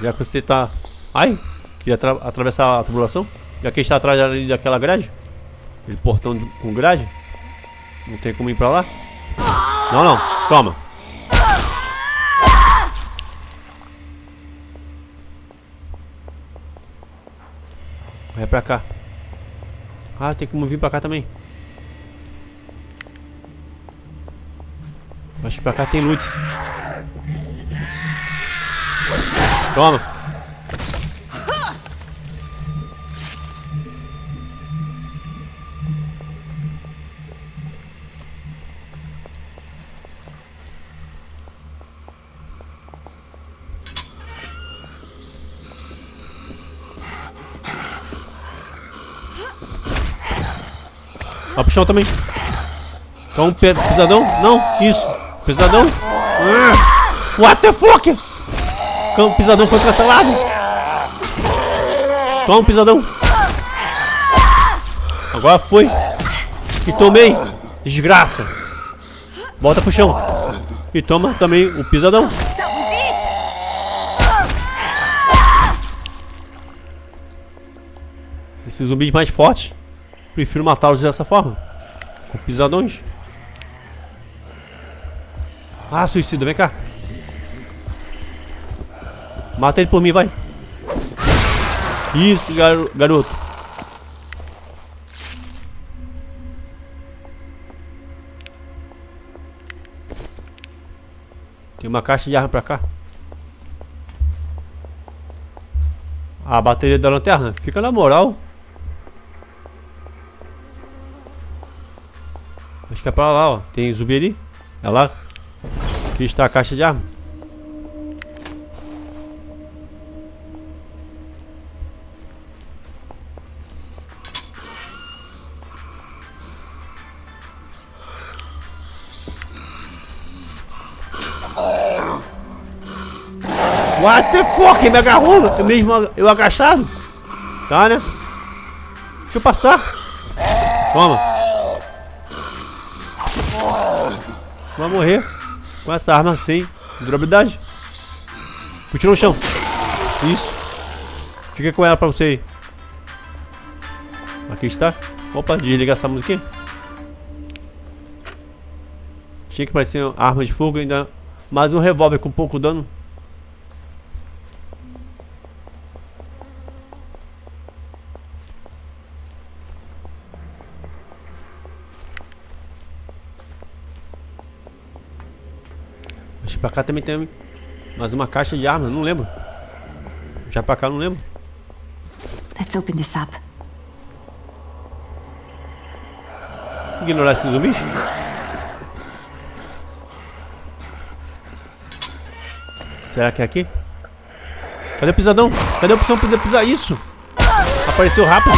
Já que você tá... Ai, queria atra atravessar a tubulação. Já que está atrás ali daquela grade. Aquele portão de, com grade. Não tem como ir pra lá. Não, não. Toma. Vai pra cá. Ah, tem como vir pra cá também. Acho que pra cá tem loot. Toma. Vai pro chão também. Então, pesadão? Não, isso. Pesadão? Ah, what the fuck? O pisadão foi cancelado. Toma pisadão. Agora foi. E tomei. Desgraça. Volta pro chão. E toma também o pisadão. Esses zumbis mais fortes prefiro matá-los dessa forma. Com pisadões. Ah, suicida, vem cá. Mata ele por mim, vai. Isso, garo garoto. Tem uma caixa de arma pra cá. Ah, a bateria da lanterna. Fica na moral. Acho que é pra lá, ó. Tem zumbi ali. É lá. Aqui está a caixa de arma. What the fuck? Ele me agarrou. Eu mesmo, eu agachado. Tá, né? Deixa eu passar. Toma. Vai morrer com essa arma sem durabilidade. Continua no chão. Isso. Fica com ela pra você aí. Aqui está. Opa, desligar essa aqui. Tinha que parecer arma de fogo ainda. Mais um revólver com pouco dano. Pra cá também tem mais uma caixa de armas, não lembro. Já pra cá não lembro. Let's open this up. Ignorar esses zumbis? Será que é aqui? Cadê o pisadão? Cadê a opção pra pisar isso? Apareceu rápido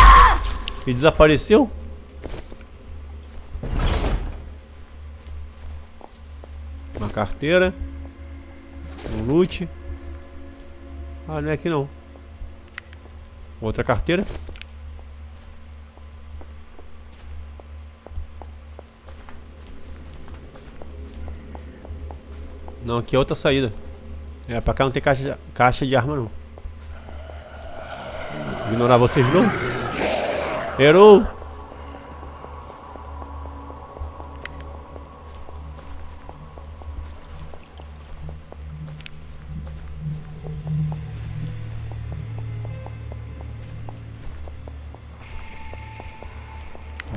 e desapareceu. Uma carteira. Um loot. Ah, não é aqui não. Outra carteira. Não, aqui é outra saída. É, pra cá não tem caixa de, caixa de arma não. Ignorar vocês não. Errou!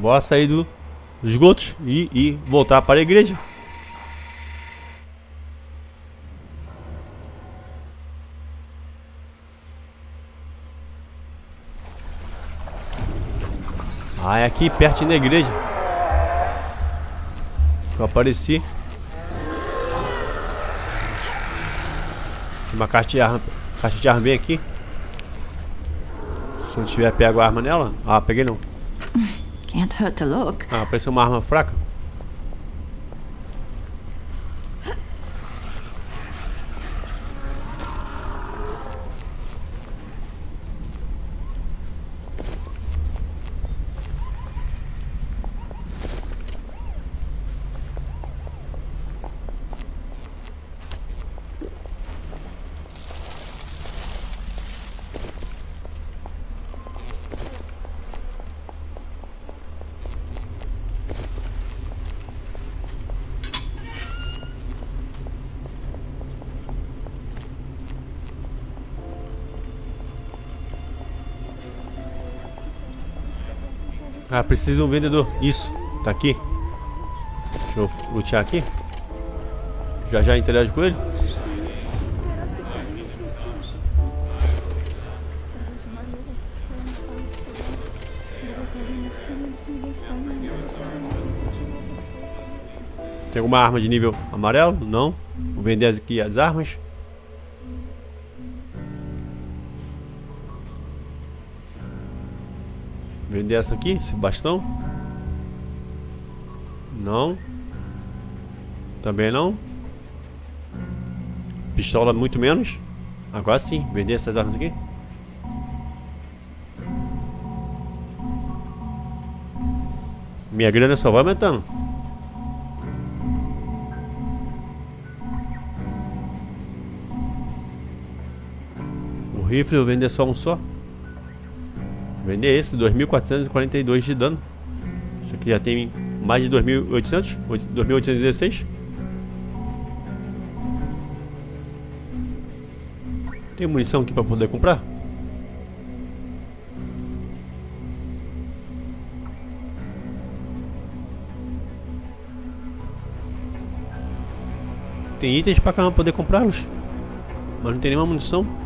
Bora sair do, dos esgotos e, e voltar para a igreja. Ah, é aqui perto da igreja. Eu apareci. Tem uma caixa de arma, caixa de arma bem aqui. Se eu tiver pego a arma nela. Ah, peguei não. Can't hurt to look. Ah. Preciso de um vendedor. Isso, tá aqui. Deixa eu lutear aqui. Já já interage com ele. Tem alguma arma de nível amarelo? Não. Vou vender aqui as armas. Vender essa aqui, esse bastão. Não. Também não. Pistola muito menos. Agora sim, vender essas armas aqui. Minha grana só vai aumentando. O rifle eu vender só um só. Vender esse, 2.442 de dano. Isso aqui já tem mais de 2.800, 2.816. Tem munição aqui para poder comprar? Tem itens caramba poder comprá-los. Mas não tem nenhuma munição.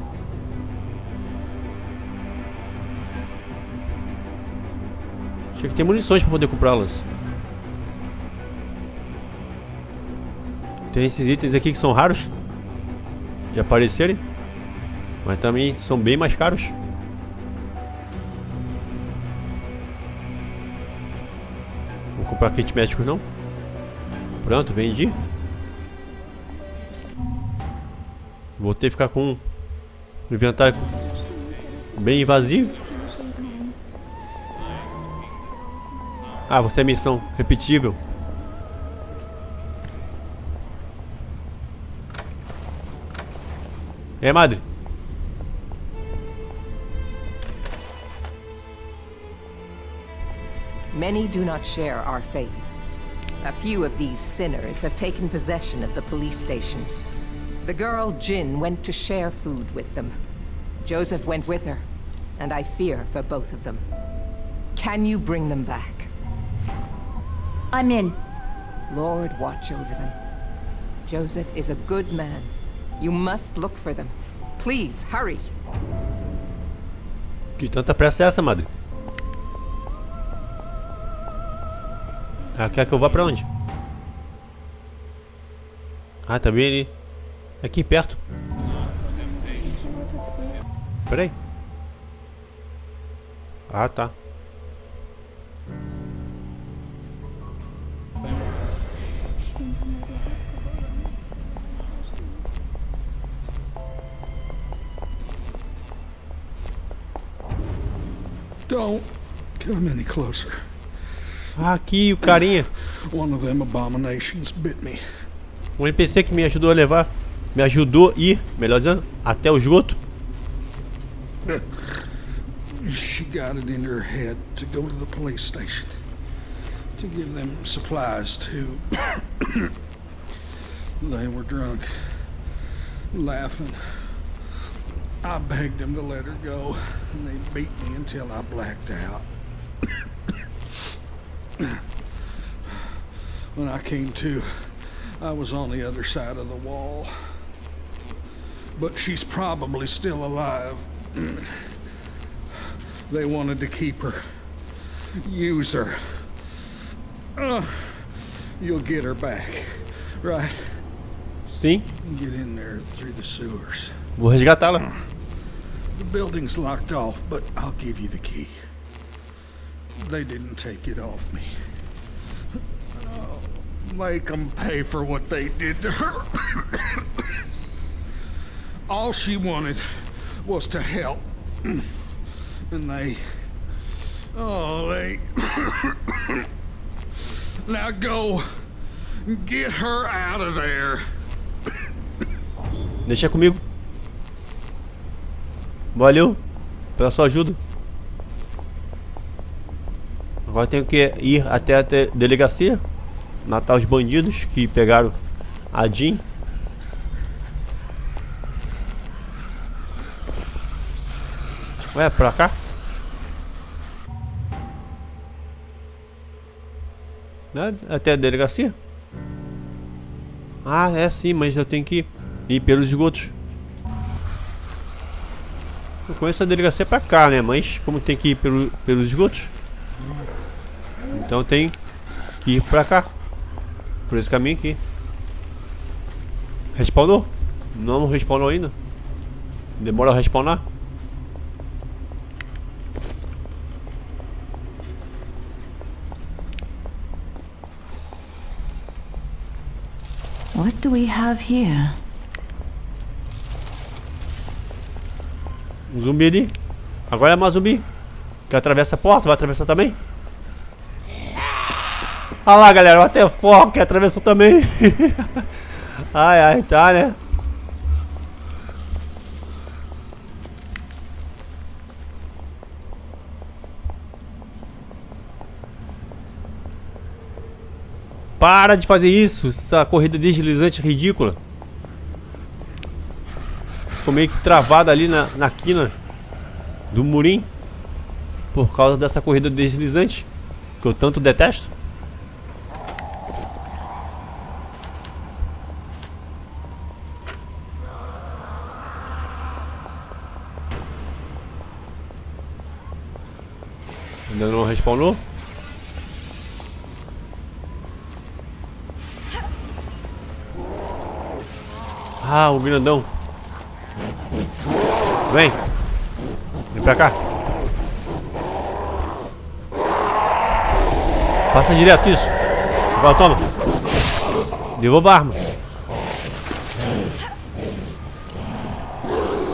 Tinha que ter munições pra poder comprá-las. Tem esses itens aqui que são raros de aparecerem, mas também são bem mais caros. Vou comprar kit médico não? Pronto, vendi. Vou ter que ficar com o inventário bem vazio. Ah, você é missão repetível. É, madre? Many do not share our faith. A few of these sinners have taken possession of the police station. The girl, Jin, went to share food with them. Joseph went with her, and I fear for both of them. Can you bring them back? I'm in. Lord, watch over them. Joseph is a good man. You must look for them. Please, hurry. Que tanta pressa é essa, madre? Ah, quer que eu vá pra onde? Ah, tá bem ali. Aqui perto. Peraí. Ah, tá. Come any closer. Ah, aqui o carinha. One of them abominations bit me. O NPC que me ajudou a levar. Me ajudou a ir, melhor dizendo, até o esgoto. She got it into her head to go to the police station. To give them supplies to. they were drunk. Laughing. I begged them to let her go, and they beat me until I blacked out. when I came to, I was on the other side of the wall. But she's probably still alive. they wanted to keep her. Use her. Uh, you'll get her back, right? Sim. Get in there through the sewers. Vou resgatá-la. The building's locked off, but I'll give you the key. They didn't take it off me. I'll make them pay for what they did to her. All she wanted was to help. And they... Oh, they... now go. Get her out of there. Deixa comigo. Valeu pela sua ajuda. Agora tenho que ir até a delegacia, matar os bandidos que pegaram a Jean. Ué, pra cá? Né? Até a delegacia? Ah, é sim, mas eu tenho que ir pelos esgotos. Eu conheço a delegacia pra cá, né? Mas como tem que ir pelo, pelos esgotos, então tem que ir pra cá. Por esse caminho aqui. Respawnou? Não, não respawnou ainda. Demora a respawnar. What do we have here? Um zumbi ali. Agora é mais zumbi. Que atravessa a porta, vai atravessar também? Olha lá, galera, até foco que atravessou também. ai, ai, tá, né? Para de fazer isso, essa corrida deslizante ridícula. Ficou meio que travada ali na, na quina do murim. Por causa dessa corrida deslizante. Que eu tanto detesto. Ainda não respawnou? Ah, o grandão. Vem. Vem pra cá. Passa direto isso. Vai, toma. Devolva a arma.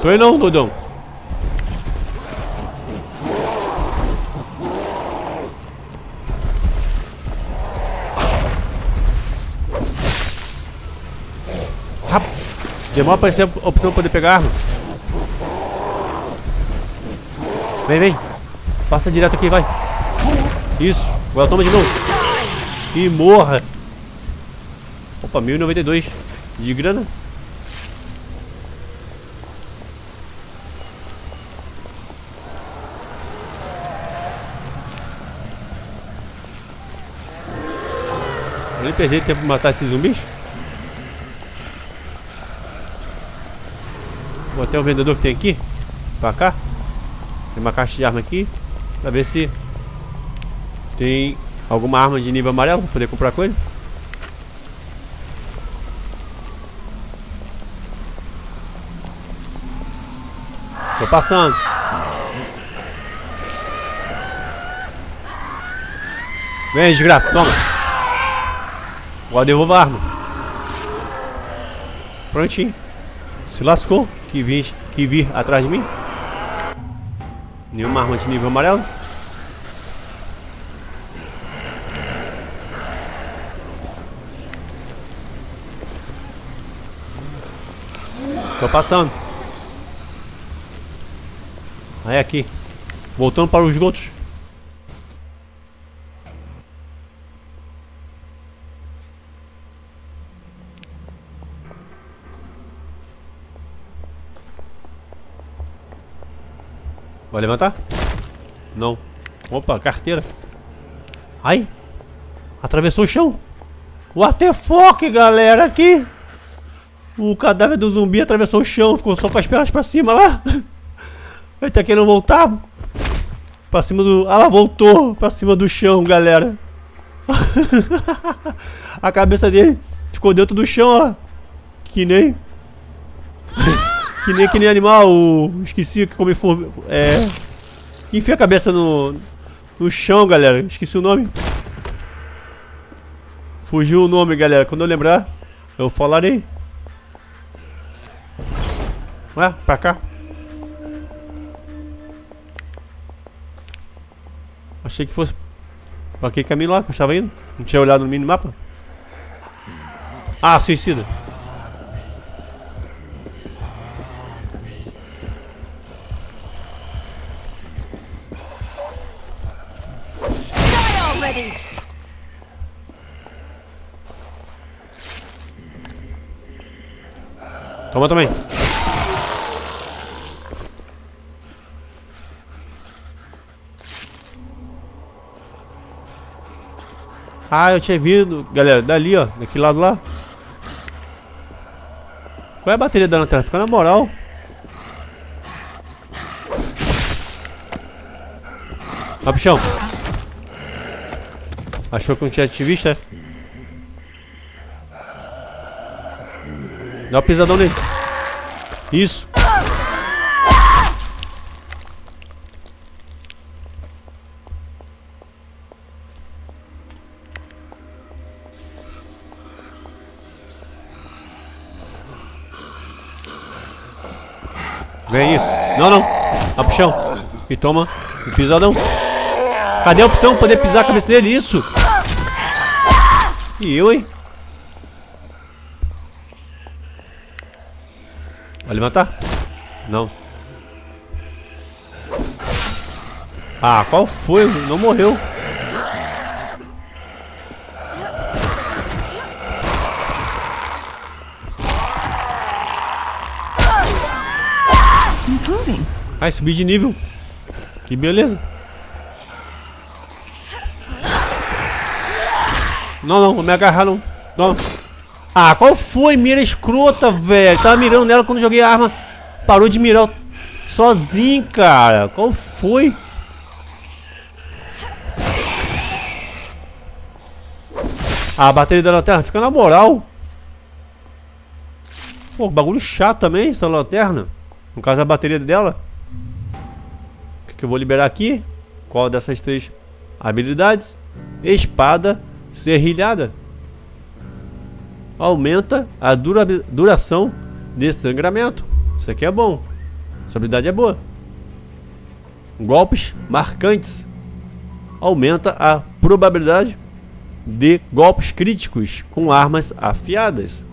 Tô aí não, Dodão. Demora aparecer a opção de poder pegar arma. Vem, vem. Passa direto aqui, vai. Isso. Agora toma de novo. E morra. Opa, 1092 de grana. Nem perder tempo pra matar esses zumbis. Vou até o vendedor que tem aqui. Pra cá. Tem uma caixa de arma aqui. Pra ver se tem alguma arma de nível amarelo pra poder comprar com ele. Tô passando. Vem, desgraça, toma. Agora devolva a arma. Prontinho. Se lascou que vir, que vir atrás de mim. Nenhuma arma de nível amarelo. Tô passando. Aí aqui. Voltando para os esgotos. Vai levantar? Não. Opa, carteira. Ai. Atravessou o chão. The fuck, galera, aqui. O cadáver do zumbi atravessou o chão, ficou só com as pernas pra cima lá. Ele tá querendo voltar. Pra cima do... Ah lá, voltou pra cima do chão, galera. A cabeça dele ficou dentro do chão, ó. Que nem... Que nem que nem animal, esqueci que come formiga. É. Enfia a cabeça no. No chão, galera. Esqueci o nome. Fugiu o nome, galera. Quando eu lembrar, eu falarei. Ué, pra cá. Achei que fosse pra aquele caminho lá que eu estava indo. Não tinha olhado no minimapa. Ah, suicida. Toma também. Ah, eu tinha vindo, galera, dali, ó, daquele lado lá. Qual é a bateria da lanterna? Fica na moral. Pro chão. Achou que não tinha te visto, é? Dá uma pisadão nele. Isso. Vem isso. Não, não. Vai pro chão. E toma um pisadão. Cadê a opção poder pisar a cabeça dele? Isso. E eu, hein? Vai levantar? Não. Ah, qual foi? Não morreu. Ai, subi de nível. Que beleza. Não, não, vou me agarrar não. Não. Ah, qual foi? Mira escrota, velho. Tava mirando nela quando joguei a arma. Parou de mirar sozinho, cara. Qual foi? Ah, a bateria da lanterna fica na moral. Pô, bagulho chato também, essa lanterna. No caso, a bateria dela. O que, que eu vou liberar aqui? Qual dessas três habilidades? Espada serrilhada. Aumenta a dura duração de sangramento. Isso aqui é bom. Essa habilidade é boa. Golpes marcantes. Aumenta a probabilidade de golpes críticos com armas afiadas.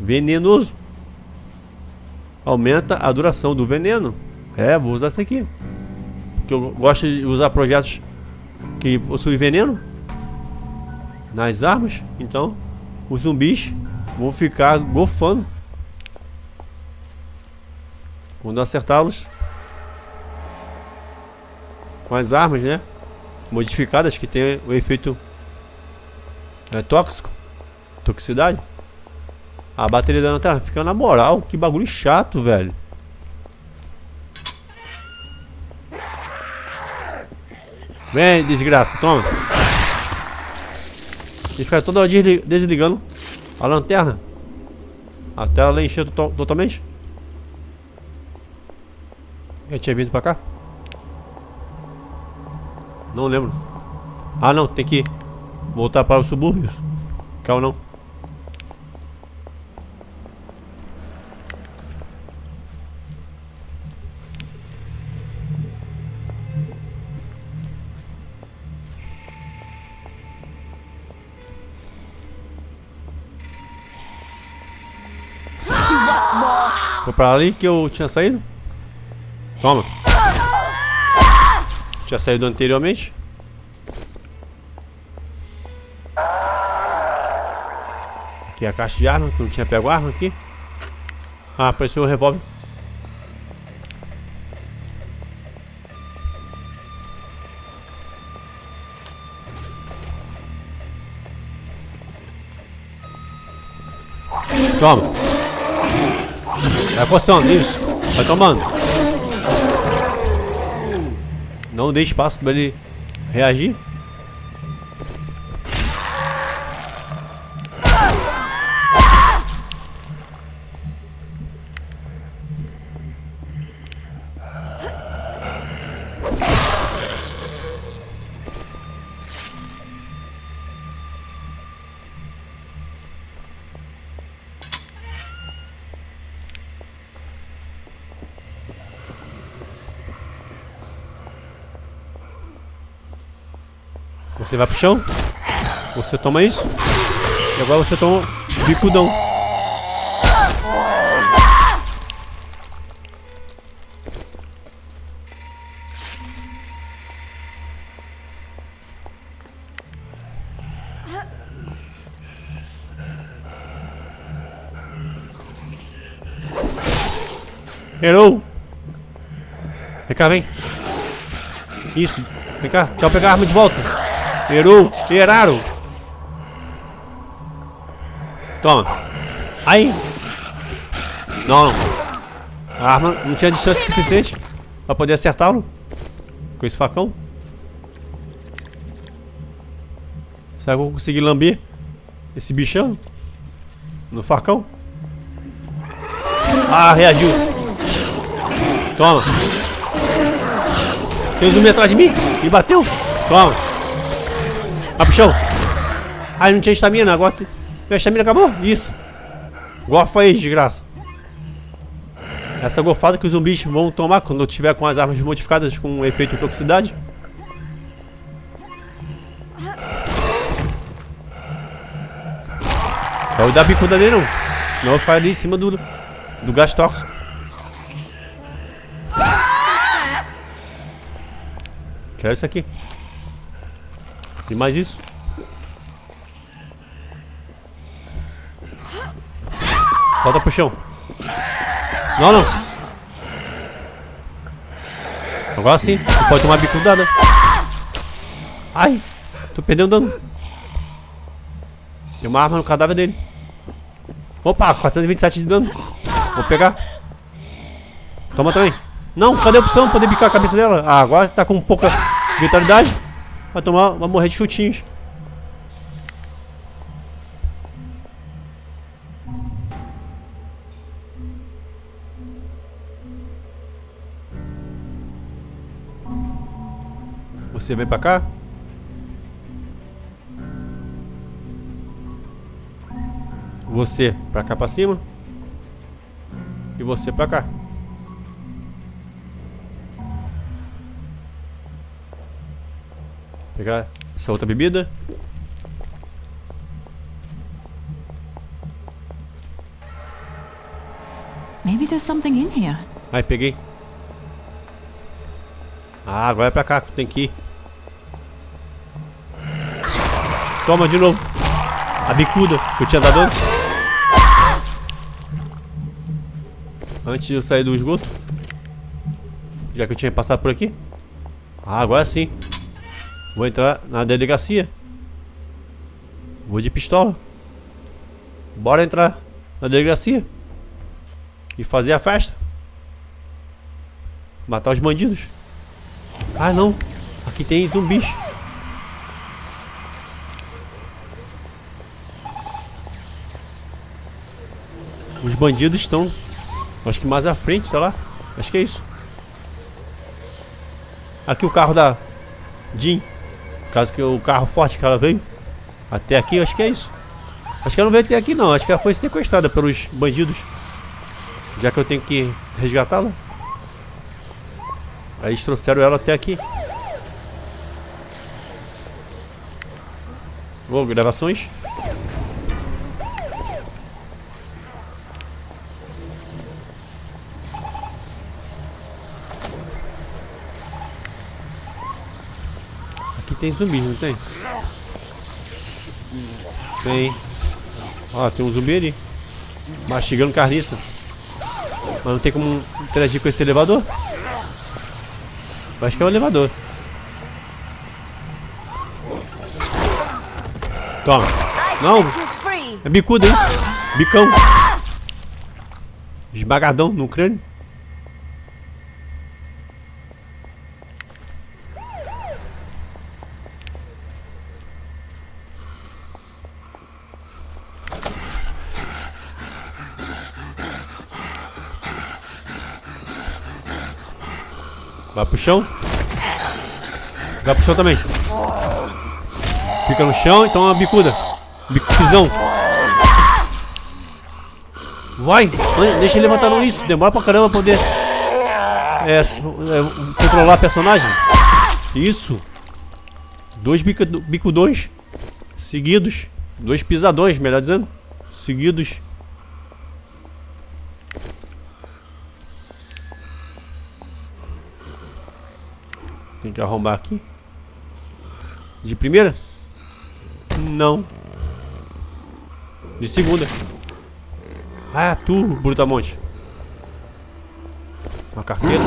Venenoso. Aumenta a duração do veneno. É, vou usar isso aqui. Porque eu gosto de usar projetos que possuem veneno nas armas. Então, os zumbis vão ficar gofando. Quando acertá-los com as armas, né? Modificadas que tem o efeito é, tóxico, toxicidade. A bateria da lanterna fica na moral. Que bagulho chato, velho. Vem, desgraça, toma. E fica toda hora desligando a lanterna. Até ela encher to totalmente. Eu tinha vindo pra cá? Não lembro. Ah, não, tem que voltar para os subúrbios. Calma, não. Foi pra ali que eu tinha saído? Toma. Tinha saído anteriormente. Aqui é a caixa de arma, que não tinha pego arma aqui. Ah, apareceu o revólver. Toma. Vai coçando, isso. Vai tomando. Não dê espaço para ele reagir. Você vai pro chão. Você toma isso. E agora você toma bicudão. Errou! Vem cá, vem. Isso. Vem cá. Deixa eu pegar a arma de volta. Erou, eraram. Toma. Aí. Não, não. A arma não tinha distância suficiente pra poder acertá-lo. Com esse facão. Será que eu vou conseguir lamber esse bichão? No facão? Ah, reagiu. Toma. Tem um zumbi atrás de mim. Me bateu. Toma. Vai pro chão. Ai, não tinha estamina, agora tem... Minha estamina acabou? Isso. Gofa aí, desgraça. Essa gofada que os zumbis vão tomar quando eu tiver com as armas modificadas com efeito de toxicidade. Só dar bicuda dele não. Senão eu ficar ali em cima do, do gás tóxico. Quero isso aqui. E mais isso. Volta pro chão. Não, não. Agora sim. Tu pode tomar bicudada. Ai. Tô perdendo dano. Tem uma arma no cadáver dele. Opa, 427 de dano. Vou pegar. Toma também. Não, cadê a opção de poder bicar a cabeça dela? Ah, agora tá com pouca vitalidade. Vai tomar, vai morrer de chutinhos. Você vem pra cá? Você pra cá pra cima. E você pra cá. Pegar essa outra bebida. Maybe there's something in here. Aí, peguei. Ah, agora é pra cá que tem que ir. Toma de novo. A bicuda que eu tinha dado antes. Antes de eu sair do esgoto. Já que eu tinha passado por aqui. Ah, agora sim. Vou entrar na delegacia. Vou de pistola. Bora entrar na delegacia. E fazer a festa. Matar os bandidos. Ah, não. Aqui tem zumbis. Os bandidos estão, acho que mais à frente, sei lá. Acho que é isso. Aqui o carro da Jean. Caso que o carro forte que ela veio. Até aqui, acho que é isso. Acho que ela não veio até aqui não. Acho que ela foi sequestrada pelos bandidos. Já que eu tenho que resgatá-la. Aí eles trouxeram ela até aqui. Ô, gravações. Tem zumbi, não tem? Tem. Ó, tem um zumbi ali. Mastigando carniça. Mas não tem como interagir com esse elevador? Acho que é o elevador. Toma. Não. É bicuda isso. Bicão. Esmagadão no crânio. Chão. Vai pro chão também. Fica no chão, então uma bicuda. Bico, pisão. Vai, deixa ele levantar no isso. Demora pra caramba poder é, é, controlar a personagem. Isso. Dois bicudões seguidos. Dois pisadões, melhor dizendo. Seguidos. Tem que arrombar aqui. De primeira? Não. De segunda. Ah, tu, Brutamonte. Uma carteira.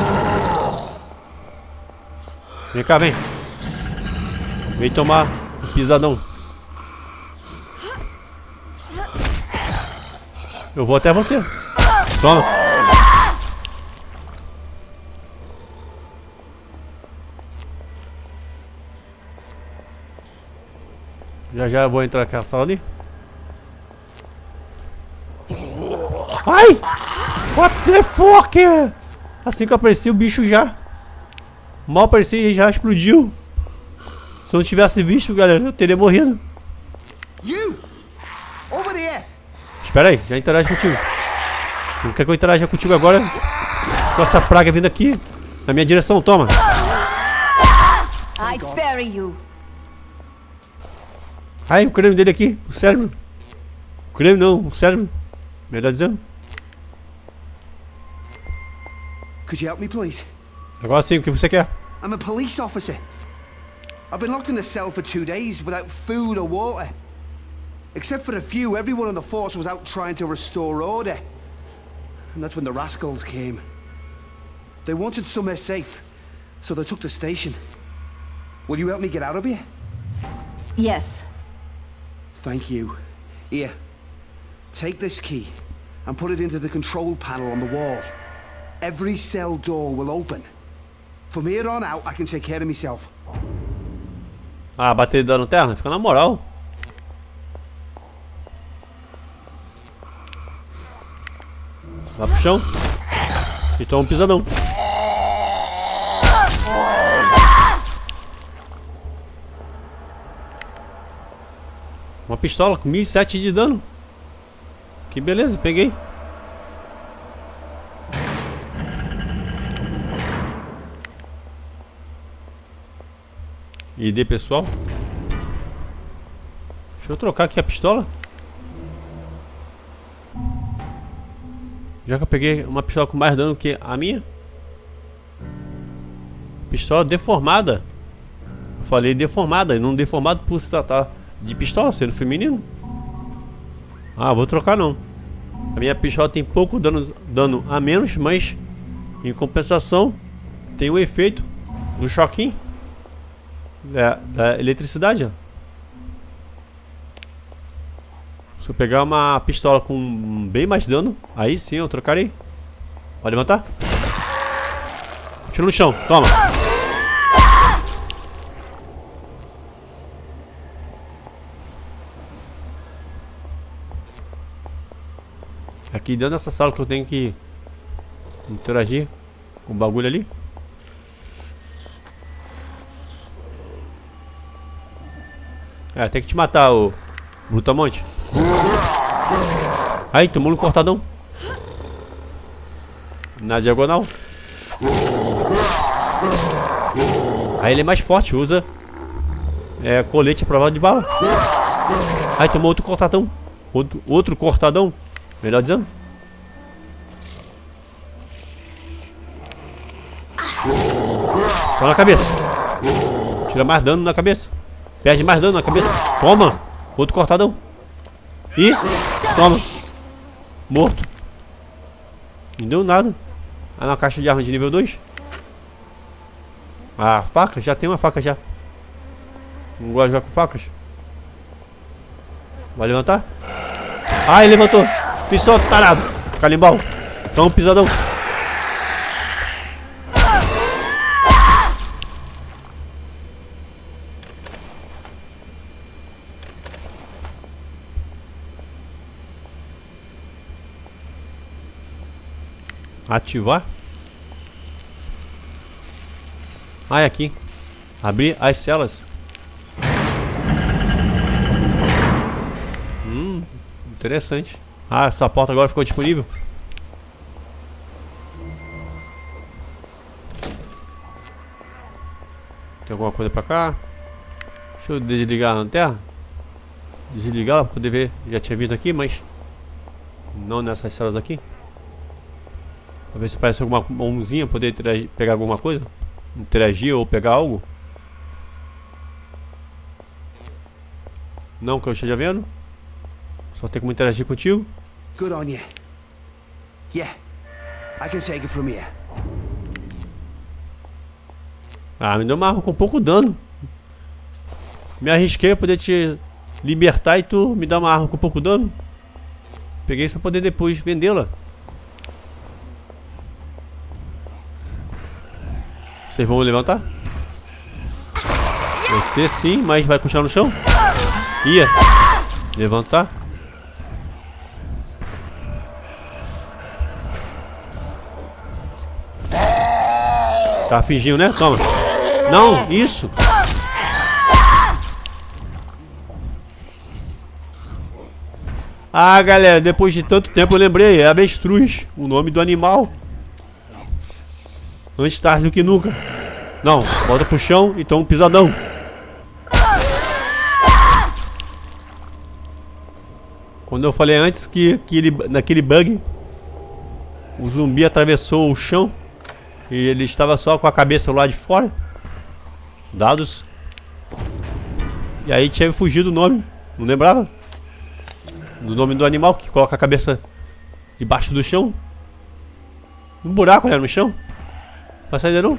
Vem cá, vem. Vem tomar um pisadão. Eu vou até você. Toma. Já já vou entrar naquela sala ali. Ai! What the fuck? Assim que eu apareci o bicho já. Mal apareci e já explodiu. Se eu não tivesse visto, galera, eu teria morrido. You! Over there! Espera aí, já interage contigo. Não quer que eu interaja contigo agora? Com essa praga vindo aqui na minha direção, toma. I bury you. Ai, o crânio dele aqui, o cérebro. O crânio não, o cérebro. Melhor dizendo. Could you help me, please? Agora sim, o que você quer? I'm a police officer. I've been locked in the cell for two days without food or water. Except for a few, everyone on the force was out trying to restore order. And that's when the rascals came. They wanted somewhere safe, so they took the station. Will you help me get out of here? Yes. Thank you. Here, take this key and put it into the control panel on the wall. Every cell door will open. From here on out, I can take care of myself. Ah, a bateria da lanterna? Fica na moral. Vai pro chão. Um pisadão. Uma pistola com 1007 de dano. Que beleza, peguei. ID pessoal. Deixa eu trocar aqui a pistola. Já que eu peguei uma pistola com mais dano que a minha. Pistola deformada. Eu falei deformada, não deformado por se tratar de pistola, sendo feminino. Ah, vou trocar não. A minha pistola tem pouco dano, dano a menos, mas em compensação tem um efeito do choquinho da, da eletricidade. Se eu pegar uma pistola com bem mais dano, aí sim eu trocarei. Pode levantar. Tira no chão, toma. Aqui dentro dessa sala que eu tenho que interagir com o bagulho ali. É, tem que te matar, o Brutamonte. Aí, tomou um cortadão. Na diagonal. Aí ele é mais forte, usa é, colete prova de bala. Aí tomou outro cortadão. Outro, outro cortadão. Melhor dizendo. Só na cabeça. Tira mais dano na cabeça. Perde mais dano na cabeça. Toma. Outro cortadão. E. Toma. Morto. Não deu nada. Ah, uma caixa de arma de nível 2. Ah, faca. Já tem uma faca já. Não gosto de jogar com facas. Vai levantar? Ah, ele levantou. Pistola, tarado. Calimbal. Toma um pisadão. Ativar. Ah, é aqui. Abrir as celas. Hum, interessante. Ah, essa porta agora ficou disponível. Tem alguma coisa pra cá? Deixa eu desligar a lanterna. Desligar ela pra poder ver. Já tinha vindo aqui, mas... Não nessas celas aqui. Pra ver se aparece alguma mãozinha, poder pegar alguma coisa. Interagir ou pegar algo. Não que eu esteja vendo. Só tem como interagir contigo. Good on you. Yeah, I can take it from here. Ah, me deu uma com pouco dano. Me arrisquei a poder te libertar e tu me dá uma arma com pouco dano. Peguei pra poder depois vendê-la. Vocês vão levantar? Você sim, mas vai continuar no chão? Ia. Levantar. Tá fingindo, né? Toma. Não, isso. Ah, galera, depois de tanto tempo eu lembrei. É avestruz, o nome do animal. Antes tarde do que nunca. Não, volta pro chão e toma um pisadão. Quando eu falei antes que, que ele, naquele bug o zumbi atravessou o chão e ele estava só com a cabeça lá de fora. Dados. E aí tinha fugido o nome. Não lembrava? Do nome do animal que coloca a cabeça debaixo do chão. Um buraco, né? No chão. Vai sair não?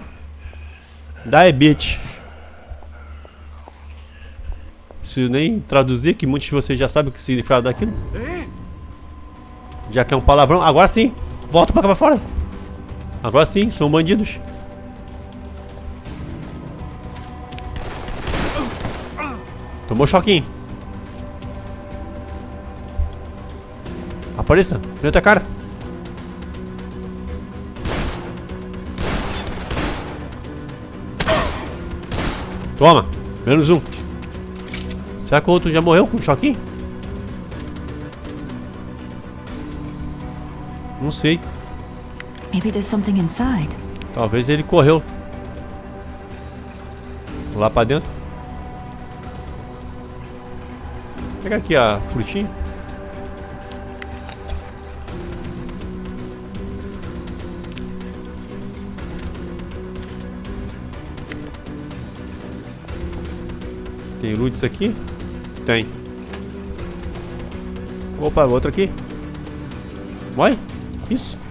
É bitch. Preciso nem traduzir, que muitos de vocês já sabem o que significa daquilo. Já que é um palavrão. Agora sim. Volta pra cá pra fora. Agora sim, são bandidos. Tomou choquinho. Apareça, vem a cara. Toma, menos um. Será que o outro já morreu com um choquinho? Não sei. Maybe there's something inside. Talvez ele correu. Lá pra dentro. Pega aqui a frutinha. Tem lutes aqui? Tem. Opa, outro aqui. Vai. Isso.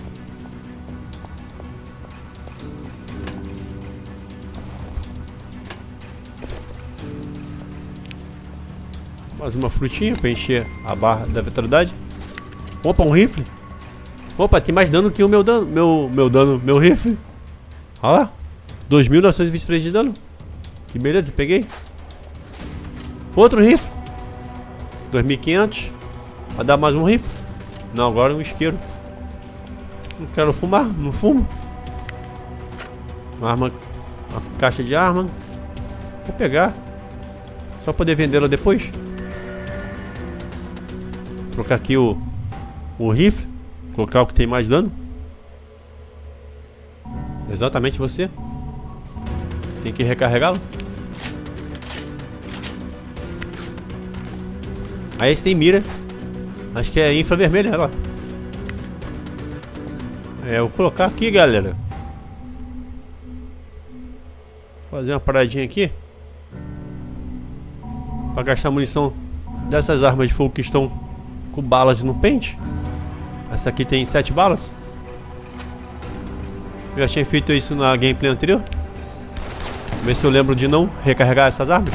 Mais uma frutinha pra encher a barra da vitalidade. Opa, um rifle. Opa, tem mais dano que o meu dano. Meu, meu dano, meu rifle. Olha lá. 2.923 de dano. Que beleza, peguei. Outro rifle. 2.500. Vai dar mais um rifle. Não, agora um isqueiro. Não quero fumar, não fumo. Uma arma. Uma caixa de arma. Vou pegar. Só poder vendê-la depois. Trocar aqui o, o rifle. Colocar o que tem mais dano. Exatamente você. Tem que recarregá-lo. Aí esse tem mira. Acho que é infravermelha, olha lá. É, eu vou colocar aqui, galera. Fazer uma paradinha aqui. Pra gastar munição dessas armas de fogo que estão com balas no pente. Essa aqui tem 7 balas. Eu já tinha feito isso na gameplay anterior. Ver se eu lembro de não recarregar essas armas.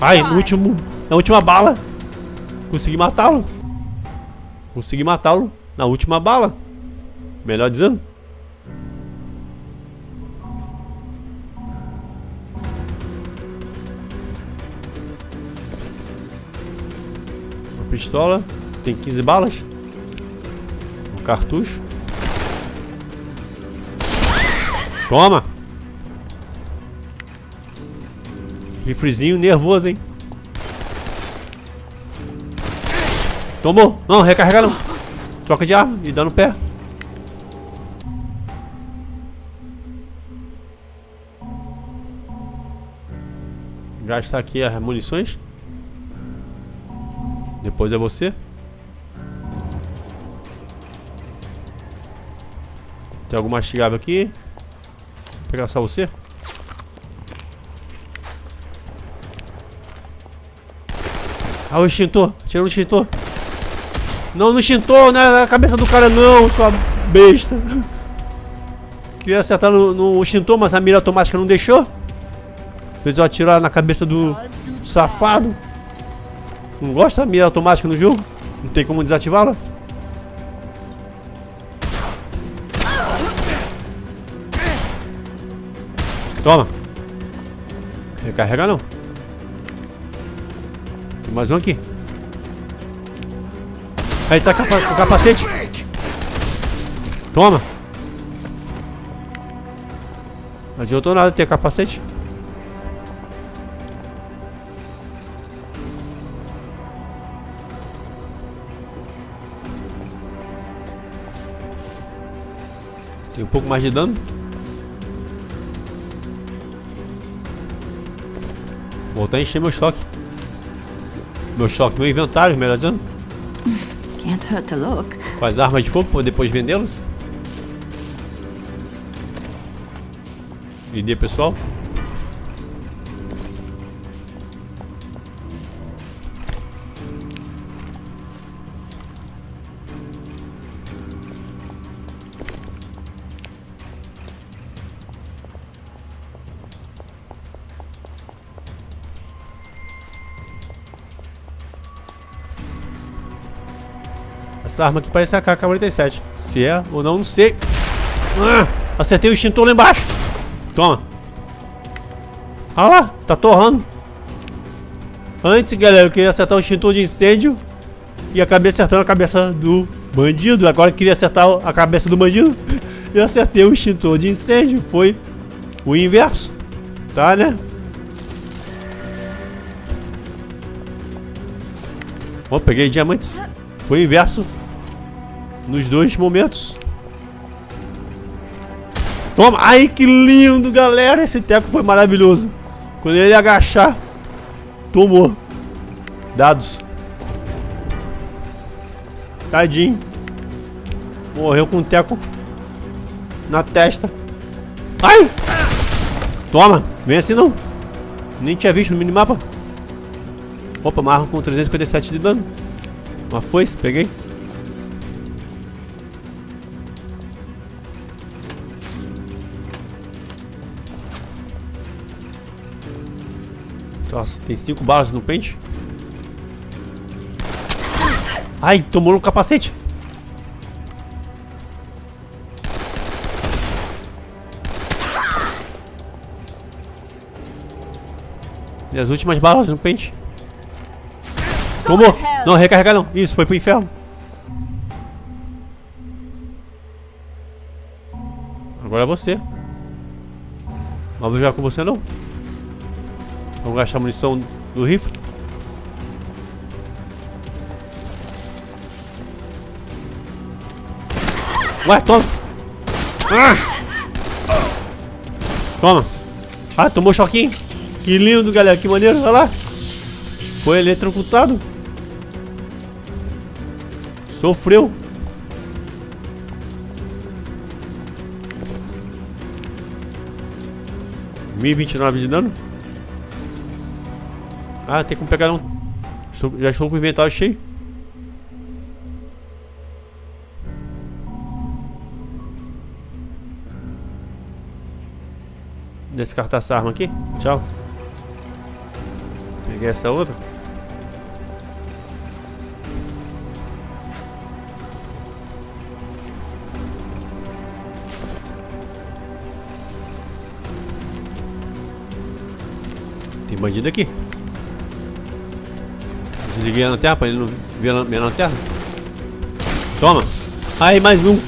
Ai, no último. Na última bala. Consegui matá-lo. Consegui matá-lo na última bala. Melhor dizendo. Pistola. Tem 15 balas. Um cartucho. Toma! Riflezinho nervoso, hein? Tomou! Não, recarrega não. Troca de arma e dá no pé. Gasta aqui as munições. Depois é você. Tem alguma mastigável aqui. Vou pegar só você. Ah, o extintor. Tirou o extintor. Não, no extintor, não é na cabeça do cara não, sua besta. Queria acertar no, no extintor, mas a mira automática não deixou. Fez eu atirar na cabeça do safado. Não gosta da mira automática no jogo? Não tem como desativá-la? Toma. Recarrega não. Tem mais um aqui. Aí tá o capacete. Toma. Não adiantou nada ter capacete. Tem um pouco mais de dano. Voltar a encher meu estoque. Meu estoque, meu inventário, melhor dizendo. Can't hurt to look. Com as armas de fogo para depois vendê-los. ID pessoal. Essa arma aqui parece a AK-47. Se é ou não, não sei. Ah, acertei o extintor lá embaixo. Toma. Olha lá, tá torrando. Antes, galera, eu queria acertar o extintor de incêndio e acabei acertando a cabeça do bandido. Agora eu queria acertar a cabeça do bandido. Eu acertei o extintor de incêndio. Foi O inverso. Tá, né? Ó, peguei diamantes. Foi o inverso nos dois momentos. Toma! Ai, que lindo, galera! Esse teco foi maravilhoso. Quando ele agachar, tomou. Dados. Tadinho. Morreu com um teco na testa. Ai! Toma! Vem assim não. Nem tinha visto no minimapa. Opa, arma com 357 de dano. Uma foice, peguei. Nossa, tem cinco balas no pente. Ai, tomou no capacete. E as últimas balas no pente. Tomou! Não, recarregar não. Isso, foi pro inferno. Agora é você. Mas vou jogar com você não. Vamos gastar a munição do rifle. Ué, toma! Ah! Toma! Ah, tomou choquinho! Que lindo, galera, que maneiro, olha lá! Foi eletrocutado! Sofreu! Mil vinte e nove de dano? Ah, tem como pegar um. Estou, já estou com o inventário cheio. Descartar essa arma aqui. Tchau. Peguei essa outra. Tem bandido aqui. Desliguei a lanterna pra ele não ver a minha lanterna. Toma. Aí, mais um.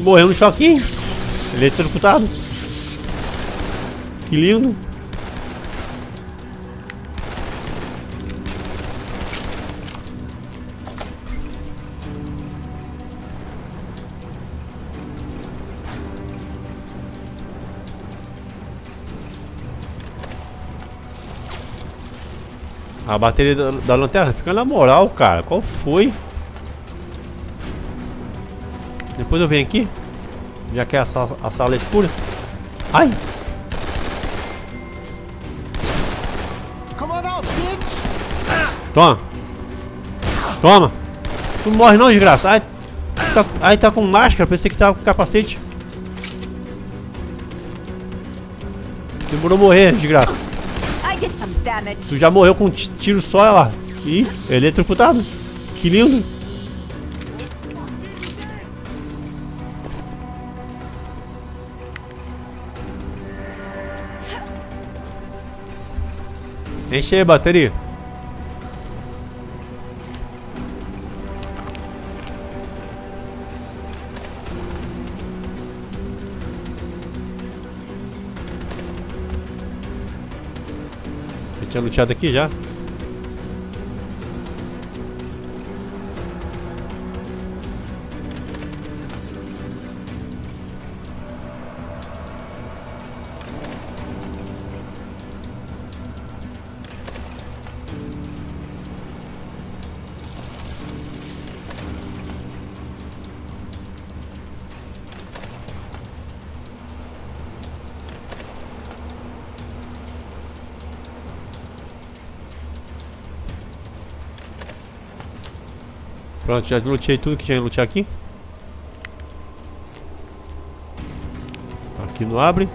Morreu no choquinho. Eletrocutado. Que lindo. A bateria da, da, lanterna fica na moral, cara. Qual foi? Depois eu venho aqui. Já que é a sala, a sala é escura. Ai! Toma! Toma! Tu não morre não, desgraça! Ai, tá, ai, tá com máscara, pensei que tava com capacete. Demorou morrer, desgraça. Tu já morreu com um tiro só, olha lá. Ih, eletrocutado. Que lindo. Enche aí a bateria. Tinha luteado aqui já. Pronto, já luteei tudo que tinha que lutear aqui. Aqui não abre.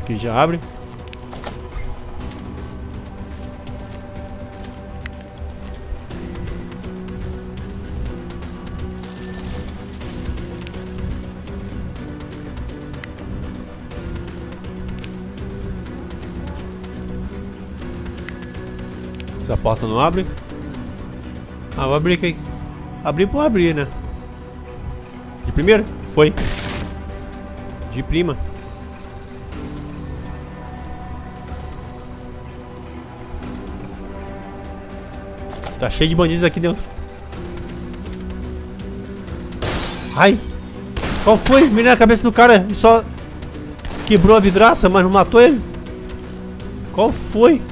Aqui já abre. Essa porta não abre. Ah, vou abrir aqui. abrir por abrir, né? De primeira? Foi. De prima. Tá cheio de bandidos aqui dentro. Ai! Qual foi? Mirei na cabeça do cara e só quebrou a vidraça, mas não matou ele. Qual foi?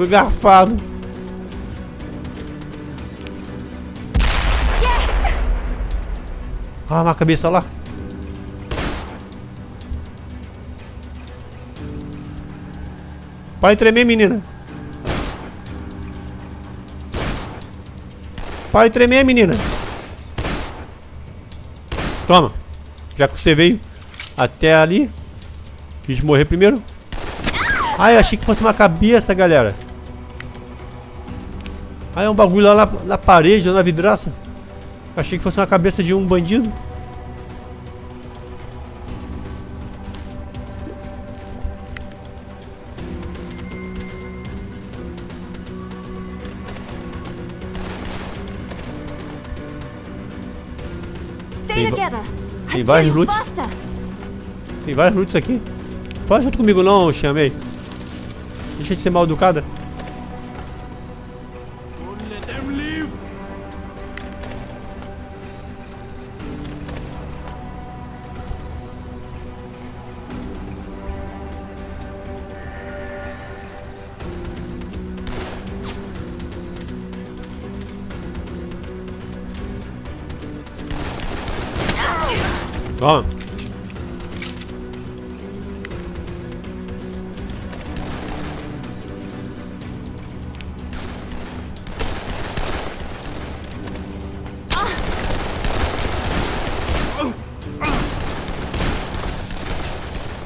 Foi garfado. Yes! Ah, uma cabeça lá. Para de tremer, menina. Para de tremer, menina. Toma. Já que você veio até ali. Quis morrer primeiro. Ai, eu achei que fosse uma cabeça, galera. Ah, é um bagulho lá na, na parede ou na vidraça. Achei que fosse uma cabeça de um bandido. Stay Tem vários loots. Tem vários loots aqui. Fala junto comigo não, chamei. Deixa de ser mal educada. Toma.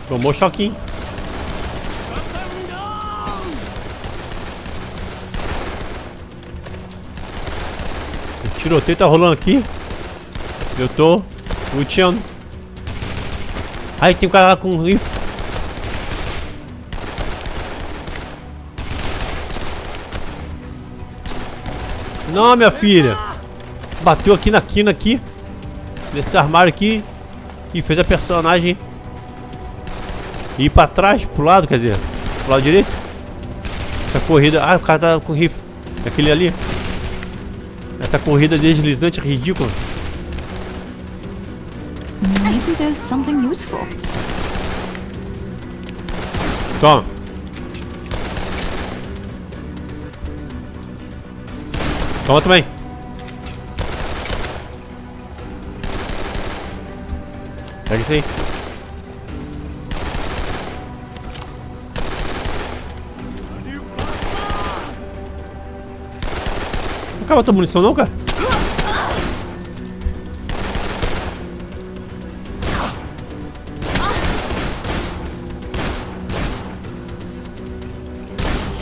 Tomou choquinho. O tiroteio tá rolando aqui. Eu tô luteando. Aí tem um cara lá com um rifle. Não, minha filha. Bateu aqui na quina aqui. Nesse armário aqui. E fez a personagem ir pra trás, pro lado, quer dizer, pro lado direito. Essa corrida. Ah, o cara tá com rifle. Aquele ali. Essa corrida deslizante ridícula. There's something useful. Toma. Toma também. Pega isso aí. Não acaba tua munição não, cara?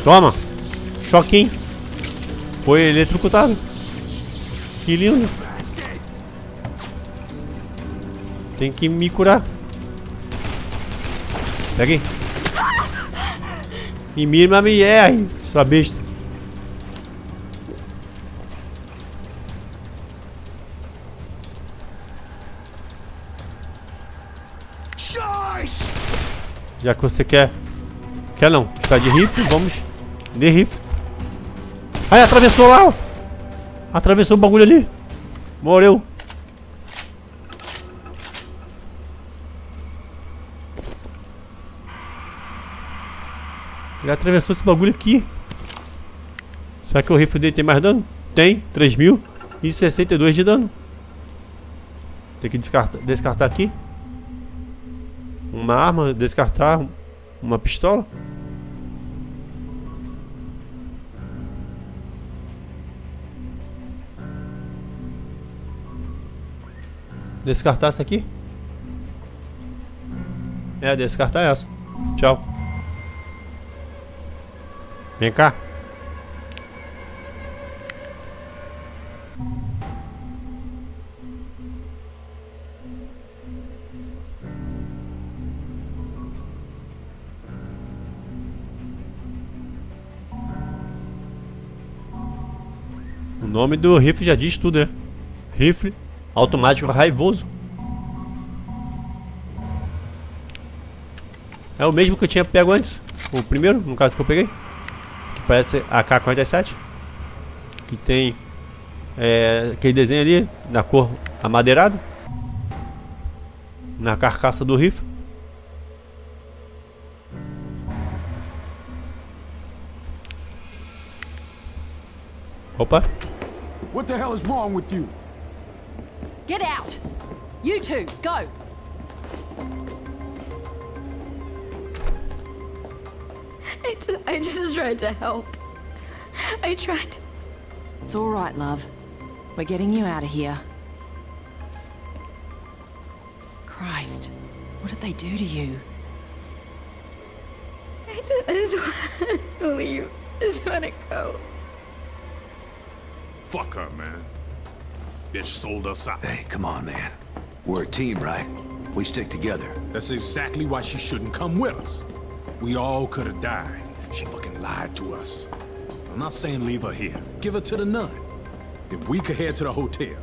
Toma. Choquinho. Foi eletrocutado. Que lindo. Tem que me curar. Pega aí. Me mira, mas me erre, sua besta. Já que você quer. Quer não? Está de rifle? Vamos de rifle. Ai, atravessou lá! ó. Atravessou o bagulho ali. Morreu. Ele atravessou esse bagulho aqui. Será que o rifle dele tem mais dano? Tem, 3.062 de dano. Tem que descartar, descartar aqui. Uma arma, descartar uma pistola. Descartar essa aqui? É, descartar essa. Tchau. Vem cá. nome do rifle já diz tudo, né? Rifle automático raivoso. É o mesmo que eu tinha pego antes. O primeiro, no caso que eu peguei. Que parece AK-47. Que tem é, aquele desenho ali, na cor amadeirado. Na carcaça do rifle. Opa. What the hell is wrong with you? Get out! You two, go! I just, I just tried to help. I tried. It's all right, love. We're getting you out of here. Christ, what did they do to you? I just, I just want to leave. I just want to go. Fuck her, man. Bitch sold us out. Hey, come on, man. We're a team, right? We stick together. That's exactly why she shouldn't come with us. We all could have died. She fucking lied to us. I'm not saying leave her here. Give her to the nun. Then we could head to the hotel.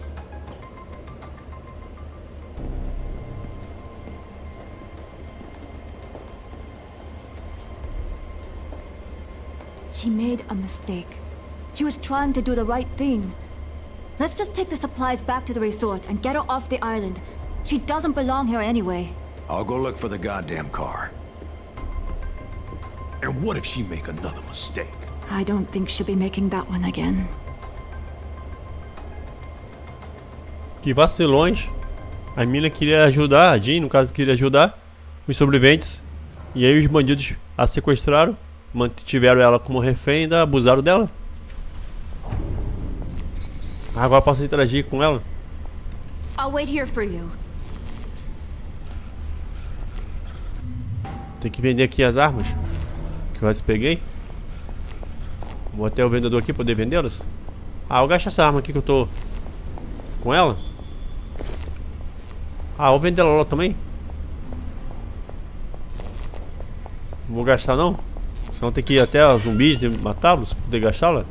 She made a mistake. She was trying to do the right thing. Let's just take the supplies back to the resort and get her off the island. She doesn't belong here anyway. I'll go look for the goddamn car. And what if she make another mistake? I don't think she'll be making that one again. Que vacilões. A mina queria ajudar, a Jean, no caso, queria ajudar os sobreviventes. E aí os bandidos a sequestraram, mantiveram ela como refém e ainda abusaram dela. Agora posso interagir com ela? I'll wait here for you. Tem que vender aqui as armas que eu peguei. Vou até o vendedor aqui poder vendê-las. Ah, eu gasto essa arma aqui que eu tô com ela. Ah, vou vender ela lá também. Não vou gastar não. Senão tem que ir até os zumbis e matá-los pra poder gastá-la.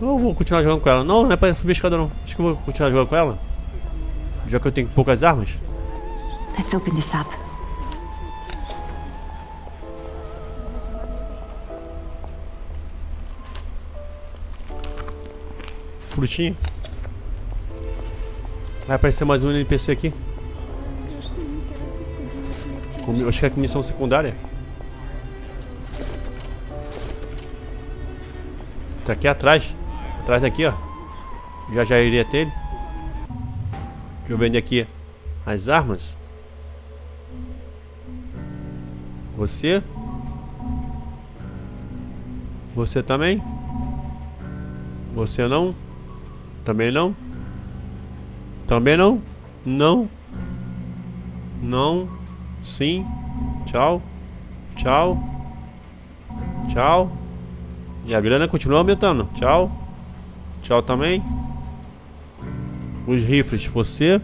Eu vou continuar jogando com ela. Não, não é pra subir a escada não. Acho que eu vou continuar jogando com ela. Já que eu tenho poucas armas. Let's open this up. Frutinha. Vai aparecer mais um NPC aqui. Com- Acho que é missão secundária. Tá aqui atrás. Atrás daqui, ó. Já já iria ter ele. Deixa eu vender aqui as armas. Você. Você também. Você não. Também não. Também não. Não. Não. Sim. Tchau. Tchau. Tchau. E a grana continua aumentando. Tchau. Tchau também. Os rifles. Você.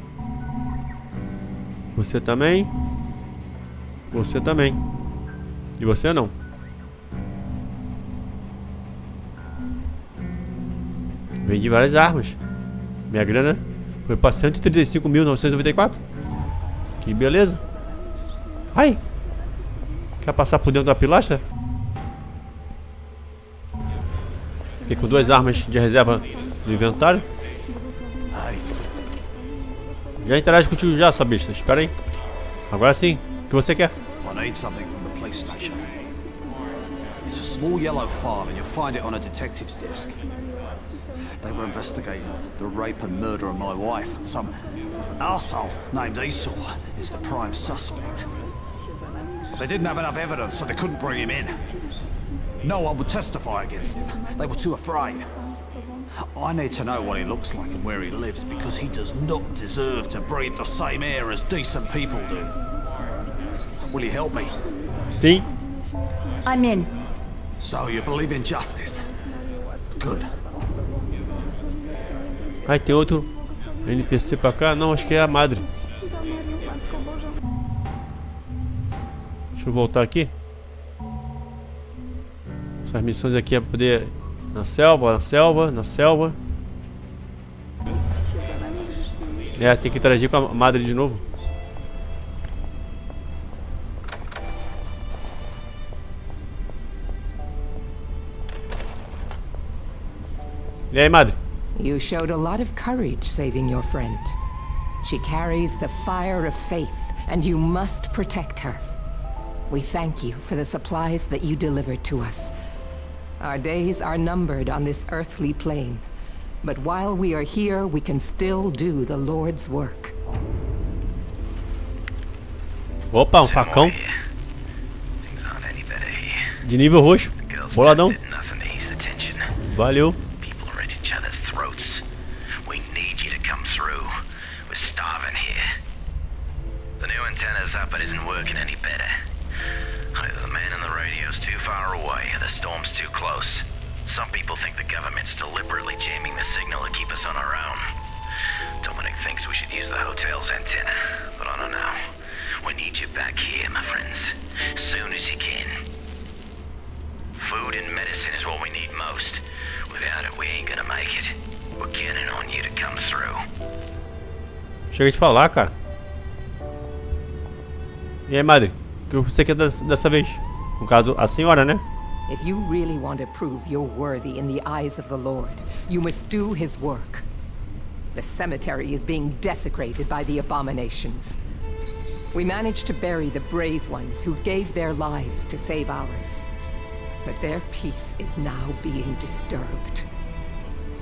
Você também. Você também. E você não. Vendi várias armas. Minha grana foi para 135.994. Que beleza. Ai. Quer passar por dentro da pilastra? Com duas armas de reserva no inventário. Já interage contigo já, sua besta. Espera aí. Agora sim. O que você quer? It's a small yellow file, and you'll find it on a detective's desk. They were investigating the rape and murder of my wife, and some arsehole named Esau is the prime suspect. They didn't have enough evidence, so they couldn't bring him in. No one would testify against him. They were too afraid. I need to know what he looks like and where he lives, because he does not deserve to breathe the same air as decent people do. Will you help me? See? I'm in. So you believe in justice? Good. Ai, tem outro NPC pra cá? Não, acho que é a madre. Deixa eu voltar aqui. Essas missões aqui é poder Na selva, na selva, na selva. É, tem que interagir com a madre de novo. E aí, madre? You showed a lot of courage saving your friend. She carries the fire of faith, and you must protect her. We thank you for the supplies that you delivered to us. Our days are numbered on this earthly plane, but while we are here, we can still do the Lord's work. Opa, um facão. De nível roxo. Boladão. Valeu. People are at each other's throats. We need you to come through. We're starving here. The new antenna's up but isn't working any better. The man in the radio's too far away the storm's too close. Some people think the government's deliberately jamming the signal to keep us on our own. Dominic thinks we should use the hotel's antenna, but I don't know. We need you back here, my friends. Soon as you can. Food and medicine is what we need most. Without it, we ain't gonna make it. We're counting on you to come through. Chega de falar, cara. E aí, madre? Que você quer dessa vez? No caso, a senhora, né? If you really want to prove you're worthy in the eyes of the Lord, you must do his work. The cemetery is being desecrated by the abominations. We managed to bury the brave ones who gave their lives to save ours. But their peace is now being disturbed.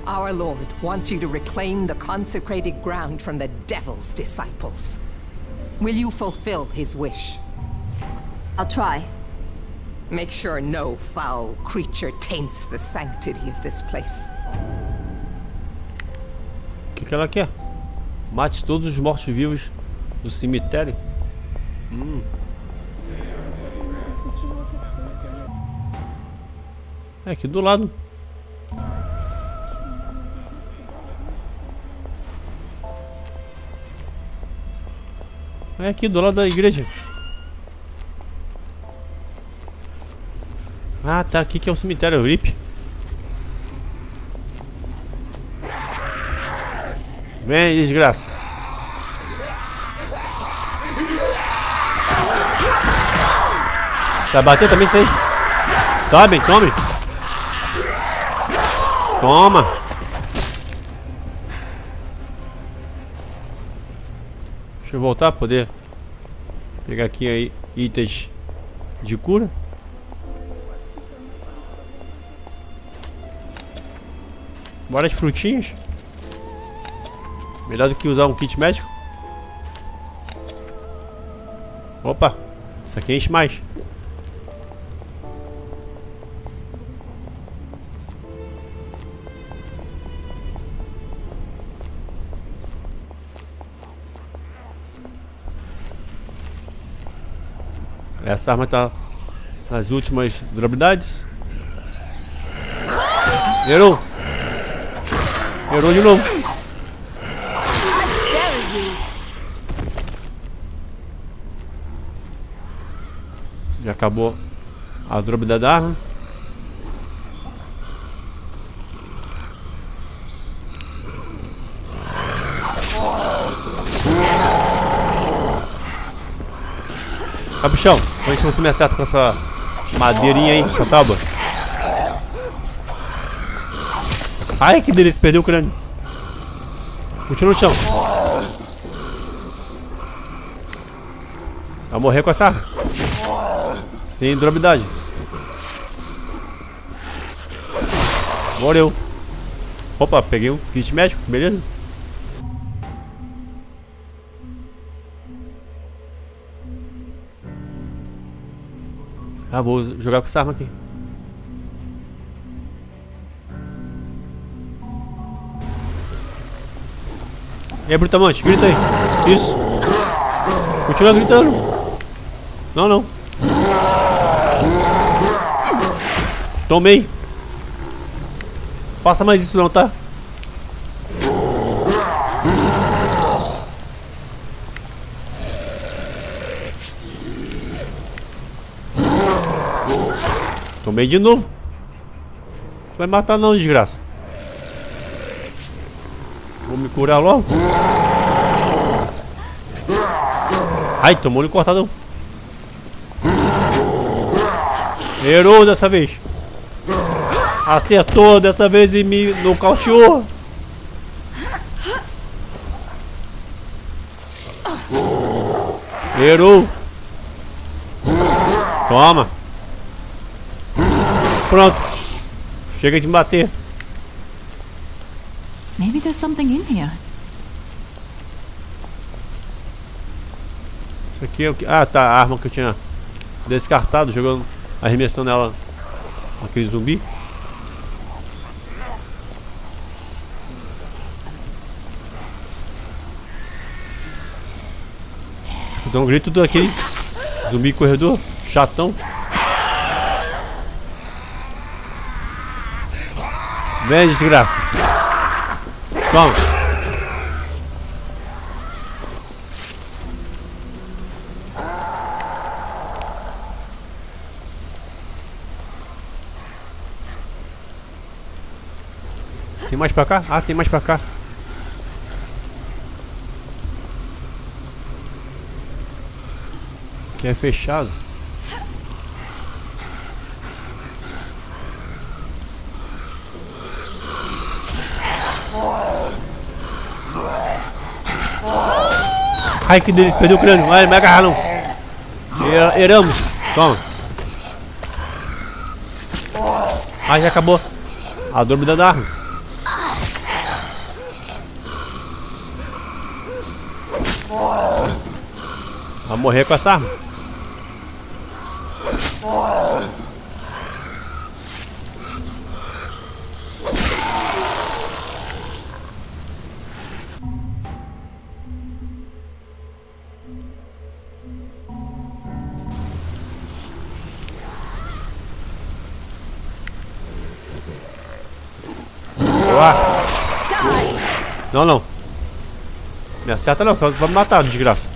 Our Lord wants you to reclaim the consecrated ground from the devil's disciples. Will you fulfill his wish? I'll try. Make sure no foul creature taints the sanctity of this place. O que, que ela quer? Mate todos os mortos-vivos do cemitério. Hum. É aqui do lado. É aqui do lado da igreja. Ah, tá aqui que é o cemitério RIP. Vem, desgraça. Vai bater também aí? Sobe, tome. Toma. Deixa eu voltar pra poder pegar aqui aí itens de cura. Várias frutinhas. Melhor do que usar um kit médico. Opa, isso aqui enche mais. Essa arma tá nas últimas durabilidades. Errou. Errou de novo. Já acabou a durabilidade da arma. Capuchão, ver se você me acerta com essa madeirinha aí, essa tábua. Ai, que delícia, perdeu o crânio. Continua no chão. Vai morrer com essa. Sem durabilidade. Morreu. Opa, peguei um kit médico, beleza? Ah, vou jogar com essa arma aqui. E aí, grita aí. Isso. Continua gritando. Não, não. Tomei. Faça mais isso não, tá? Tomei de novo. Vai matar não, desgraça. Vou me curar logo. Ai, tomou-lhe um cortadão. Errou dessa vez. Acertou dessa vez e me nocauteou. Errou. Toma. Pronto. Chega de bater. Maybe there's something in here. Isso aqui é o que. Ah, tá. A arma que eu tinha descartado, jogando. Arremessando ela aquele zumbi. Dá um grito do aquele zumbi corredor, chatão. Vem, desgraça. Toma. Tem mais pra cá? Ah, tem mais pra cá. Que é fechado. Ai que delícia, perdeu o crânio. Vai, não vai agarrar não. Er- Eramos. Toma. Ai, já acabou. A dor me dando arma. Vai morrer com essa arma. Boa. Não, não. Me acerta não, só vai me matar, desgraça.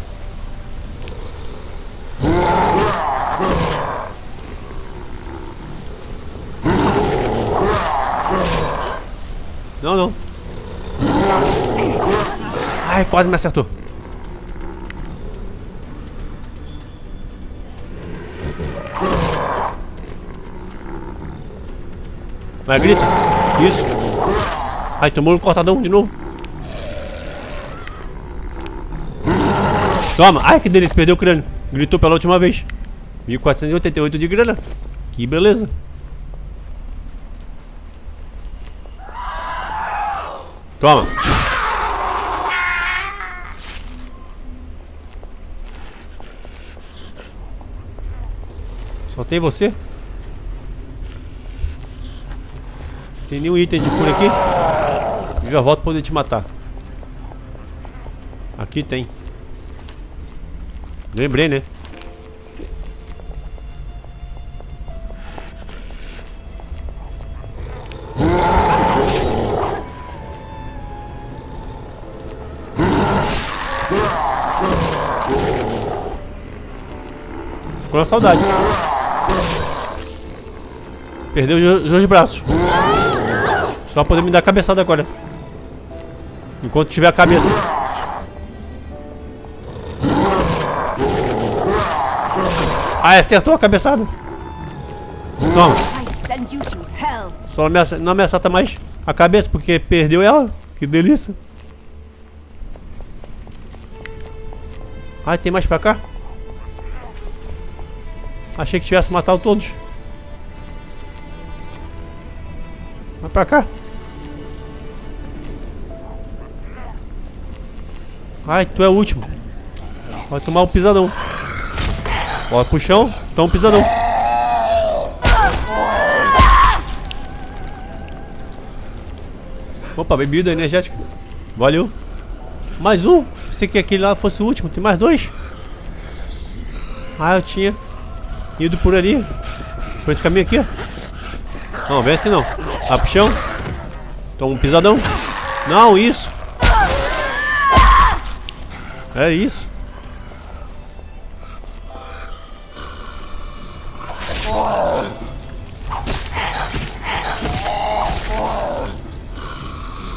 Não, não. Ai, quase me acertou. Vai, grita. Isso. Ai, tomou um cortadão de novo. Toma. Ai, que delícia. Perdeu o crânio. Gritou pela última vez. 1488 de grana. Que beleza. Toma. Só tem você? Tem nenhum item de cura aqui? Já volto pra poder te matar. Aqui tem. Lembrei, né? Ficou na saudade. Perdeu os dois braços. Só poder me dar cabeçada agora. Enquanto tiver a cabeça. Ah, acertou a cabeçada. Toma. Só não me, acerta, não me acerta mais a cabeça, porque perdeu ela. Que delícia. Ah, tem mais pra cá? Achei que tivesse matado todos. Vai pra cá. Ai, tu é o último. Vai tomar um pisadão. Bora pro chão, toma um pisadão. Opa, bebida energética. Valeu. Mais um. Pensei que aquele lá fosse o último. Tem mais dois. Ah, eu tinha ido por ali. Foi esse caminho aqui. Não, vem assim não. Vai pro chão. Toma um pisadão. Não, isso. É isso.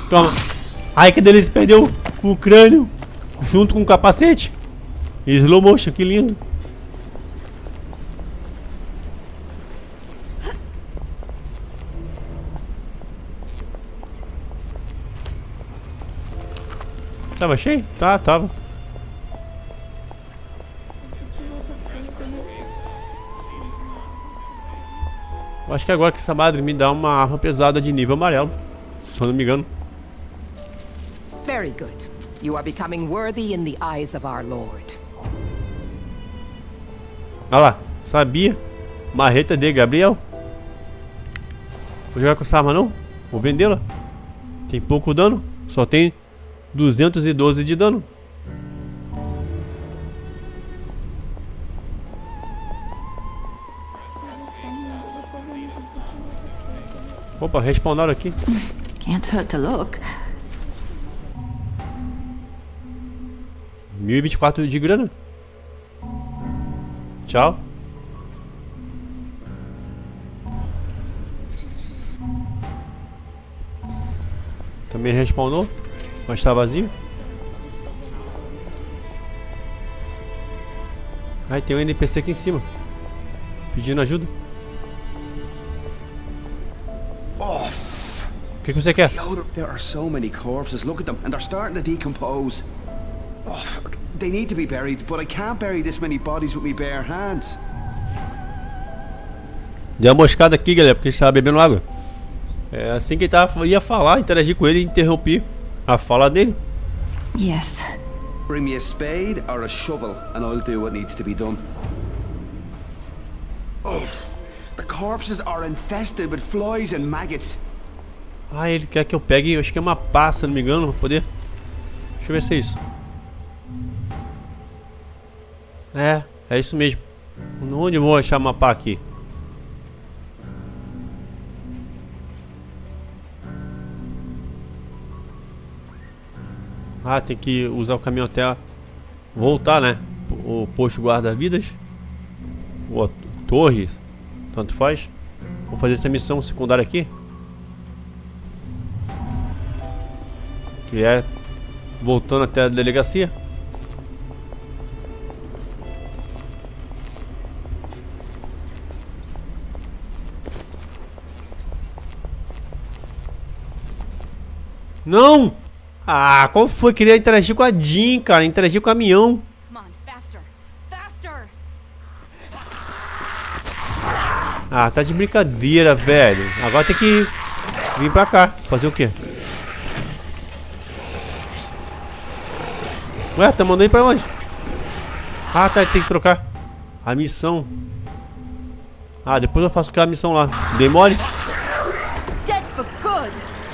Toma. Ai, que delícia. Perdeu o crânio junto com o capacete. Slow motion, que lindo. Tava cheio? Tá, tava. Acho que agora que essa madre me dá uma arma pesada de nível amarelo. Se eu não me engano. Very good. You are becoming worthy in the eyes of our Lord. Olha lá, sabia. Marreta de Gabriel. Vou jogar com essa arma não? Vou vendê-la. Tem pouco dano. Só tem 212 de dano. Opa, respawnaram aqui. Can't hurt to look. 1024 de grana. Tchau. Também respawnou, mas tá vazio. Ai, tem um NPC aqui em cima. Pedindo ajuda. Que, que você quer? There are so many corpses. Look at them, and they're starting to decompose. Oh, they need to be buried, but I can't bury this many bodies with me bare hands. Deu uma moscada aqui, galera, porque a gente tava bebendo água. É assim que ele tava, ia falar, interagir com ele e interrompi a fala dele. Yes. Bring me a spade or a shovel, and I'll do what needs to be done. Oh, the corpses are infested with flies and maggots. Ah, ele quer que eu pegue, eu acho que é uma se não me engano, poder. Deixa eu ver se é isso. É, é isso mesmo. Onde eu vou achar uma pá aqui? Ah, tem que usar o caminhão até voltar, né? O posto guarda-vidas. Ou a torre, tanto faz. Vou fazer essa missão secundária aqui. Que é voltando até a delegacia. Não! Ah, qual foi? Queria interagir com a Jean, cara. Interagir com o caminhão. Ah, tá de brincadeira, velho. Agora tem que vir pra cá. Fazer o quê? Ué, tá mandando ir pra onde? Ah, tá, tem que trocar. A missão. Ah, depois eu faço aquela missão lá. Good.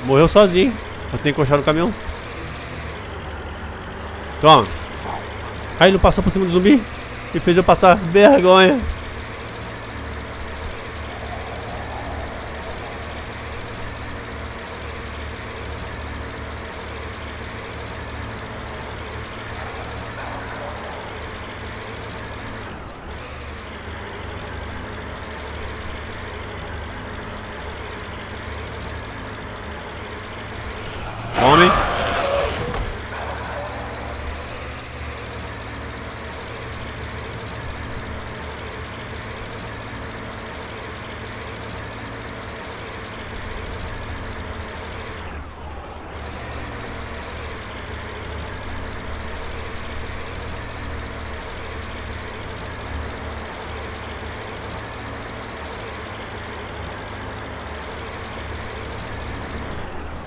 Morreu sozinho. Eu tenho que encostar no caminhão. Toma. Aí não passou por cima do zumbi e fez eu passar vergonha.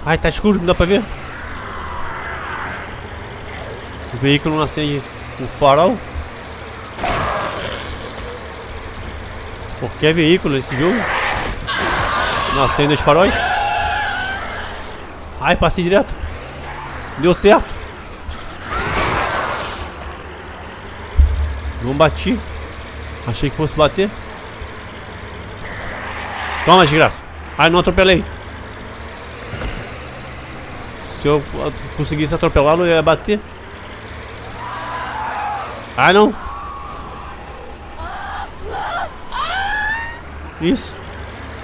Ai, tá escuro, não dá pra ver. O veículo não acende um farol. Qualquer veículo nesse jogo não acende os faróis. Ai, passei direto. Deu certo. Não bati. Achei que fosse bater. Toma, desgraça. Ai, não atropelei. Se eu conseguisse atropelá-lo, eu ia bater. Ah, não. Isso.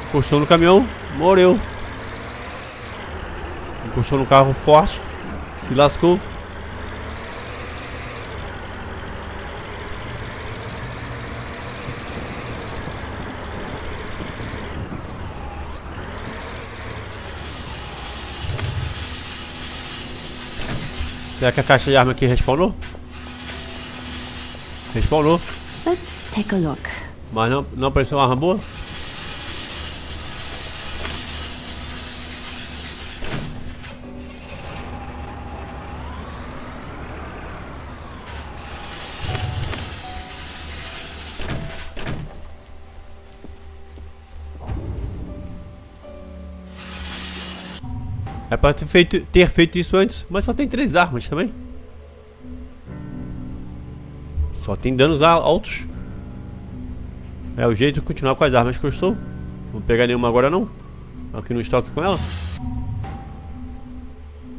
Encostou no caminhão, morreu. Encostou no carro forte. Se lascou. Será que a caixa de arma aqui respawnou? Respawnou. Let's take a look. Mas não, não apareceu uma arma boa? É pra ter feito, ter feito isso antes, mas só tem três armas também. Só tem danos altos. É o jeito de continuar com as armas que eu estou. Não vou pegar nenhuma agora não. Aqui no estoque com ela.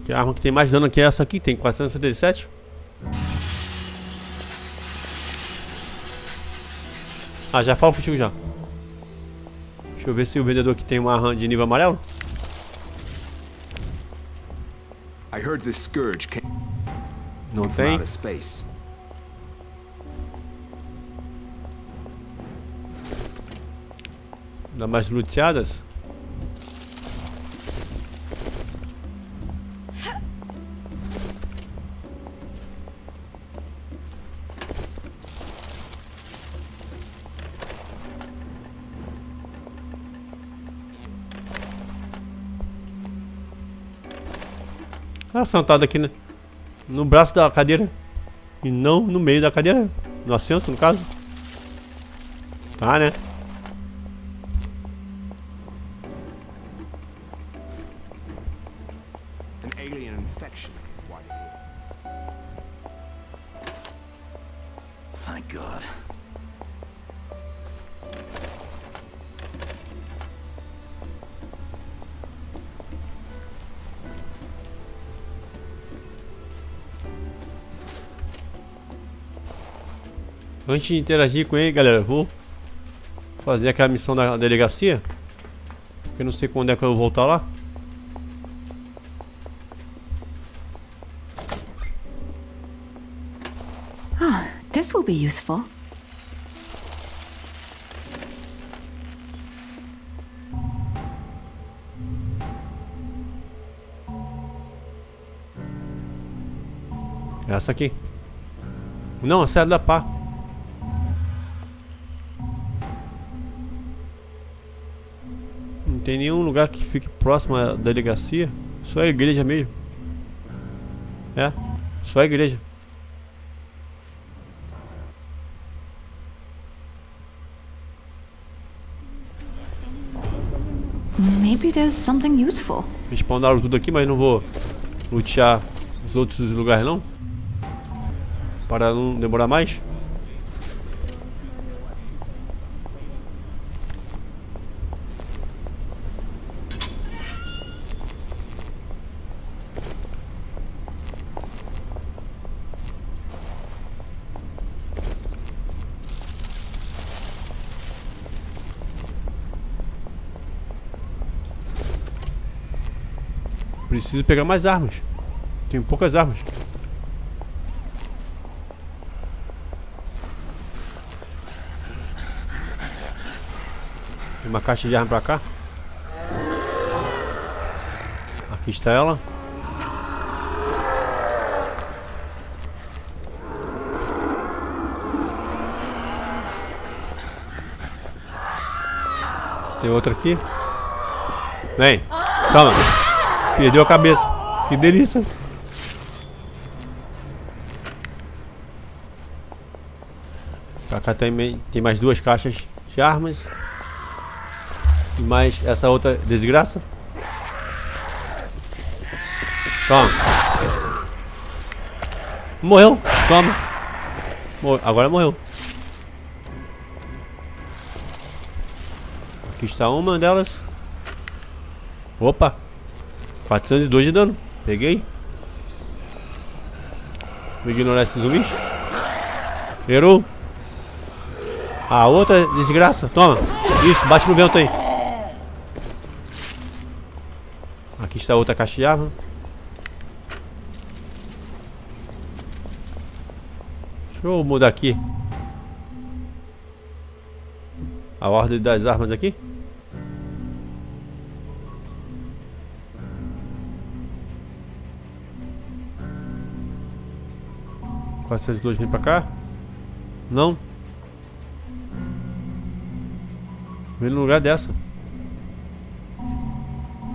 Que arma que tem mais dano é essa aqui, tem 477. Ah, já falo contigo já. Deixa eu ver se o vendedor aqui tem uma arma de nível amarelo. Heard this scourge came Não tem. Dá mais luteadas. Ah, sentado aqui né? no braço da cadeira. E não no meio da cadeira. No assento, no caso. Tá, né? Antes de interagir com ele, galera, eu vou fazer aquela missão da delegacia. Porque eu não sei quando é que eu vou voltar lá. Ah, this will be useful. Essa aqui. Não, essa é a da pá. Lugar que fique próximo à delegacia. Só a igreja mesmo. É, só a igreja. Maybe there's something useful. Respawnaram tudo aqui, mas não vou lutear os outros lugares não. Para não demorar mais. Preciso pegar mais armas. Tenho poucas armas. Tem uma caixa de arma pra cá. Aqui está ela. Tem outra aqui. Vem. Toma. Perdeu a cabeça. Que delícia. Pra cá também tem mais duas caixas de armas. E mais essa outra desgraça. Toma. Morreu. Toma. Mor Agora morreu. Aqui está uma delas. Opa. 402 de dano. Peguei. Vou ignorar esses zumbis. Errou. A outra desgraça. Toma. Isso, bate no vento aí. Aqui está outra caixa de arma. Deixa eu mudar aqui. A ordem das armas aqui. Quatrocentos dois vem pra cá? Não. Vem no lugar dessa.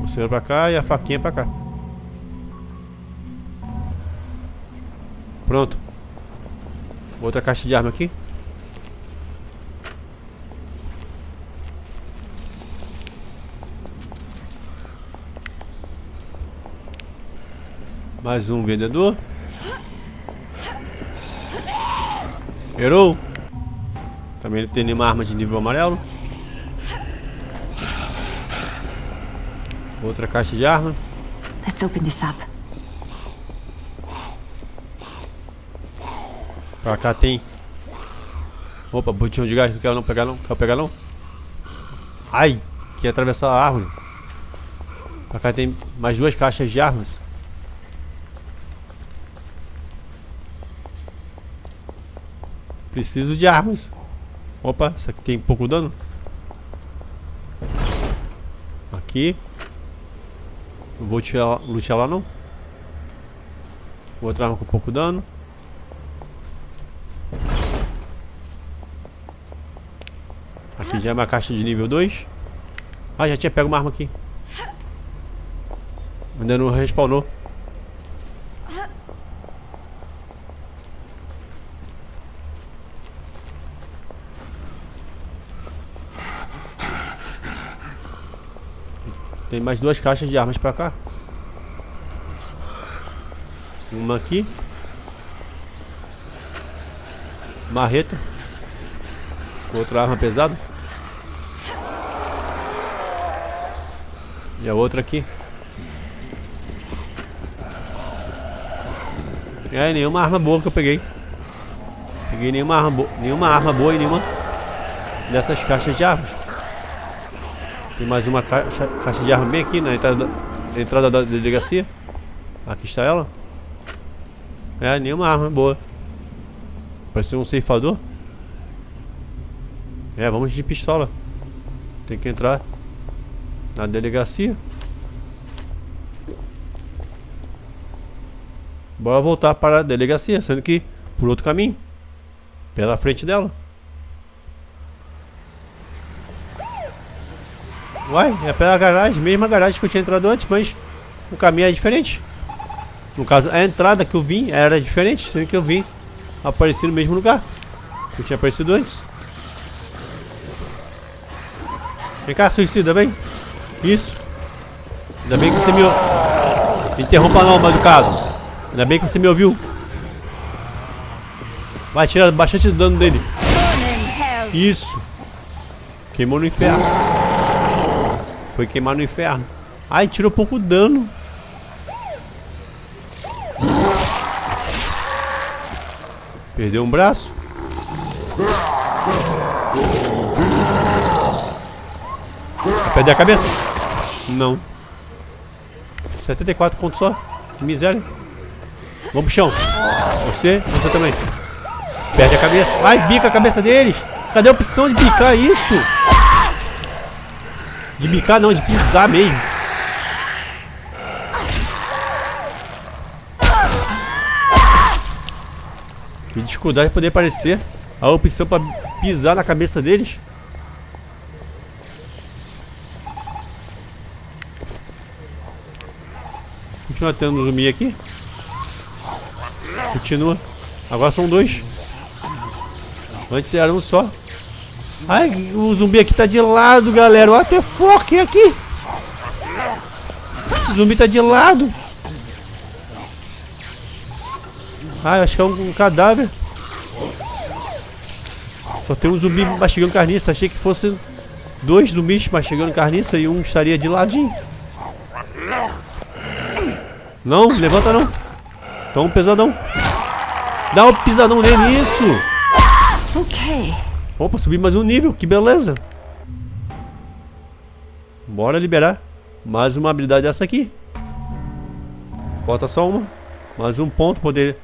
Você vai pra cá e a faquinha pra cá. Pronto. Outra caixa de arma aqui. Mais um vendedor. Errou. Também não tem nenhuma arma de nível amarelo. Outra caixa de arma. Let's open this up. Pra cá tem. Opa, botão de gás. Não quero não pegar não. Quer pegar não? Ai, que atravessar a árvore. Pra cá tem mais duas caixas de armas. Preciso de armas. Opa, isso aqui tem pouco dano. Aqui. Não vou tirar, lutear lá não. Outra arma com pouco dano. Aqui já é uma caixa de nível 2. Ah, já tinha pego uma arma aqui. Ainda não respawnou. Tem mais duas caixas de armas pra cá. Uma aqui. Marreta. Outra arma pesada. E a outra aqui. É, nenhuma arma boa que eu peguei. Peguei nenhuma arma, boa, nenhuma arma boa e nenhuma dessas caixas de armas. Tem mais uma caixa, caixa de arma bem aqui na entrada, na entrada da delegacia. Aqui está ela. É, nenhuma arma boa. Parece um ceifador. É, vamos de pistola. Tem que entrar na delegacia. Bora voltar para a delegacia, sendo que por outro caminho. Pela frente dela. Uai, é pela garagem, mesma garagem que eu tinha entrado antes, mas o caminho é diferente. No caso, a entrada que eu vim era diferente, sendo que eu vim aparecer no mesmo lugar que eu tinha aparecido antes. Vem cá, suicida, vem. Isso. Ainda bem que você me... Interrompa não, mal educado. Ainda bem que você me ouviu. Vai tirar bastante dano dele. Isso. Queimou no inferno. Foi queimar no inferno. Ai, tirou pouco dano. Perdeu um braço. Perdeu a cabeça? Não. 74 pontos só. Miséria. Vamos pro chão. Você, você também. Perde a cabeça. Ai, bica a cabeça deles. Cadê a opção de bicar isso? De bicar não, de pisar mesmo. Que dificuldade de poder aparecer a opção para pisar na cabeça deles. Continua tendo zumbi aqui. Continua. Agora são dois. Antes era um só. Ai, o zumbi aqui tá de lado, galera. The fuck aqui? O zumbi tá de lado. Ah, acho que é um, um cadáver. Só tem um zumbi mastigando carniça. Achei que fosse dois zumbis mastigando carniça e um estaria de ladinho. Não, levanta não. Toma um pesadão. Dá um pisadão nele, isso. Ok. Opa, subi mais um nível, que beleza. Bora liberar mais uma habilidade dessa aqui. Falta só uma. Mais um ponto poder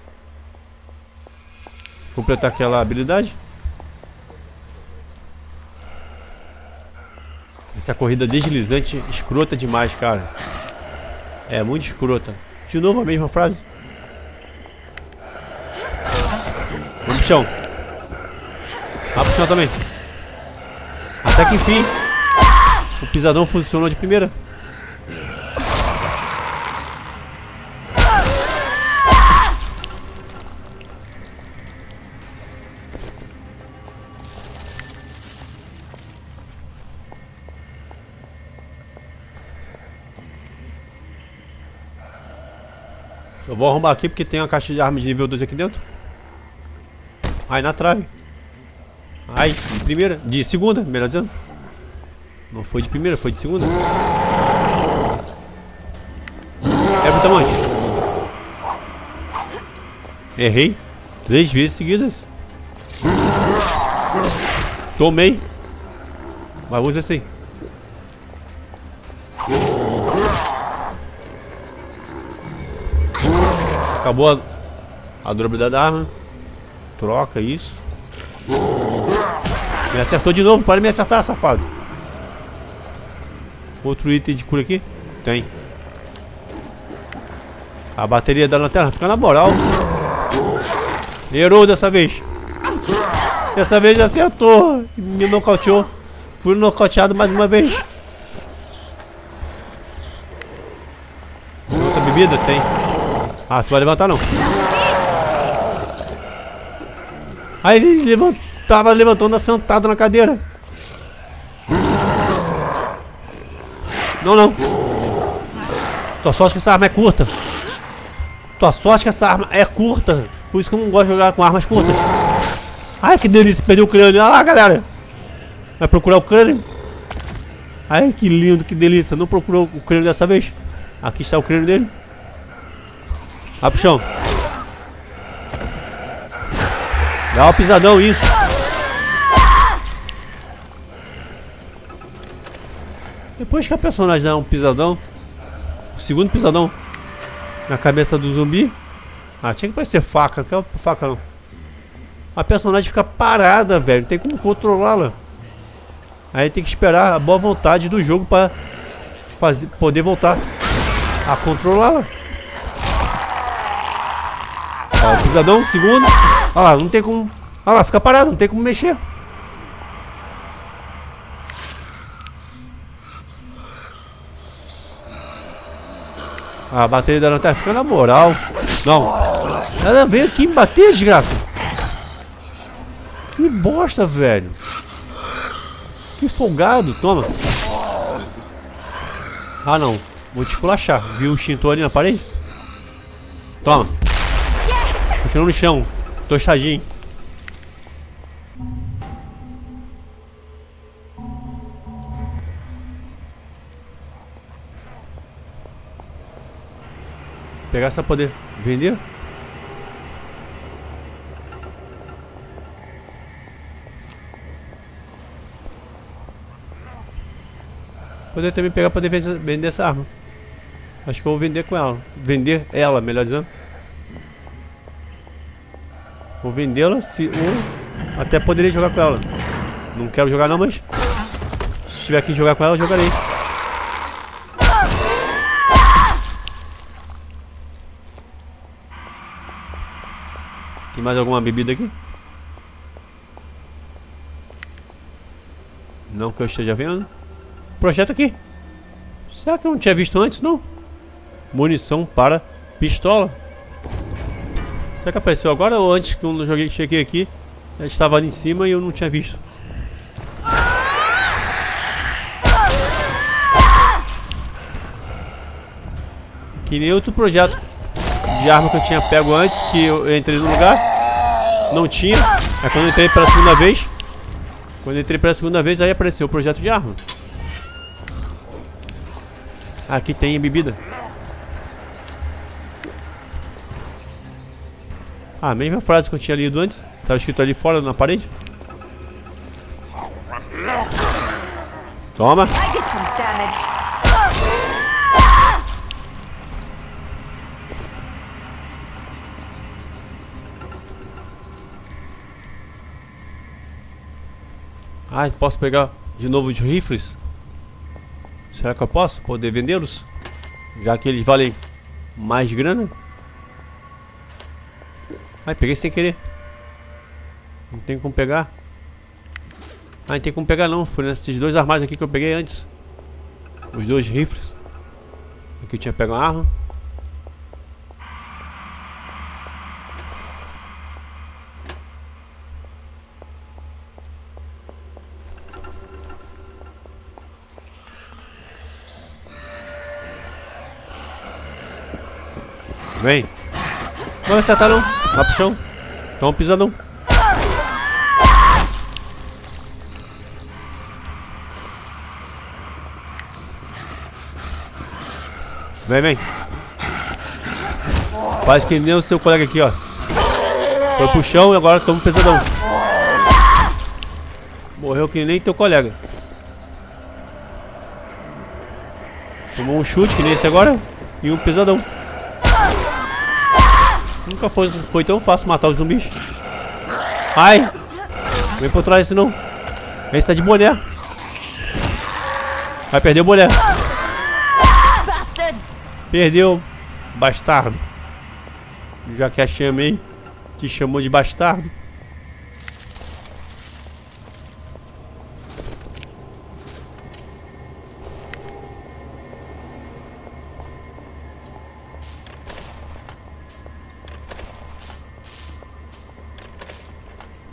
completar aquela habilidade. Essa corrida deslizante escrota demais, cara. É muito escrota. De novo a mesma frase. Vamos pro chão. Vai pro também. Até que enfim. O pisadão funcionou de primeira. Eu vou arrumar aqui porque tem uma caixa de armas de nível 2 aqui dentro. Ai, na trave. Ai, de primeira. De segunda, melhor dizendo. Não foi de primeira, foi de segunda. É pro tamanho. Errei. Três vezes seguidas. Tomei. Mas usa esse aí. Acabou a, a durabilidade da arma. Troca isso. Me acertou de novo. Para me acertar, safado. Outro item de cura aqui? Tem. A bateria da lanterna fica na moral. Errou dessa vez. Dessa vez acertou. Me nocauteou. Fui nocauteado mais uma vez. Outra bebida? Tem. Ah, tu vai levantar não. Aí ele levant... tava levantando sentado na cadeira. Não, não. Tua sorte que essa arma é curta. Tua sorte que essa arma é curta. Por isso que eu não gosto de jogar com armas curtas. Ai, que delícia, perdeu o crânio. Olha lá, galera. Vai procurar o crânio. Ai, que lindo, que delícia. Não procurou o crânio dessa vez? Aqui está o crânio dele. Vai pro chão. Dá um pisadão, isso. Depois que a personagem dá um pisadão, o segundo pisadão na cabeça do zumbi. Ah, tinha que parecer faca, não quero faca não. A personagem fica parada, velho. Não tem como controlá-la. Aí tem que esperar a boa vontade do jogo para fazer, poder voltar a controlá-la. Ó, pisadão, segundo. Olha lá, não tem como. Olha lá, fica parado, não tem como mexer. A bateria da lanterna fica na moral. Não. Ela veio aqui me bater, desgraça. Que bosta, velho. Que folgado. Toma. Ah, não. Vou te esculachar. Viu o extintor ali na parede? Toma. Continua no chão. Tostadinho. Pegar essa poder vender? Poder também pegar poder vender essa arma. Acho que eu vou vender com ela. Vender ela, melhor dizendo. Vou vendê-la se ou até poderia jogar com ela. Não quero jogar não, mas se tiver que jogar com ela, eu jogarei. Tem mais alguma bebida aqui? Não que eu esteja vendo. Projeto aqui. Será que eu não tinha visto antes, não? Munição para pistola. Será que apareceu agora ou antes que eu joguei, cheguei aqui? Ela estava ali em cima e eu não tinha visto. Que nem outro projeto de arma que eu tinha pego antes, que eu entrei no lugar. Não tinha. Aí quando eu entrei pela segunda vez. Quando eu entrei pela segunda vez, aí apareceu o projeto de arma. Aqui tem bebida. Ah, a mesma frase que eu tinha lido antes. Estava escrito ali fora na parede. Toma. Ai, posso pegar de novo os rifles? Será que eu posso poder vendê-los? Já que eles valem mais grana? Ai, peguei sem querer. Não tem como pegar. Ah, não tem como pegar não. Foi nesses dois armários aqui que eu peguei antes. Os dois rifles. Aqui eu tinha pego uma arma. Vem. Não acertar não. Vai pro chão. Toma um pisadão. Vem, vem. Faz que nem o seu colega aqui, ó. Foi pro chão e agora toma um pesadão. Morreu que nem teu colega. Tomou um chute que nem esse agora e um pesadão. Nunca foi, foi tão fácil matar os zumbis. Ai! Vem por trás esse não. Esse tá de boné. Vai perder o boné. Perdeu, bastardo. Já que a chamei, te chamou de bastardo.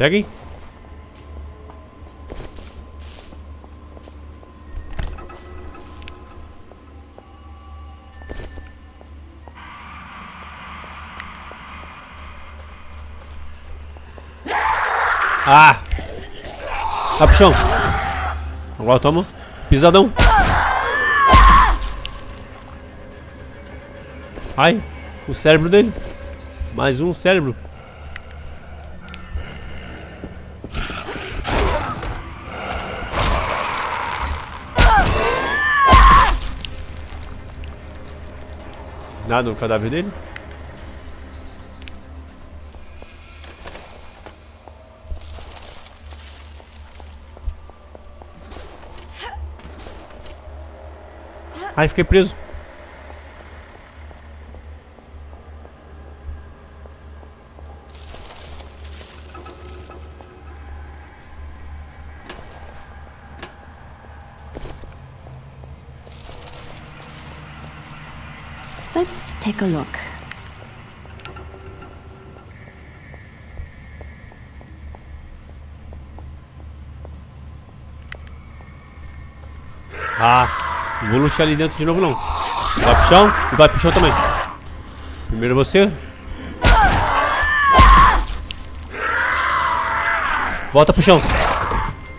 Peguem. Ah! Vai pro chão. Agora toma. Pisadão. Ai, o cérebro dele. Mais um cérebro. Nada no cadáver dele? Ai, fiquei preso. Take a look. Ah, não vou lutear ali dentro de novo não. Vai pro chão e vai pro chão também. Primeiro você. Volta pro chão.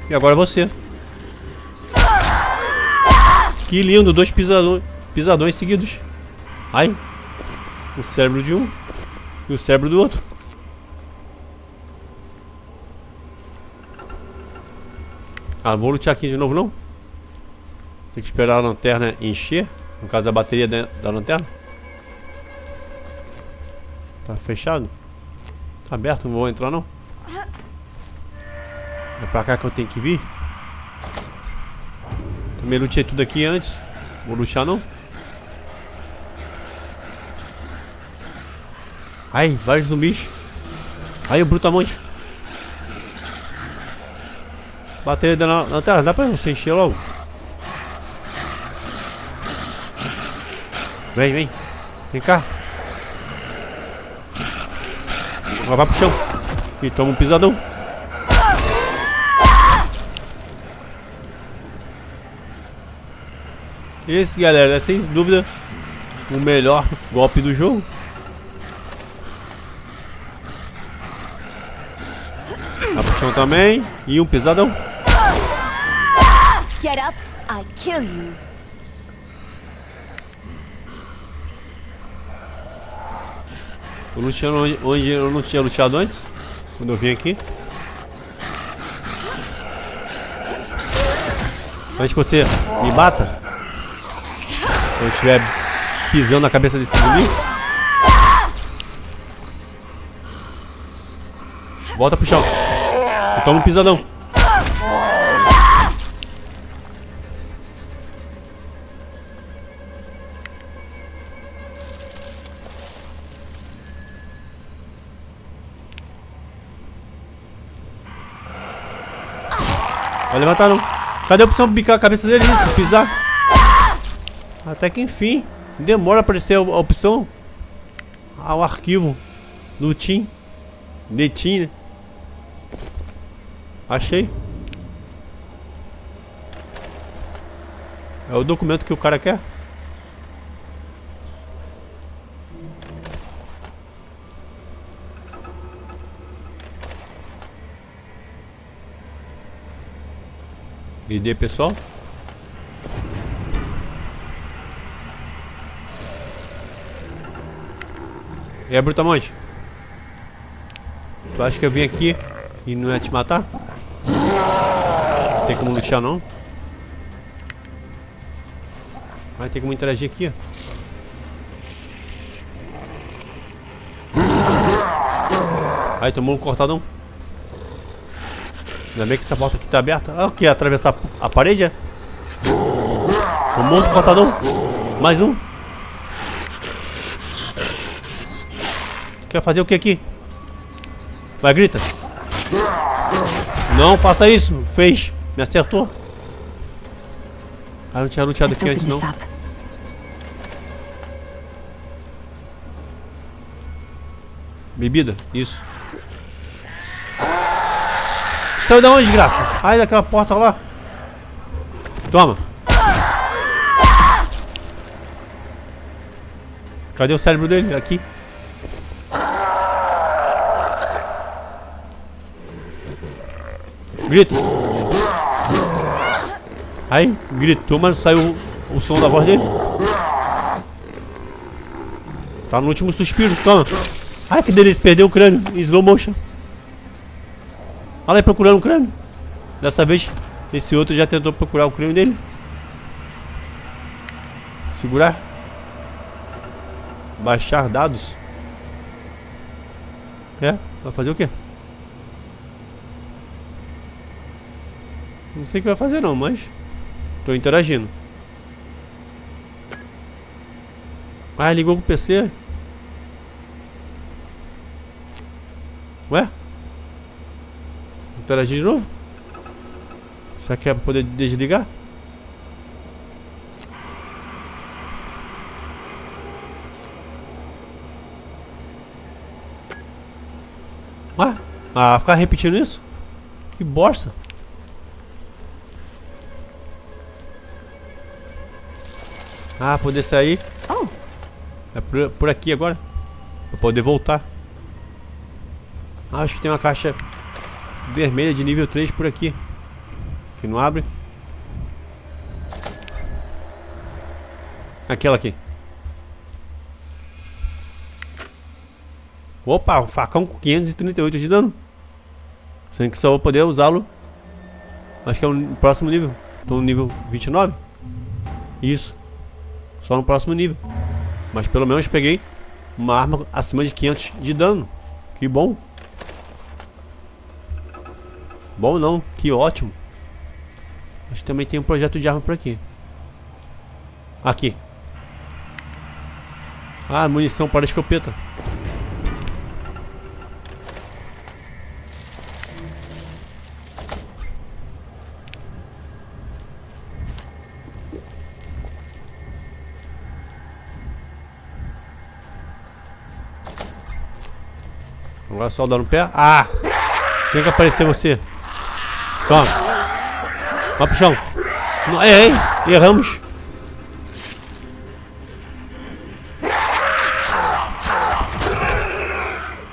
E agora você. Que lindo, dois pisadões, pisadões seguidos. Ai, o cérebro de um e o cérebro do outro. Ah, vou lutear aqui de novo não? Tem que esperar a lanterna encher. No caso da bateria da lanterna. Tá fechado? Tá aberto, não vou entrar não. É pra cá que eu tenho que vir. Também lutei tudo aqui antes. Vou lutear não. Ai, vários zumbis. Ai, o brutamonte. Bateria da lanterna, dá pra você encher logo? Vem, vem. Vem cá. Agora vai pro chão. E toma um pisadão. Esse, galera, é sem dúvida o melhor golpe do jogo. Vai pro chão também. E um pesadão. Get up, I kill you. Tô luteando onde, onde eu não tinha luteado antes. Quando eu vim aqui. Antes que você me bata. Quando eu estiver pisando na cabeça desse zumbi. Volta pro chão. Toma um pisadão. Vai levantar não. Cadê a opção de bicar a cabeça dele? Né? Isso, pisar. Até que enfim. Demora a aparecer a opção. Ao arquivo do Team. De né? Achei. É o documento que o cara quer. ID pessoal. Aí, Brutamonte? Tu acha que eu vim aqui e não ia te matar? Tem como lutar não? Vai ter como interagir aqui. Aí, tomou um cortadão. Ainda bem que essa porta aqui tá aberta. Ah, o que? Atravessar a parede? É? Um outro cortadão. Mais um. Quer fazer o que aqui? Vai, grita. Não faça isso. Fez. Me acertou. Ah, não tinha luteado aqui antes, não. Bebida? Isso. Saiu da onde, desgraça? Ai, daquela porta lá. Toma. Cadê o cérebro dele? Aqui. Grita. Aí, gritou, mas saiu o, som da voz dele. Tá no último suspiro, toma. Ai, que delícia, perdeu o crânio em slow motion. Olha aí procurando o crânio. Dessa vez, esse outro já tentou procurar o crânio dele. Segurar. Baixar dados. É, vai fazer o quê? Não sei o que vai fazer não, mas Tô interagindo Ah, ligou com o PC Ué? Interagir de novo? Será que é pra poder desligar? Ué? Ah, ficar repetindo isso? Que bosta Ah, poder sair. Oh. É por, por aqui agora. Pra poder voltar. Ah, acho que tem uma caixa vermelha de nível 3 por aqui. Que não abre. Aquela aqui. Opa, um facão com 538 de dano. Sendo que só vou poder usá-lo. Acho que é o próximo nível. Tô no nível 29. Isso. Só no próximo nível. Mas pelo menos peguei uma arma acima de 500 de dano. Que bom. Bom não, que ótimo. Que também tem um projeto de arma por aqui. Aqui. Ah, munição para escopeta. Só dar no pé. Ah! Tinha que aparecer você. Toma. Vai pro chão. Errei. Erramos.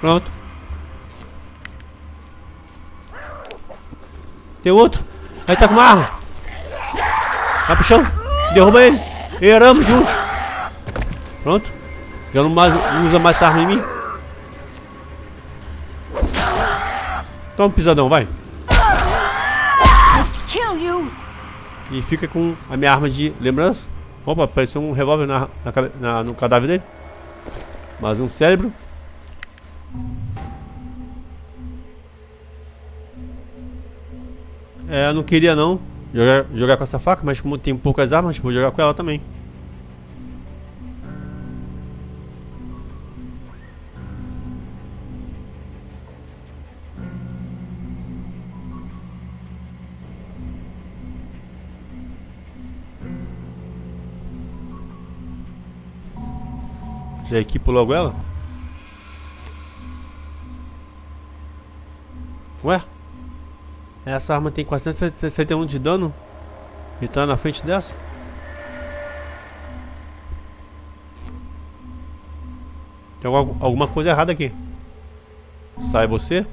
Pronto. Tem outro. Aí tá com uma arma. Vai pro chão. Derruba ele. Erramos juntos. Pronto. Já não, mais, não usa mais essa arma em mim. Toma um pisadão, vai. E fica com a minha arma de lembrança. Opa, apareceu um revólver na, na, na, no cadáver dele. Mais um cérebro. É, eu não queria não jogar, jogar com essa faca, mas como tem poucas armas, vou jogar com ela também. Já equipo logo ela? Ué? Essa arma tem 461 de dano? E tá na frente dessa? Tem alguma coisa errada aqui. Sai você.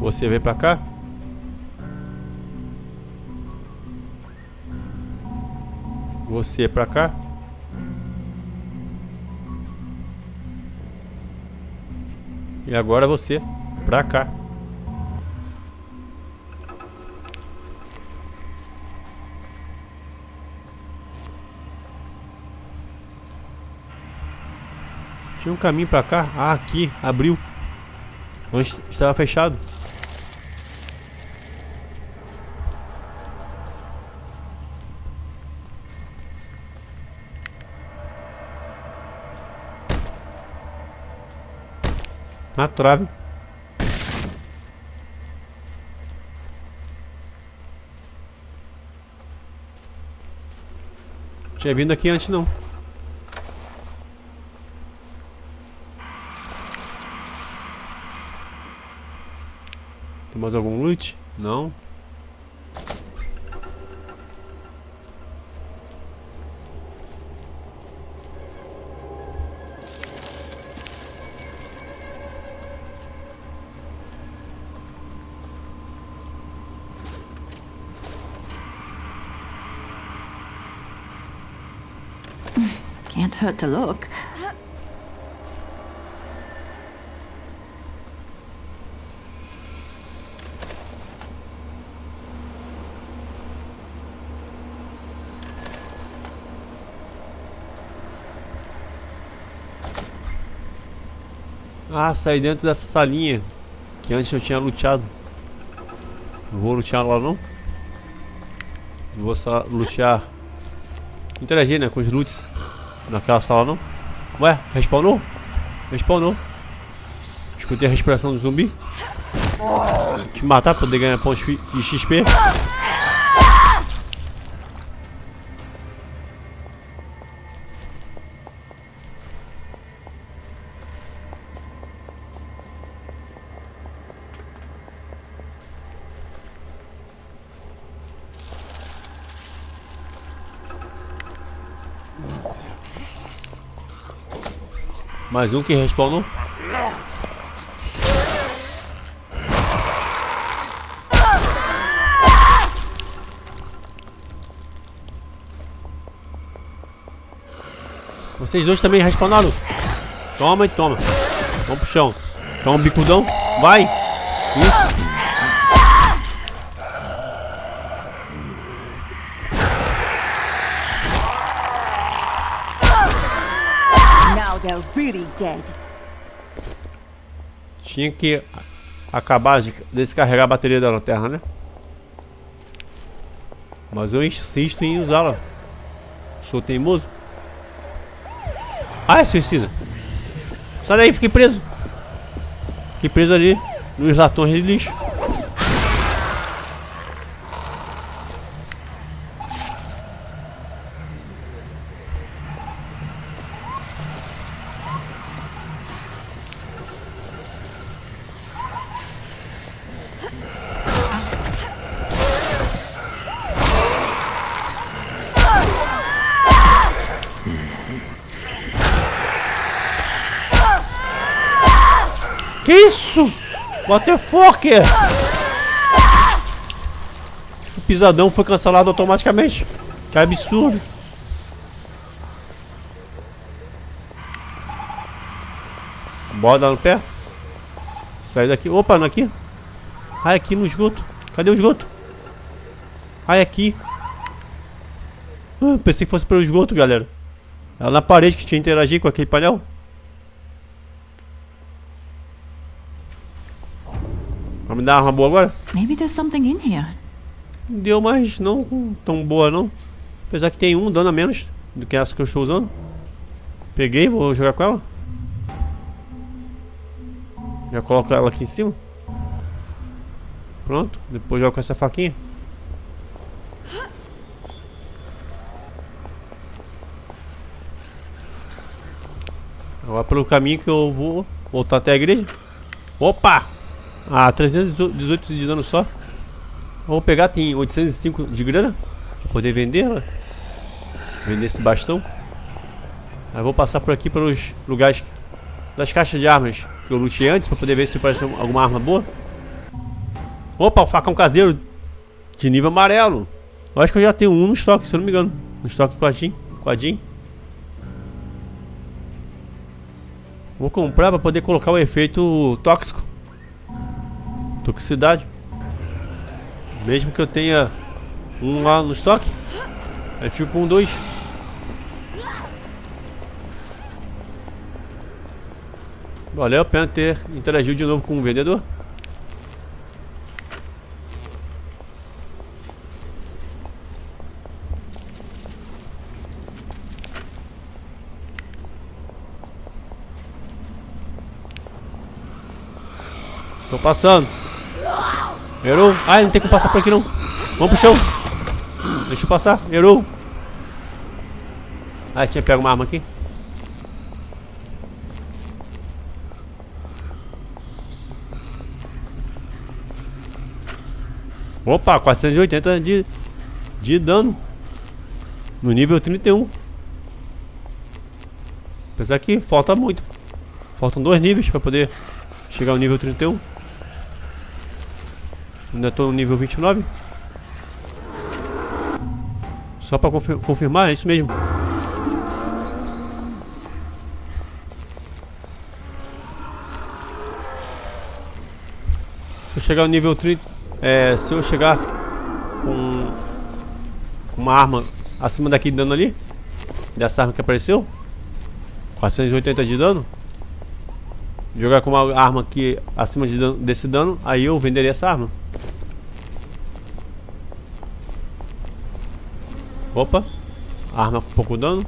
Você vem pra cá. Você pra cá. E agora você pra cá. Tinha um caminho pra cá. Ah, aqui. Abriu. Onde estava fechado. Na trave. Tinha vindo aqui antes não. Tem mais algum loot? Não. Can't hurt to look. Ah, saí dentro dessa salinha que antes eu tinha luteado. Não vou lutear lá não. Vou só lutear. Interagir né, com os loots naquela sala não. Ué, respawnou? Respawnou. Escutei a respiração do zumbi. Te matar pra poder ganhar pontos de XP. Mais um que respawnou. Vocês dois também respawnaram. Toma e toma. Vamos pro chão. Toma um bicudão. Vai. Isso. Dead. Tinha que acabar de descarregar a bateria da lanterna, né? Mas eu insisto em usá-la. Sou teimoso. Ah, é suicida. Sai daí, fiquei preso. Fiquei preso ali nos latões de lixo. What the fuck? O pisadão foi cancelado automaticamente. Que absurdo. Bora dar no pé. Sai daqui. Opa, não é aqui. É aqui no esgoto. Cadê o esgoto? É aqui. Ah, pensei que fosse pelo esgoto, galera. Ela na parede que tinha interagir com aquele painel. me dá uma boa agora? Maybe there's something in here. Deu, mas não tão boa não. Apesar que tem um dano a menos do que essa que eu estou usando. Peguei, vou jogar com ela. Já coloco ela aqui em cima. Pronto, depois jogo com essa faquinha. Agora pelo caminho que eu vou voltar até a igreja. Opa! Ah, 318 de dano só. Vou pegar, tem 805 de grana. Pra poder vender ela. Vender esse bastão. Aí vou passar por aqui pelos lugares das caixas de armas que eu lutei antes pra poder ver se aparece alguma arma boa. Opa, o facão caseiro de nível amarelo. Eu acho que eu já tenho um no estoque, se eu não me engano. No estoque quadinho. quadinho. Vou comprar para poder colocar o efeito tóxico. Toxicidade. Mesmo que eu tenha um lá no estoque. Aí fico com dois. Valeu a pena ter interagido de novo com o vendedor. Tô passando. Errou. Ai, não tem como passar por aqui não. Vamos pro chão. Deixa eu passar. Errou. Ah, tinha pego uma arma aqui. Opa, 480 de, de dano. No nível 31. Apesar que falta muito. Faltam dois níveis para poder chegar ao nível 31. Ainda estou no nível 29. Só para confir confirmar, é isso mesmo. Se eu chegar ao nível 30, é, se eu chegar com uma arma acima daqui de dano ali, dessa arma que apareceu, 480 de dano, jogar com uma arma que acima de dano, desse dano, aí eu venderia essa arma. Opa, arma com pouco dano.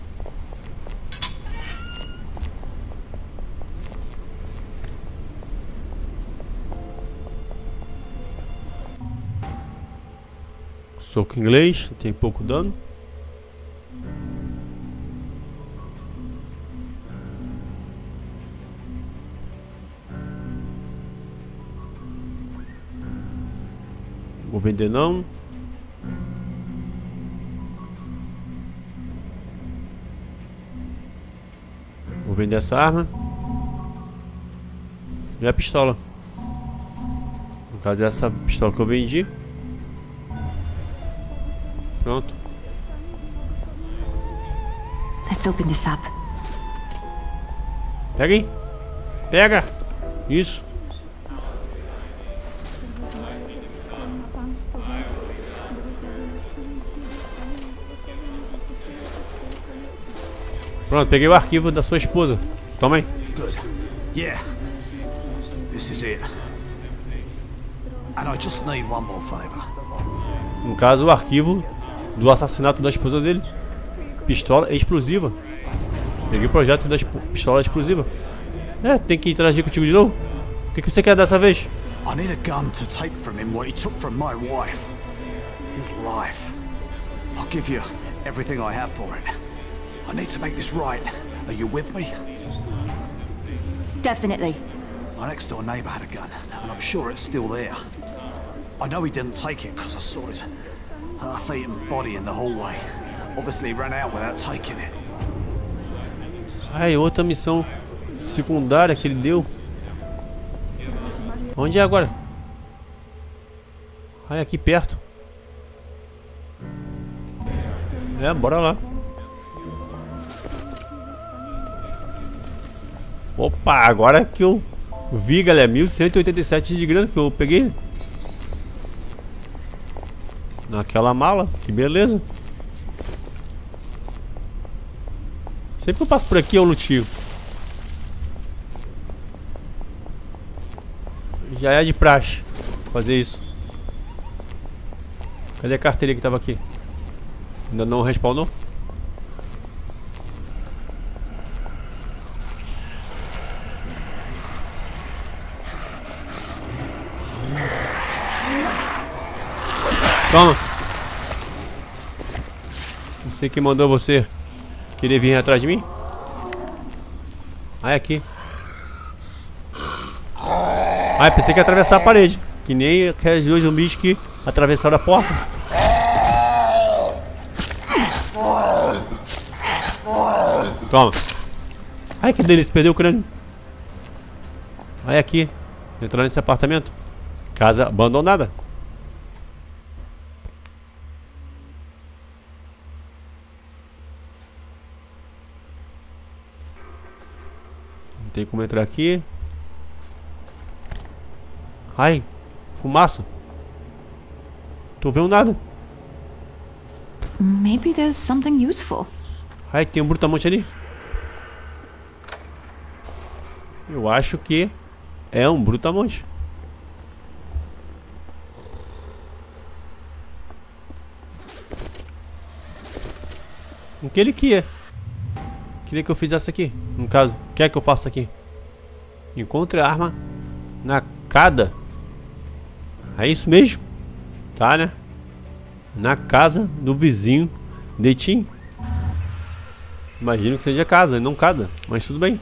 Soco inglês, tem pouco dano. Vou vender não. Vou vender essa arma. E a pistola. No caso é essa pistola que eu vendi. Pronto. Let's open this up. Pega aí. Pega. Isso. Pronto, peguei o arquivo da sua esposa. Toma aí. Good. Yeah. This is it. And I just need one more favor. No caso, o arquivo do assassinato da esposa dele. Pistola explosiva. Peguei o projeto da pistola explosiva. É, tem que interagir contigo de novo. O que, que você quer dessa vez? I need a gun to take from him what he took from my wife. His life. I'll give you everything I have for it. I need to make this right. Are you with me? Definitely. My next door neighbor had a gun, and I'm sure it's still there. I know he didn't take it because I saw his half-eaten body in the hallway. Obviously he ran out without taking it. Ai, outra missão secundária que ele deu. Onde é agora? Ai, aqui perto. É, bora lá. Opa, agora que eu vi, galera, 1187 de grana que eu peguei. Naquela mala, que beleza. Sempre que eu passo por aqui eu lutio. Já é de praxe fazer isso. Cadê a carteirinha que tava aqui? Ainda não respawnou? Toma. Não sei quem mandou você querer vir atrás de mim. Ai, aqui. Ai, pensei que ia atravessar a parede. Que nem aqueles dois zumbis que atravessaram a porta. Toma. Ai, que delícia, perdeu o crânio. Ai, aqui. Entrando nesse apartamento. Casa abandonada. Tem como entrar aqui. Ai, fumaça. Tô vendo nada. Maybe there's something useful. Ai, tem um brutamonte ali. Eu acho que é um brutamonte. O que ele quer? Queria que eu fizesse aqui. No caso, quer que eu faça aqui? Encontre a arma na cada. É isso mesmo? Tá, né? Na casa do vizinho de Tim. Imagino que seja casa, não casa, mas tudo bem.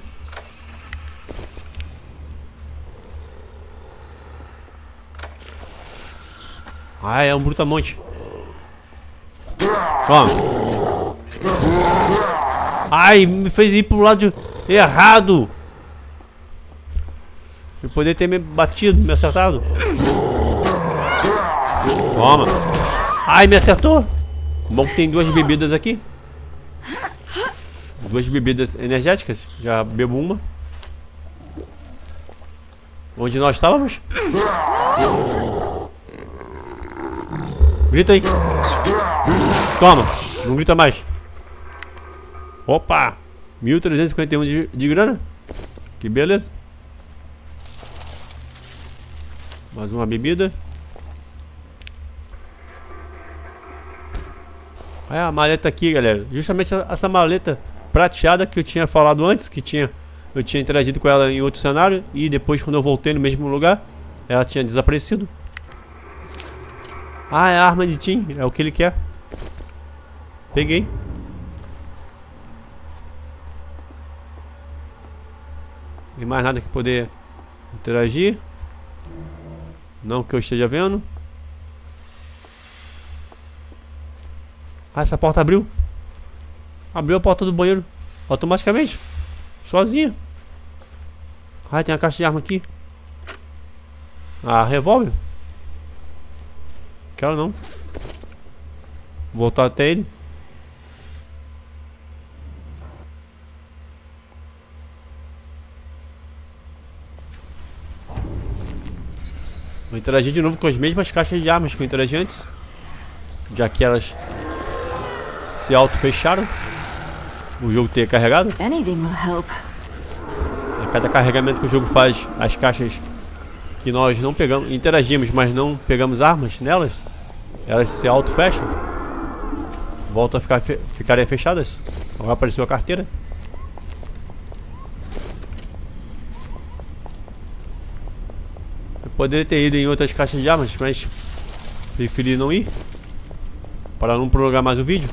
Ah, é um brutamonte. Toma. Ai, me fez ir pro lado errado. Eu poderia ter me batido, me acertado. Toma. Ai, me acertou. Bom que tem duas bebidas aqui. Duas bebidas energéticas. Já bebo uma. Onde nós estávamos? Grita aí. Toma. Não grita mais. Opa. 1351 de, de grana. Que beleza. Mais uma bebida. Olha a maleta aqui, galera. Justamente essa maleta prateada que eu tinha falado antes, que tinha eu tinha interagido com ela em outro cenário e depois quando eu voltei no mesmo lugar, ela tinha desaparecido. Ah, é a arma de Tim, é o que ele quer. Peguei. Tem mais nada que poder interagir. Não que eu esteja vendo. Ah, essa porta abriu. Abriu a porta do banheiro automaticamente. Sozinha. Ah, tem a caixa de arma aqui. Ah, revólver. Quero não. Voltar até ele. Vou interagir de novo com as mesmas caixas de armas que eu interagi antes. Já que elas se auto-fecharam. O jogo ter carregado. Anything will help. A cada carregamento que o jogo faz, as caixas que nós não pegamos, interagimos, mas não pegamos armas nelas, elas se auto-fecham. Voltam a ficar, ficarem fechadas. Agora apareceu a carteira. Poderia ter ido em outras caixas de armas, mas preferi não ir. Para não prolongar mais o vídeo.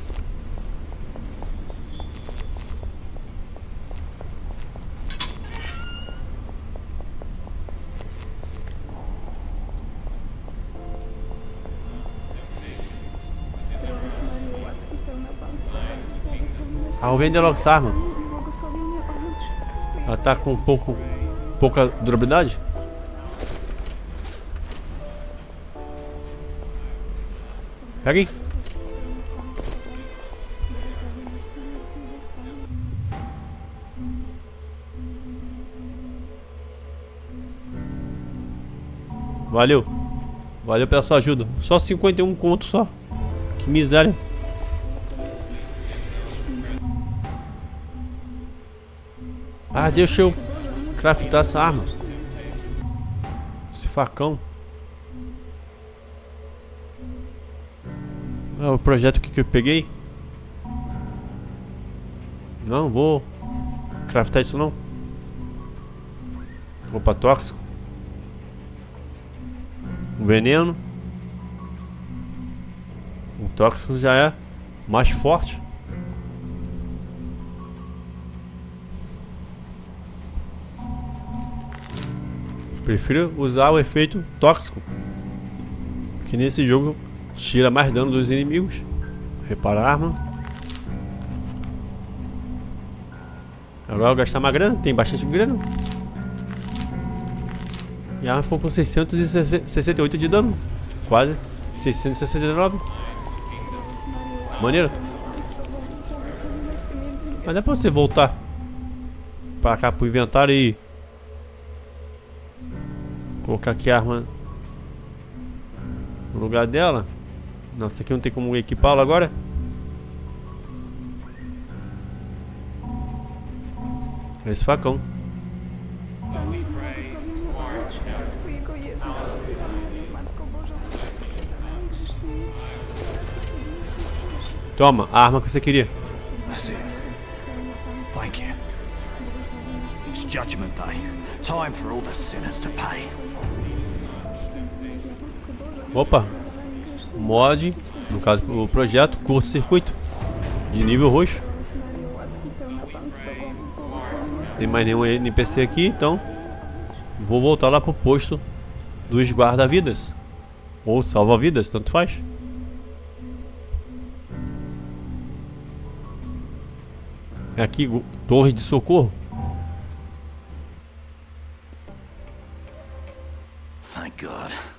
Ah, vender logo essa arma. Ela tá com pouco, pouca durabilidade. Pega aí. Valeu. Valeu pela sua ajuda. Só 51 conto só. Que miséria. Ah, deixa eu craftar essa arma. Esse facão. Ah, o projeto que eu peguei. Não vou craftar isso não. Roupa tóxico. Um veneno. O tóxico já é mais forte. Prefiro usar o efeito tóxico. Que nesse jogo tira mais dano dos inimigos. Repara a arma. Agora eu vou gastar uma grana, tem bastante grana. E a arma ficou com 668 de dano. Quase 669. Maneiro. Mas dá pra você voltar pra cá pro inventário e Colocar aqui a arma no lugar dela. Nossa, aqui não tem como equipá-la agora. Esse facão. Toma, a arma que você queria. Thank you. It's Judgment Day. Time for all the sinners to pay. Opa, mod, no caso o projeto curto-circuito de nível roxo. Tem mais nenhum NPC aqui, então vou voltar lá pro posto dos guarda-vidas ou salva-vidas, tanto faz. É aqui, torre de socorro. Thank God.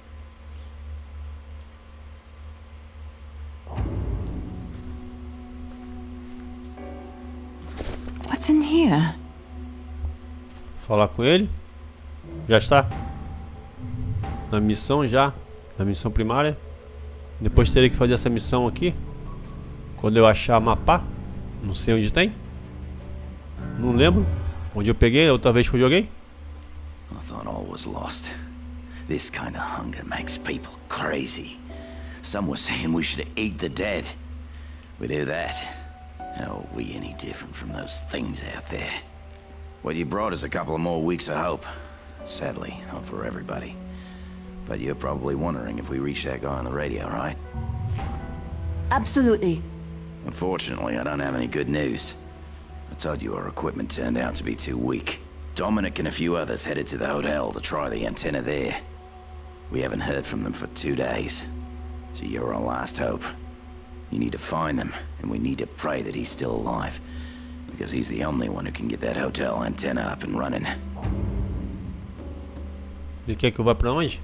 What's in here? Falar com ele. Já está. Na missão já. Na missão primária. Depois terei que fazer essa missão aqui. Quando eu achar mapa. Não sei onde tem. Não lembro. Onde eu peguei, a outra vez que eu joguei. I thought all was lost. This kind of hunger makes people crazy. Some were saying we should eat the dead. We do that. How are we any different from those things out there? What you brought is a couple of more weeks of hope. Sadly, not for everybody. But you're probably wondering if we reached that guy on the radio, right? Absolutely. Unfortunately, I don't have any good news. I told you our equipment turned out to be too weak. Dominic and a few others headed to the hotel to try the antenna there. We haven't heard from them for two days. So you're our last hope. You need to find them, and we need to pray that he's still alive. Because he's the only one who can get that hotel antenna up and running. Ele quer que eu vá pra onde?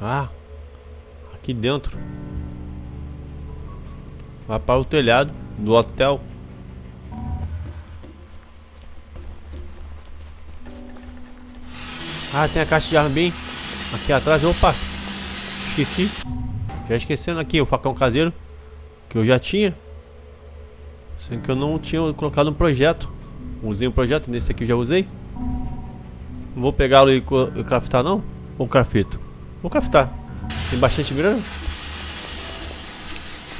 Ah, aqui dentro. Vá para o telhado do hotel. Ah, tem a caixa de arma bem aqui atrás. Opa, esqueci. Já esquecendo aqui o facão caseiro que eu já tinha. Sendo que eu não tinha colocado um projeto. Usei um projeto, nesse aqui eu já usei. Não vou pegá-lo e, e craftar não? Ou crafito? Vou craftar. Tem bastante grana.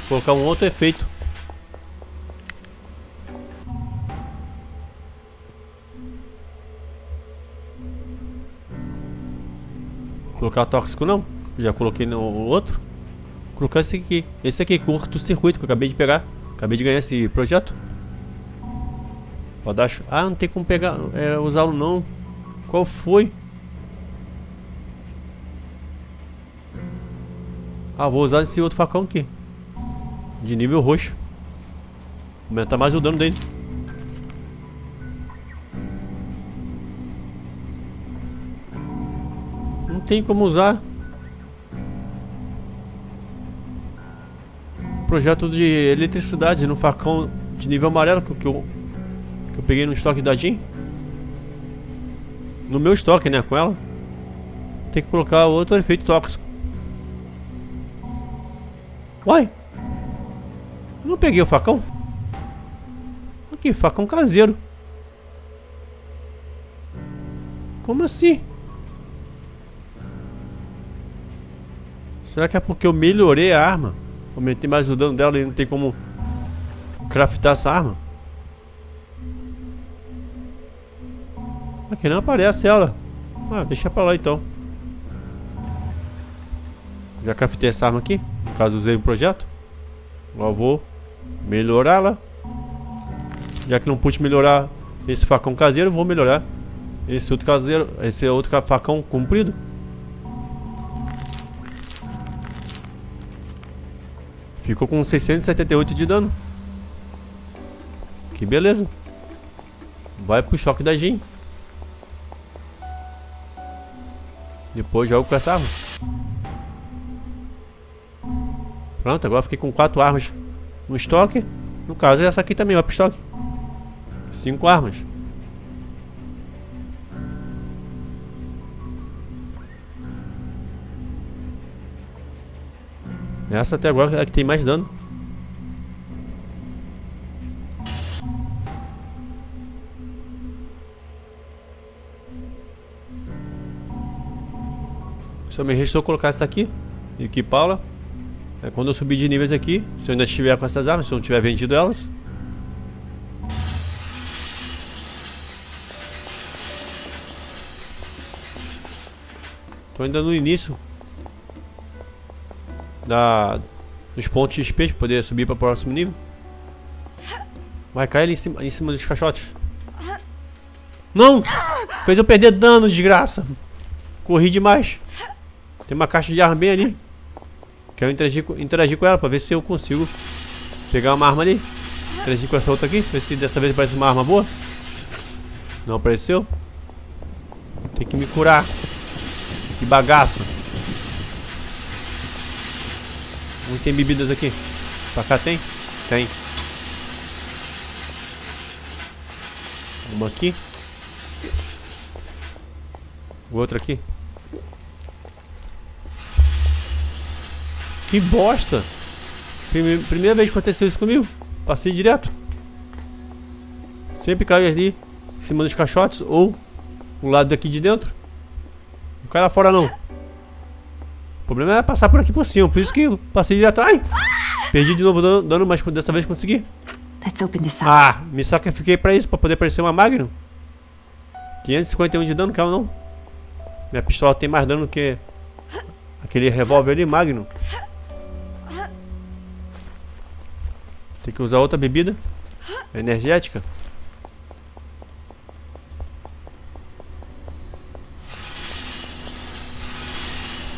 Vou colocar um outro efeito. Colocar tóxico não. Já coloquei no outro. Colocar esse aqui. Esse aqui, curto circuito que eu acabei de pegar. Acabei de ganhar esse projeto. Rodacho. Ah, não tem como pegar, é, usá-lo não. Qual foi? Ah, vou usar esse outro facão aqui. De nível roxo. Aumenta mais o dano dele. Não tem como usar. Projeto de eletricidade no facão de nível amarelo que eu, que eu peguei no estoque da Jean. No meu estoque, né, com ela. Tem que colocar outro efeito tóxico. Uai! Eu não peguei o facão? Aqui, facão caseiro. Como assim? Será que é porque eu melhorei a arma? Aumentei mais o dano dela e não tem como craftar essa arma? Aqui não aparece ela. Ah, deixa pra lá então. Já craftei essa arma aqui. Caso, usei um projeto. Agora vou melhorá-la. Já que não pude melhorar esse facão caseiro, vou melhorar Esse outro caseiro, esse outro facão comprido. Ficou com 678 de dano. Que beleza. Vai pro choque da Jin. Depois jogo com essa arma. Pronto, agora fiquei com quatro armas no estoque. No caso, essa aqui também vai pro estoque. Cinco armas. Essa até agora é a que tem mais dano. Só me restou colocar essa aqui equipá-la. É quando eu subir de níveis aqui, se eu ainda estiver com essas armas, se eu não tiver vendido elas. Tô ainda no início da dos pontos de XP para poder subir para o próximo nível. Vai cair ali em cima, em cima dos caixotes. Não! Fez eu perder dano, desgraça. Corri demais. Tem uma caixa de arma bem ali. Quero interagir, interagir com ela pra ver se eu consigo pegar uma arma ali. Interagir com essa outra aqui. Ver se dessa vez parece uma arma boa. Não apareceu. Tem que me curar. Que bagaça. Onde tem bebidas aqui? Pra cá tem? Tem. Uma aqui. Outra aqui. Que bosta! Primeira, primeira vez que aconteceu isso comigo. Passei direto. Sempre cai ali em cima dos caixotes ou o lado daqui de dentro. Não cai lá fora não. O problema é passar por aqui por cima. Por isso que eu passei direto. Ai! Perdi de novo dano, dano mas dessa vez consegui. Ah, me sacrifiquei pra isso, pra poder aparecer uma Magnum. 551 de dano, calma não. Minha pistola tem mais dano que aquele revólver ali, Magnum. Tem que usar outra bebida energética.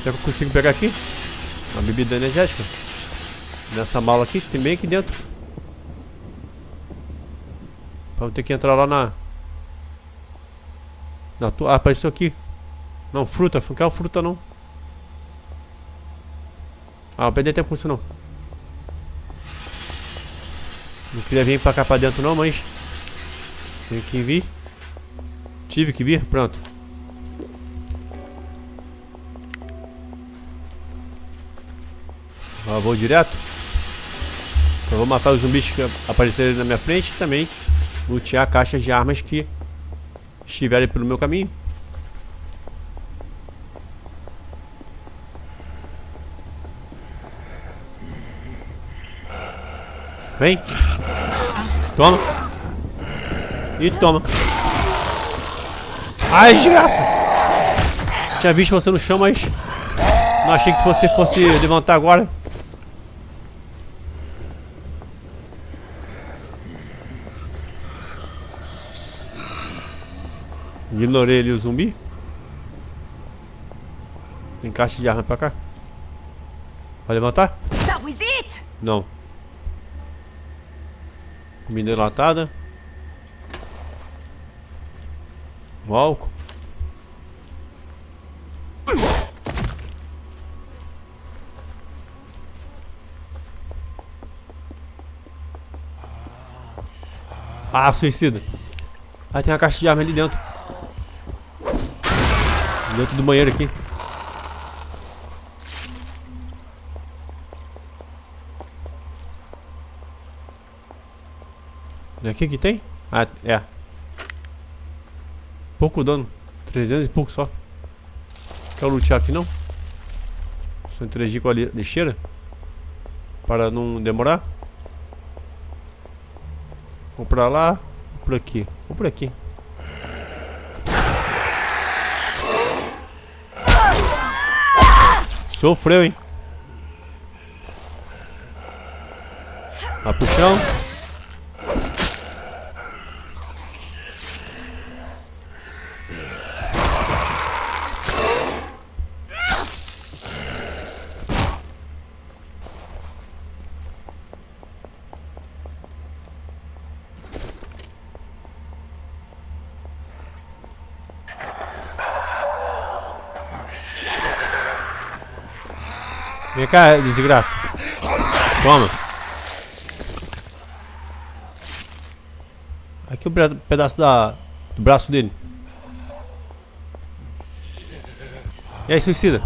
Será que eu consigo pegar aqui? Uma bebida energética. Nessa mala aqui, tem bem aqui dentro. Vamos ter que entrar lá na... na tua... Ah, apareceu aqui. Não, fruta. Não quero fruta não. Ah, não perder tempo com isso não. Não queria vir pra cá pra dentro não, mas... Tenho que vir. Tive que vir, pronto. Vou direto. Então vou matar os zumbis que aparecerem na minha frente e também lutear caixas de armas que estiverem pelo meu caminho. Vem. Toma. E toma. Ai, desgraça. Tinha visto você no chão, mas não achei que você fosse levantar agora. Ignorei ali o zumbi. Tem caixa de arma pra cá. Vai levantar? Não. Comida enlatada. O álcool. Ah, suicida. Ah, tem uma caixa de arma ali dentro. Dentro do banheiro aqui. Aqui que tem? Ah, é. Pouco dano. 300 e pouco só. Quer lutear aqui não? Só interagir com a lixeira. Para não demorar. Vou pra lá. Por aqui. Vou por aqui. Sofreu, hein? Vai pro chão. Cá, desgraça. Toma. Aqui o pedaço da, do braço dele. E aí, suicida?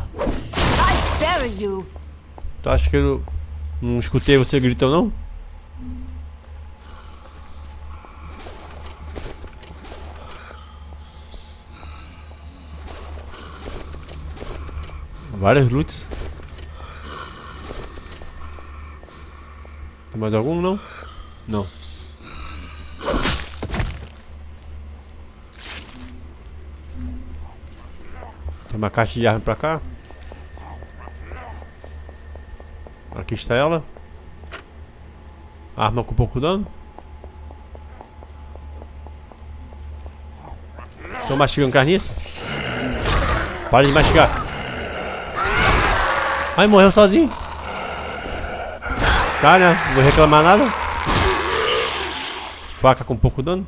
Tu acha que eu não escutei você gritando, não? Várias lutes. Tem mais algum? Não? Não. Tem uma caixa de arma pra cá. Aqui está ela. Arma com pouco dano. Estou mastigando carniça. Para de mastigar. Ai, morreu sozinho. Tá, né? Não vou reclamar nada. Faca com pouco dano.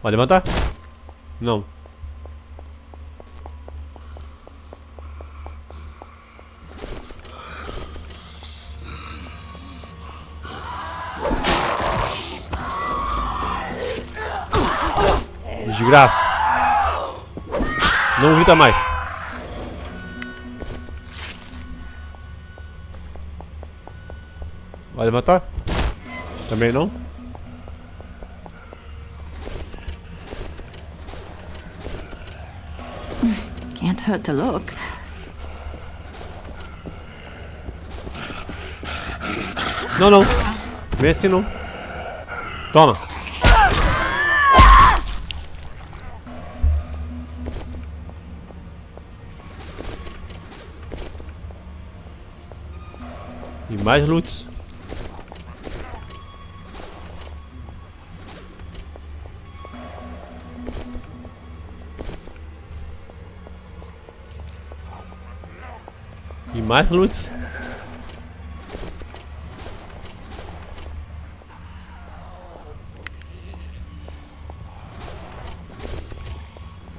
Pode levantar? Não. Desgraça. Não grita mais. Vai levantar? Também não? Can't hurt to look. Não, não. Vem assim não. Toma. E mais loots. Mais loots.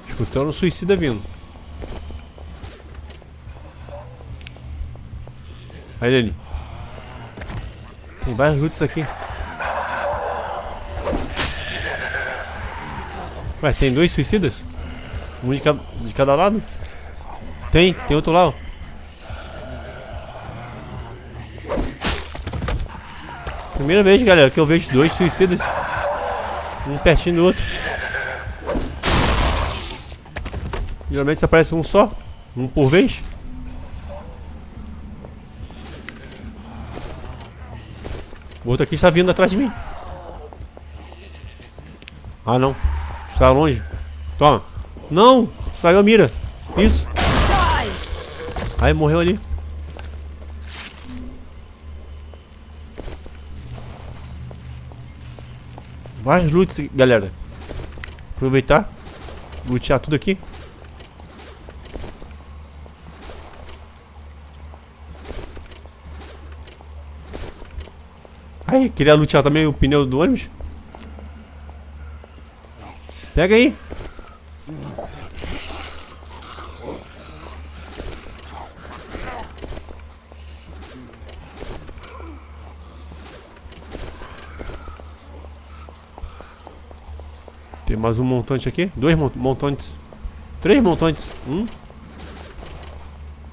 Escutando o suicida vindo. Olha ele ali. Tem vários loots aqui. Ué, tem dois suicidas? Um de cada, de cada lado? Tem, tem outro lá. Primeira vez, galera, que eu vejo dois suicidas. Um pertinho do outro. Geralmente só aparece um só. Um por vez. O outro aqui está vindo atrás de mim. Ah, não. Está longe. Toma. Não! Saiu a mira. Isso. Aí morreu ali. Vários loots, galera. Aproveitar. Lutear tudo aqui. Aí, queria lutear também o pneu do ônibus. Pega aí. Mais um montante aqui. Dois montantes. Três montantes. Um.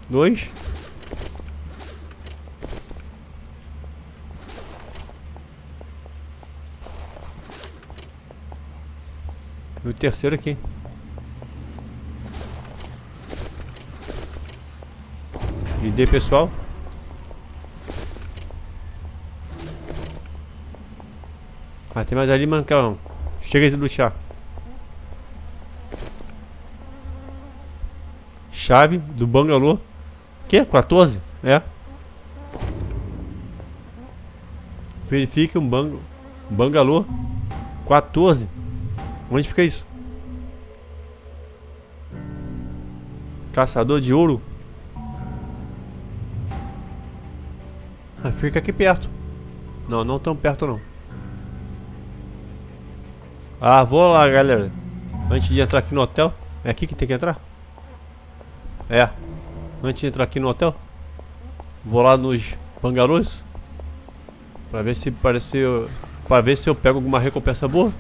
Dois. E o terceiro aqui. ID pessoal. Ah, tem mais ali, mancão. Chega de lutear. Chave do bangalô. Que? 14? É. Verifique um bang bangalô. 14. Onde fica isso? Caçador de ouro. Ah, fica aqui perto. Não, não tão perto não. Ah, vou lá, galera. Antes de entrar aqui no hotel. É aqui que tem que entrar? É. Antes de entrar aqui no hotel. Vou lá nos bangalôs. Pra ver se pareceu. Pra ver se eu pego alguma recompensa boa.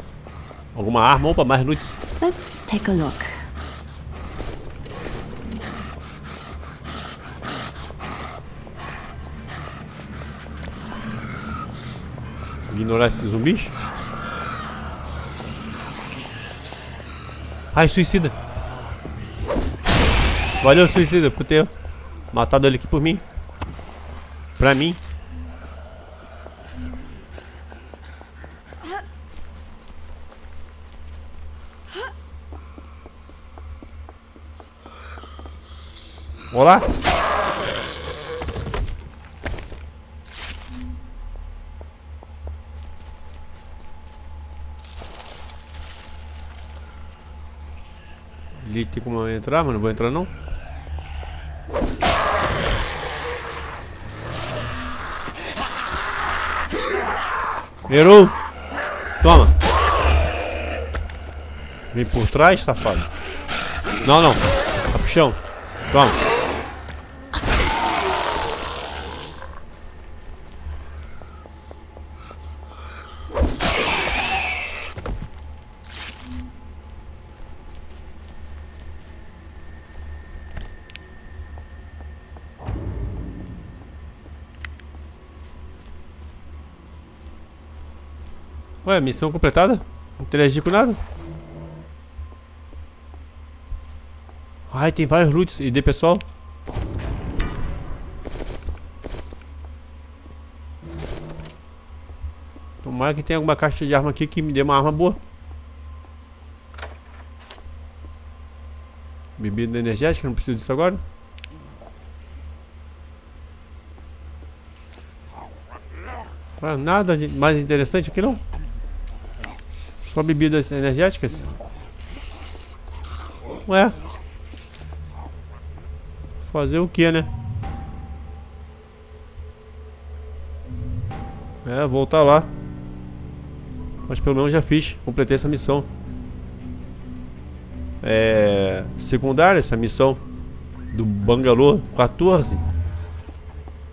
Alguma arma. Opa, mais nudes. Let's take a look. Ignorar esses zumbis. Ai, suicida. Valeu, suicida, por ter matado ele aqui por mim. Pra mim. Olá. Ali tem como entrar, mas não vou entrar não. Errou. Toma. Vem por trás, safado. Não, não. Tá pro chão. Toma. Ué, missão completada? Não interagi com nada? Ai, tem vários loots. E de pessoal? Tomara que tenha alguma caixa de arma aqui que me dê uma arma boa. Bebida energética, não preciso disso agora. Nada mais interessante aqui não. Só bebidas energéticas? Ué. Fazer o que, né? É, voltar lá. Mas pelo menos já fiz. Completei essa missão. É... Secundária essa missão. Do Bangalô 14.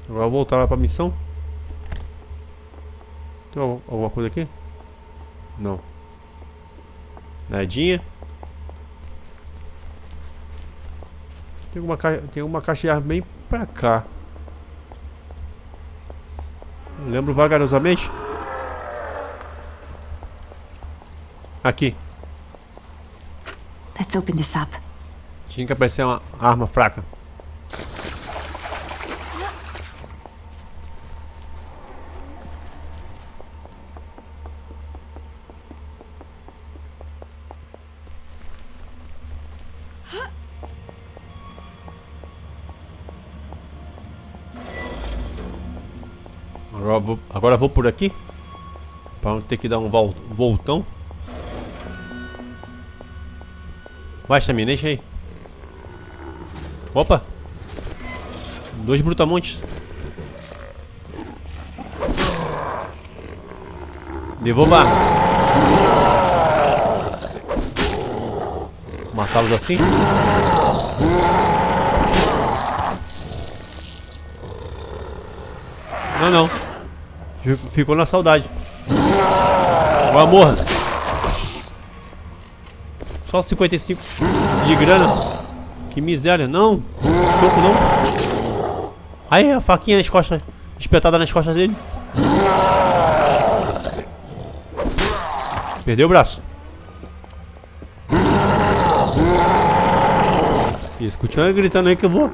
Agora vou voltar lá pra missão. Tem alguma coisa aqui? Não. Nadinha. Tem uma, caixa, tem uma caixa de ar bem pra cá. Lembro vagarosamente. Aqui. Let's open this up. Tinha que aparecer uma arma fraca. Agora vou, por aqui. Para não ter que dar um vol voltão. Vai, Samir, deixa aí. Opa! Dois brutamontes. Devolva. Matá-los assim? Não, não. Ficou na saudade. Agora morra. Só 55 de grana. Que miséria. Não. Soco não. Aí a faquinha nas costas. Espetada nas costas dele. Perdeu o braço. Isso, continua gritando aí que eu vou.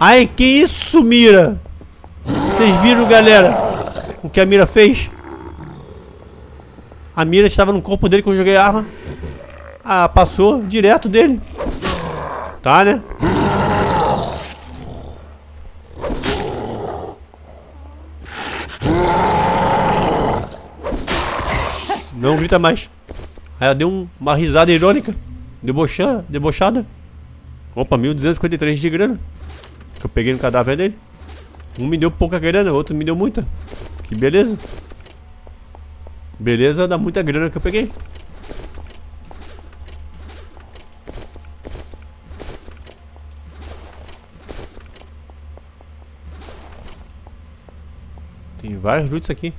Ai, que isso, Mira? Vocês viram, galera? Que a Mira fez? A Mira estava no corpo dele quando eu joguei a arma. Ah, passou direto dele. Tá, né? Não grita mais. Aí ela deu um, uma risada irônica. Debochada. debochada. Opa, 1253 de grana. Que eu peguei no cadáver dele. Um me deu pouca grana, outro me deu muita. Que beleza. Beleza, dá muita grana que eu peguei. Tem vários lutes aqui.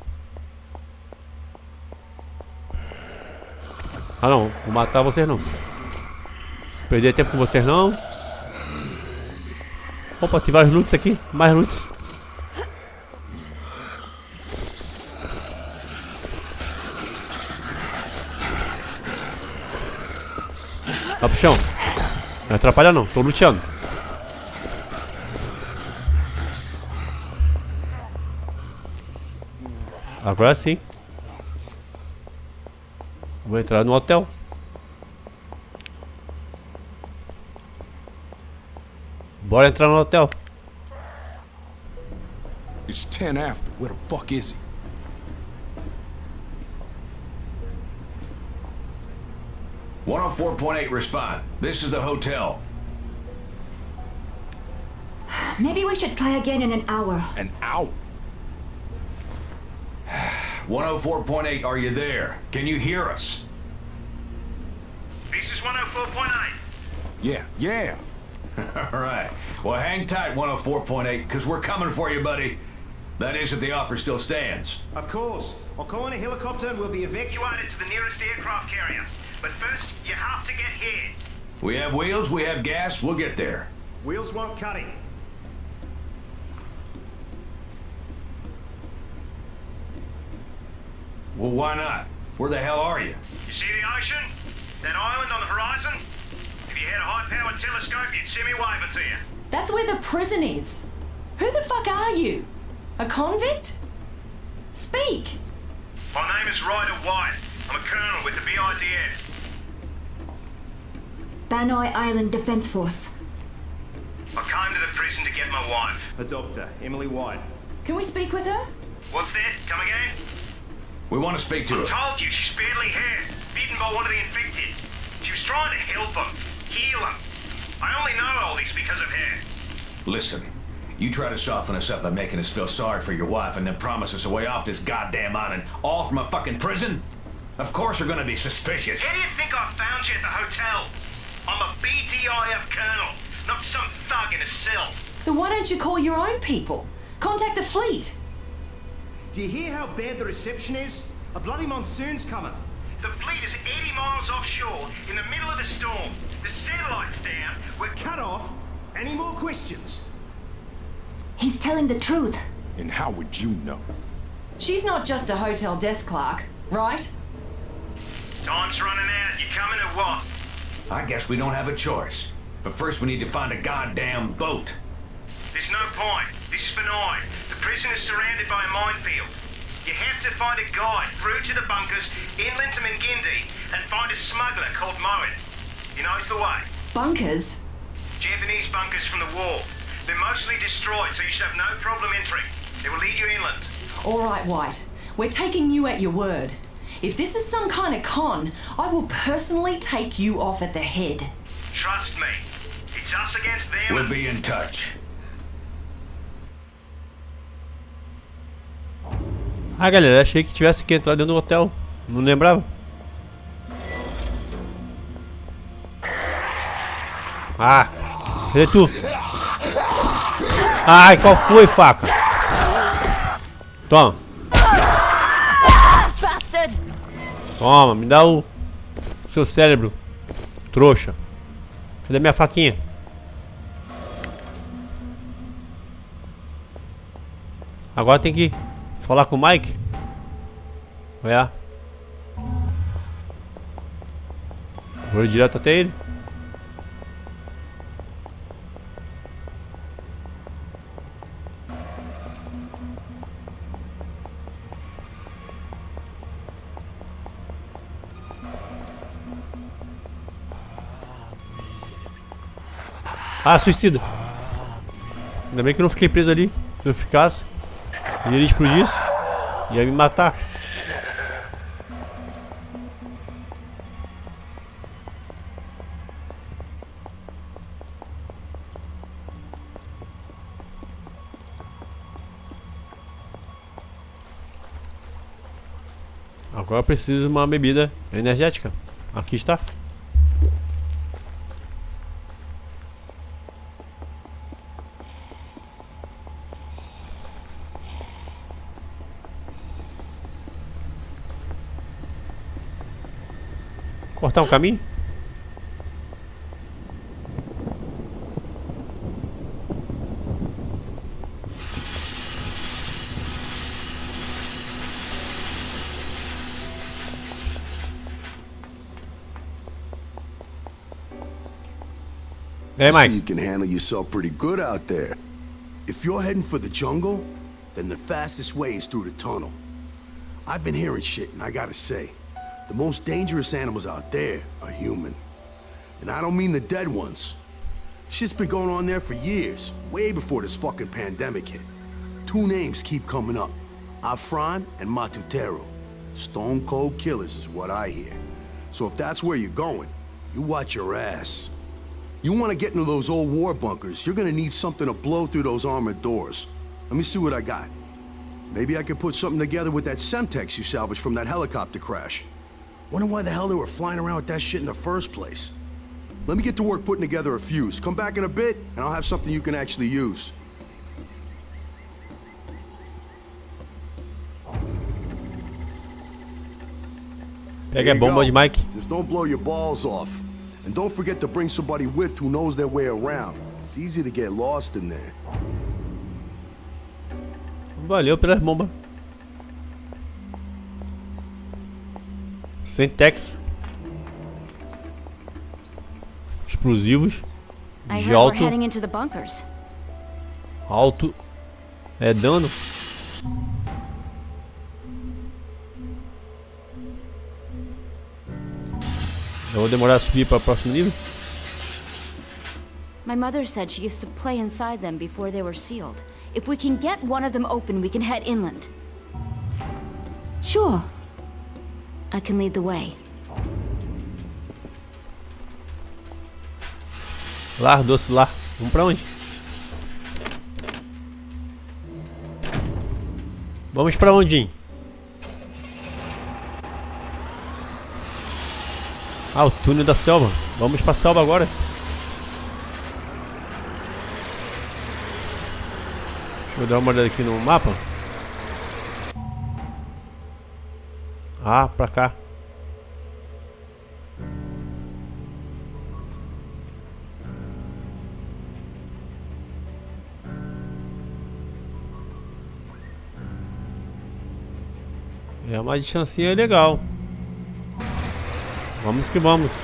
Ah não, vou matar vocês não. Perder tempo com vocês não. Opa, tem vários lutes aqui. Mais lutes. Chão. Não atrapalha não, tô luteando. Agora sim. Vou entrar no hotel. Bora entrar no hotel. It's 10 after. Where the fuck is he? One hundred four point eight respond. This is the hotel. Maybe we should try again in an hour. An hour? 104.8, are you there? Can you hear us? This is 104.8. Yeah, yeah. All right. Well, hang tight, 104.8, because we're coming for you, buddy. That is if the offer still stands. Of course. I'll call in a helicopter and we'll be evacuated to the nearest aircraft carrier. But first, you have to get here. We have wheels, we have gas, we'll get there. Wheels won't cut it. Well, why not? Where the hell are you? You see the ocean? That island on the horizon? If you had a high-powered telescope, you'd see me waving to you. That's where the prison is. Who the fuck are you? A convict? Speak. My name is Ryder White. I'm a colonel with the BIDF. Banoi Island Defense Force. I came to the prison to get my wife. A doctor, Emily White. Can we speak with her? What's that? Come again? We want to speak to I her. I told you she's badly hurt, bitten by one of the infected. She was trying to help him, heal him. I only know all this because of her. Listen, you try to soften us up by making us feel sorry for your wife and then promise us a way off this goddamn island, all from a fucking prison? Of course we're gonna be suspicious. How do you think I found you at the hotel? I'm a BDIF colonel, not some thug in a cell. So why don't you call your own people? Contact the fleet. Do you hear how bad the reception is? A bloody monsoon's coming. The fleet is 80 miles offshore in the middle of the storm. The satellite's down. We're cut off. Any more questions? He's telling the truth. And how would you know? She's not just a hotel desk clerk, right? Time's running out. You coming or what? I guess we don't have a choice. But first we need to find a goddamn boat. There's no point. This is benign. The prison is surrounded by a minefield. You have to find a guide through to the bunkers inland to Mingindi and find a smuggler called Moen. He knows the way. Bunkers? Japanese bunkers from the war. They're mostly destroyed, so you should have no problem entering. They will lead you inland. All right, White. We're taking you at your word. If this is some kind of con, I will personally take you off at the head. Trust me. It's us against them. We'll be in touch. Ah, galera, achei que tivesse que entrar dentro do hotel. Não lembrava. Ah, cadê tu? Ai, qual foi, faca? Toma. Toma, me dá o seu cérebro, trouxa. Cadê minha faquinha? Agora tem que falar com o Mike. É. Vou direto até ele. Ah, suicida. Ainda bem que eu não fiquei preso ali. Se eu ficasse, e ele explodisse, ia me matar. Agora eu preciso de uma bebida energética. Aqui está. Cortar um caminho? Hey, Mike. you can handle yourself pretty good out there. If you're heading for the jungle, then the fastest way is through the tunnel. I've been hearing shit, and I gotta say, the most dangerous animals out there are human. And I don't mean the dead ones. Shit's been going on there for years, way before this fucking pandemic hit. Two names keep coming up. Afran and Matutero. Stone cold killers is what I hear. So if that's where you're going, you watch your ass. You want to get into those old war bunkers, you're gonna need something to blow through those armored doors. Let me see what I got. Maybe I could put something together with that Semtex you salvaged from that helicopter crash. Wonder why the hell they were flying around with that shit in the first place. Let me get to work putting together a fuse. Come back in a bit, and I'll have something you can actually use. Pega Here you go. de Mike. Just don't blow your balls off. And don't forget to bring somebody with who knows their way around. It's easy to get lost in there. Valeu pelas bombas. Sentex. Explosivos. De alto. Alto. É dano. Eu vou demorar a subir para o próximo nível? My mother said she used to play inside them before they were sealed. If we can get one of them open, we can head inland. Sure. I can lead the way. Lá, doce lá. Vamos pra onde? Vamos pra onde? hein? Ah, o túnel da selva. Vamos pra selva agora. Deixa eu dar uma olhada aqui no mapa. Ah, pra cá. É uma distancinha legal. Vamos que vamos.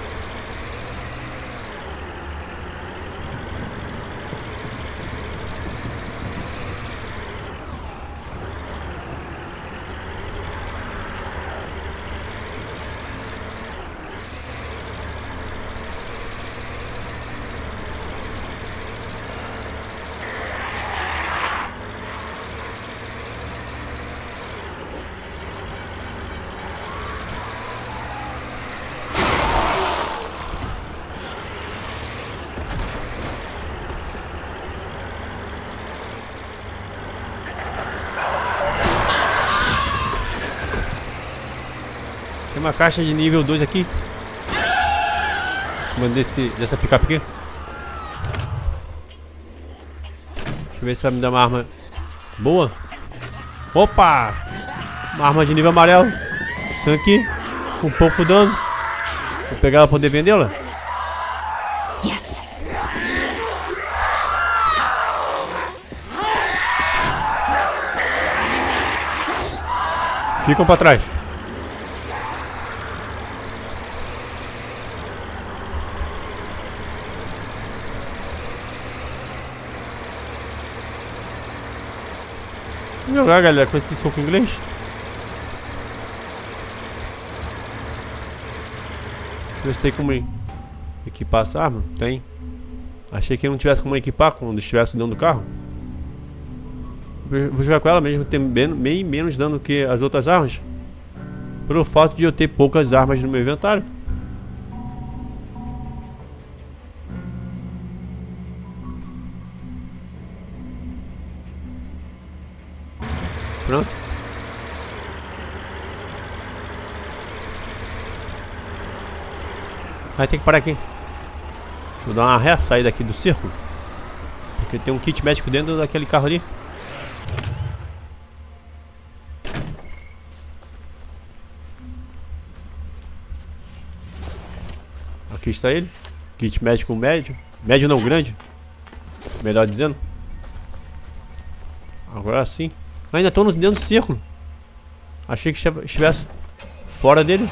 Caixa de nível 2 aqui. Em cima desse, dessa picape aqui. Deixa eu ver se vai me dar uma arma boa. Opa! Uma arma de nível amarelo. Aqui. Com pouco dano. Vou pegar ela pra poder vendê-la. Yes. Ficam pra trás. Vamos jogar, galera, com esse soco inglês. Deixa eu ver se tem como equipar essa arma. Tem. Achei que não tivesse como equipar quando estivesse dentro do carro. Vou jogar com ela mesmo, tem bem menos dano que as outras armas. Pelo fato de eu ter poucas armas no meu inventário. Pronto. Vai ter que parar aqui. Deixa eu dar uma ré saída aqui do circo. Porque tem um kit médico dentro daquele carro ali. Aqui está ele. Kit médico médio. Médio não grande. Melhor dizendo. Agora sim. Ainda estou dentro do círculo. Achei que estivesse fora dele.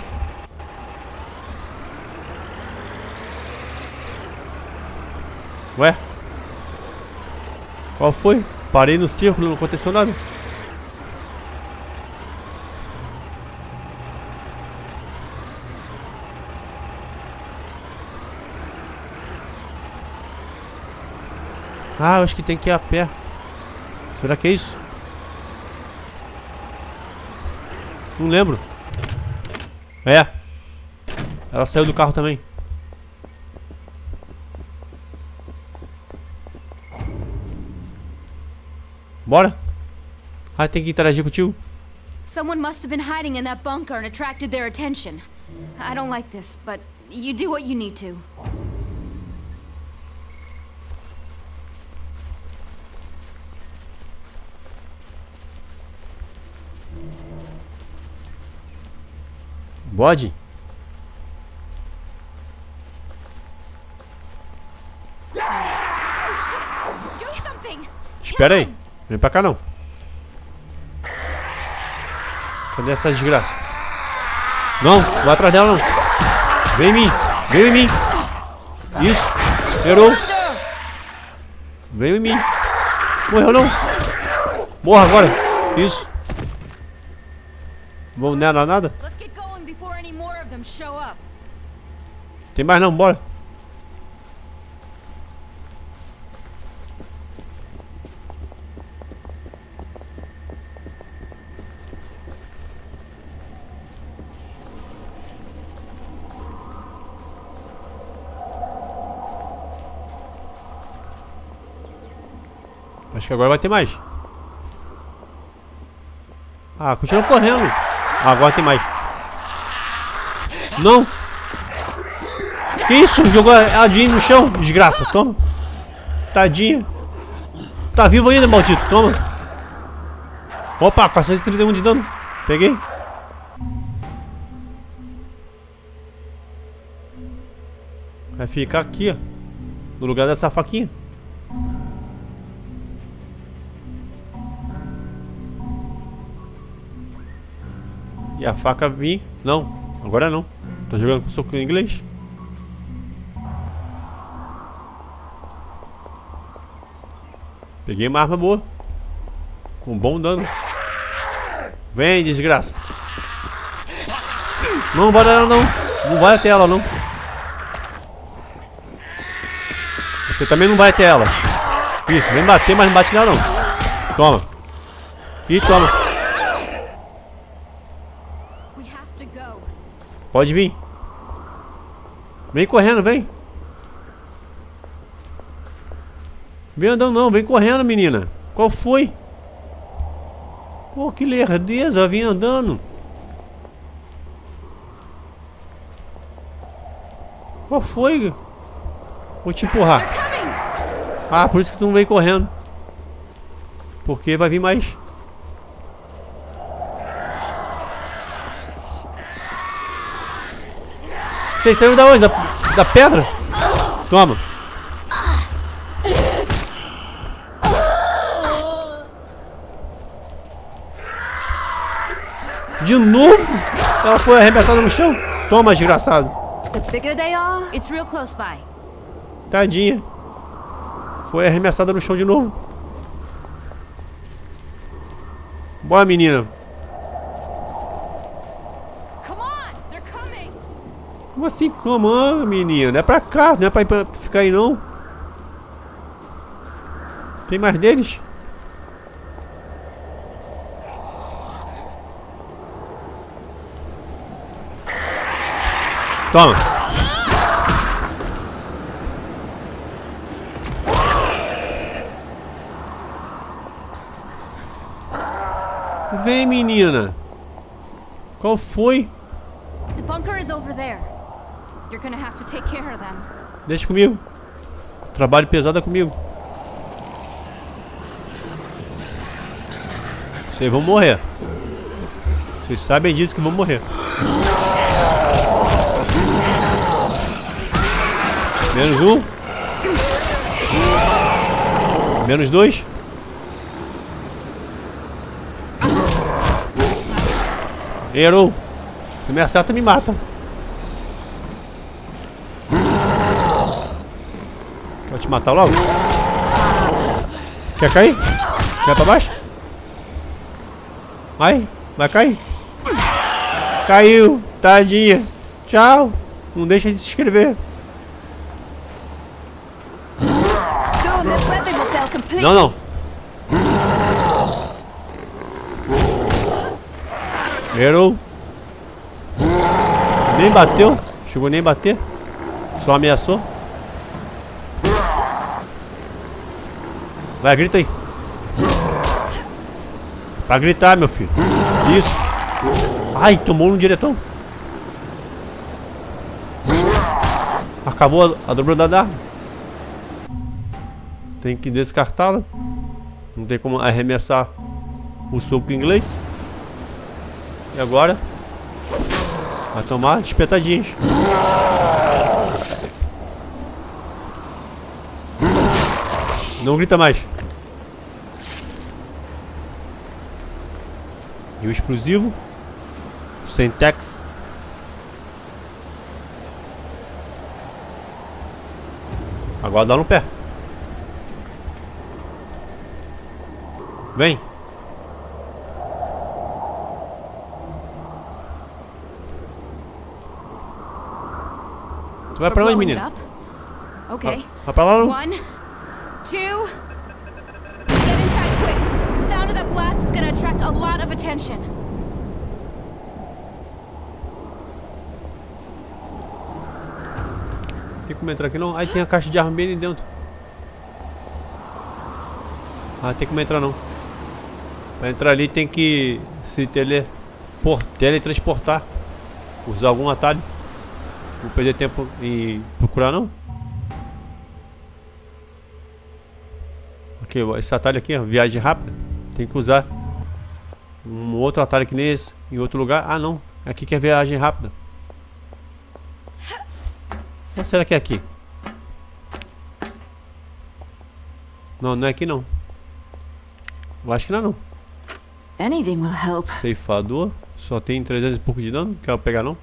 Ué? Qual foi? Parei no círculo, não aconteceu nada. Ah, acho que tem que ir a pé. Será que é isso? Não lembro. É. Ela saiu do carro também. Bora? Ah, tem que interagir contigo. Someone must have been hiding in that bunker and attracted their attention. I don't like this, but you do what you need to. Bode? Espera aí. Vem pra cá não. Cadê essa desgraça? Não, vai atrás dela não. Vem em mim. Vem em mim. Isso. Errou. Vem em mim. Morreu não. Morra agora. Isso. Vamos nela nada? Tem mais não, bora. Acho que agora vai ter mais. Ah, continua correndo. Agora tem mais. Não. Que isso? Jogou a Jean no chão? Desgraça, toma. Tadinha. Tá vivo ainda, maldito, toma. Opa, 431 de dano. Peguei. Vai ficar aqui, ó. No lugar dessa faquinha. E a faca vir. Não, agora não. Tô jogando com soco em inglês. Peguei uma arma boa. Com bom dano. Vem, desgraça. Não, bora ela não. Não vai até ela não. Você também não vai até ela. Isso, vem bater, mas não bate nela não. Toma. E toma. Pode vir. Vem correndo, vem. Vem andando não, vem correndo, menina. Qual foi? Pô, que lerdeza, vem andando. Qual foi? Vou te empurrar. Ah, por isso que tu não veio correndo. Porque vai vir mais. Vocês saíram da onde? Da, da pedra? Toma. De novo? Ela foi arremessada no chão? Toma, desgraçado. Tadinha. Foi arremessada no chão de novo. Boa, menina. Como assim, como, menina? É pra cá, não é pra, pra ficar aí não. Tem mais deles? Toma. Vem, menina. Qual foi? The bunker is over there. You're gonna have to take care of them. Deixa comigo. Trabalho pesado é comigo. Vocês vão morrer. Vocês sabem disso que vão morrer. Menos um. Menos dois. Errou. Se me acerta, me mata. Quer te matar logo? Quer cair? Quer pra baixo? Vai, vai cair. Caiu, tadinha. Tchau. Não deixa de se inscrever. Não, não. Errou. Nem bateu. Chegou nem bater. Só ameaçou. Vai, grita aí. Pra gritar, meu filho. Isso. Ai, tomou um diretão. Acabou a, a dobrada da arma. Tem que descartá-la. Não tem como arremessar o soco inglês. E agora? Vai tomar espetadinhos. Não grita mais. E o explosivo? Sentex. Agora dá no pé. Vem. Tu vai pra onde, menina? Okay. Vai pra lá não? One, two. Get inside quick. The sound of that blast is gonna attract a lot of attention. Tem como entrar aqui não? Aí tem a caixa de arma bem ali dentro. Ah, tem como entrar não. Pra entrar ali tem que se tele, por, teletransportar. Usar algum atalho. Não perder tempo em procurar não. Ok, esse atalho aqui, ó, viagem rápida. Tem que usar um outro atalho que nesse, em outro lugar. Ah não, aqui que é viagem rápida. Ou será que é aqui? Não, não é aqui não. Eu acho que não é não. Anything will help. Ceifador. Só tem 300 e pouco de dano. Quero pegar não.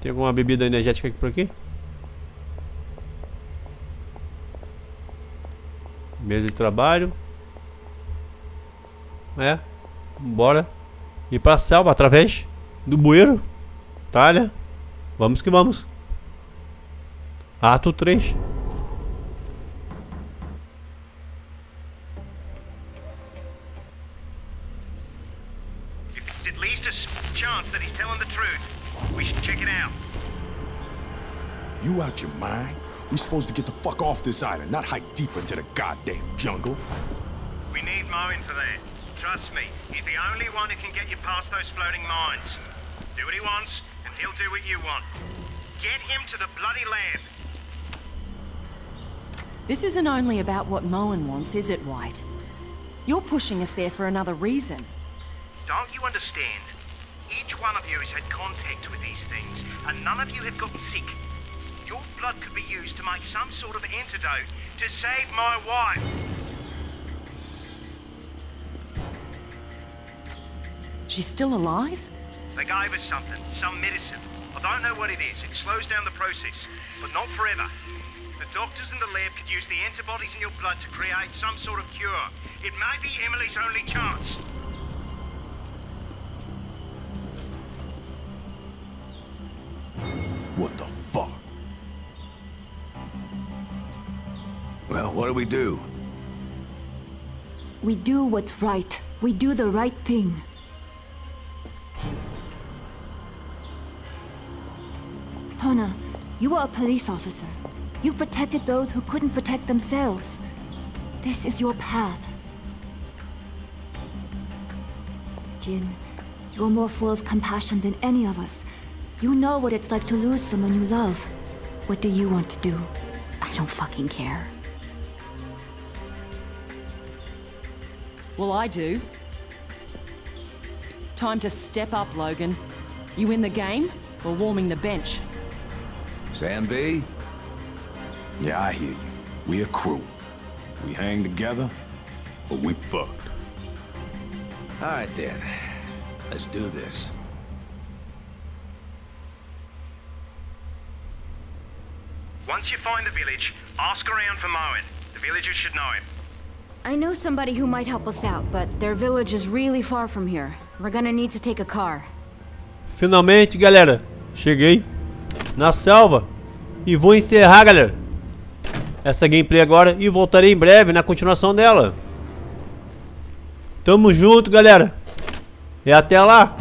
Tem alguma bebida energética aqui por aqui? Mesa de trabalho. É. Bora. Ir pra selva através do bueiro. Talha. Vamos que vamos. Ato 3. If it's at least a s- chance that he's telling the truth, we should check it out. You out your mind? We're supposed to get the fuck off this island, not hike deep into the goddamn jungle. We need Moen for that. Trust me, he's the only one who can get you past those floating mines. Do what he wants, and he'll do what you want. Get him to the bloody lab. This isn't only about what Moen wants, is it, White? You're pushing us there for another reason. Don't you understand? Each one of you has had contact with these things, and none of you have gotten sick. Your blood could be used to make some sort of antidote to save my wife. She's still alive? They gave us something, some medicine. I don't know what it is. It slows down the process, but not forever. The doctors in the lab could use the antibodies in your blood to create some sort of cure. It may be Emily's only chance. What the fuck? Well, what do we do? We do what's right. We do the right thing. Pona, you are a police officer. You protected those who couldn't protect themselves. This is your path. Jin, you're more full of compassion than any of us. You know what it's like to lose someone you love. What do you want to do? I don't fucking care. Well, I do. time to step up, Logan. You in the game or warming the bench? Sam B? Yeah, I hear you. We a crew. We hang together, or we fucked. All right, then. Let's do this. Once you find the village, ask around for Moen. The villagers should know him. I know somebody who might help us out, but their village is really far from here. We're gonna need to take a car. Finalmente, galera, cheguei na selva e vou encerrar, galera, essa gameplay agora e voltarei em breve na continuação dela. Tamo junto, galera. E até lá.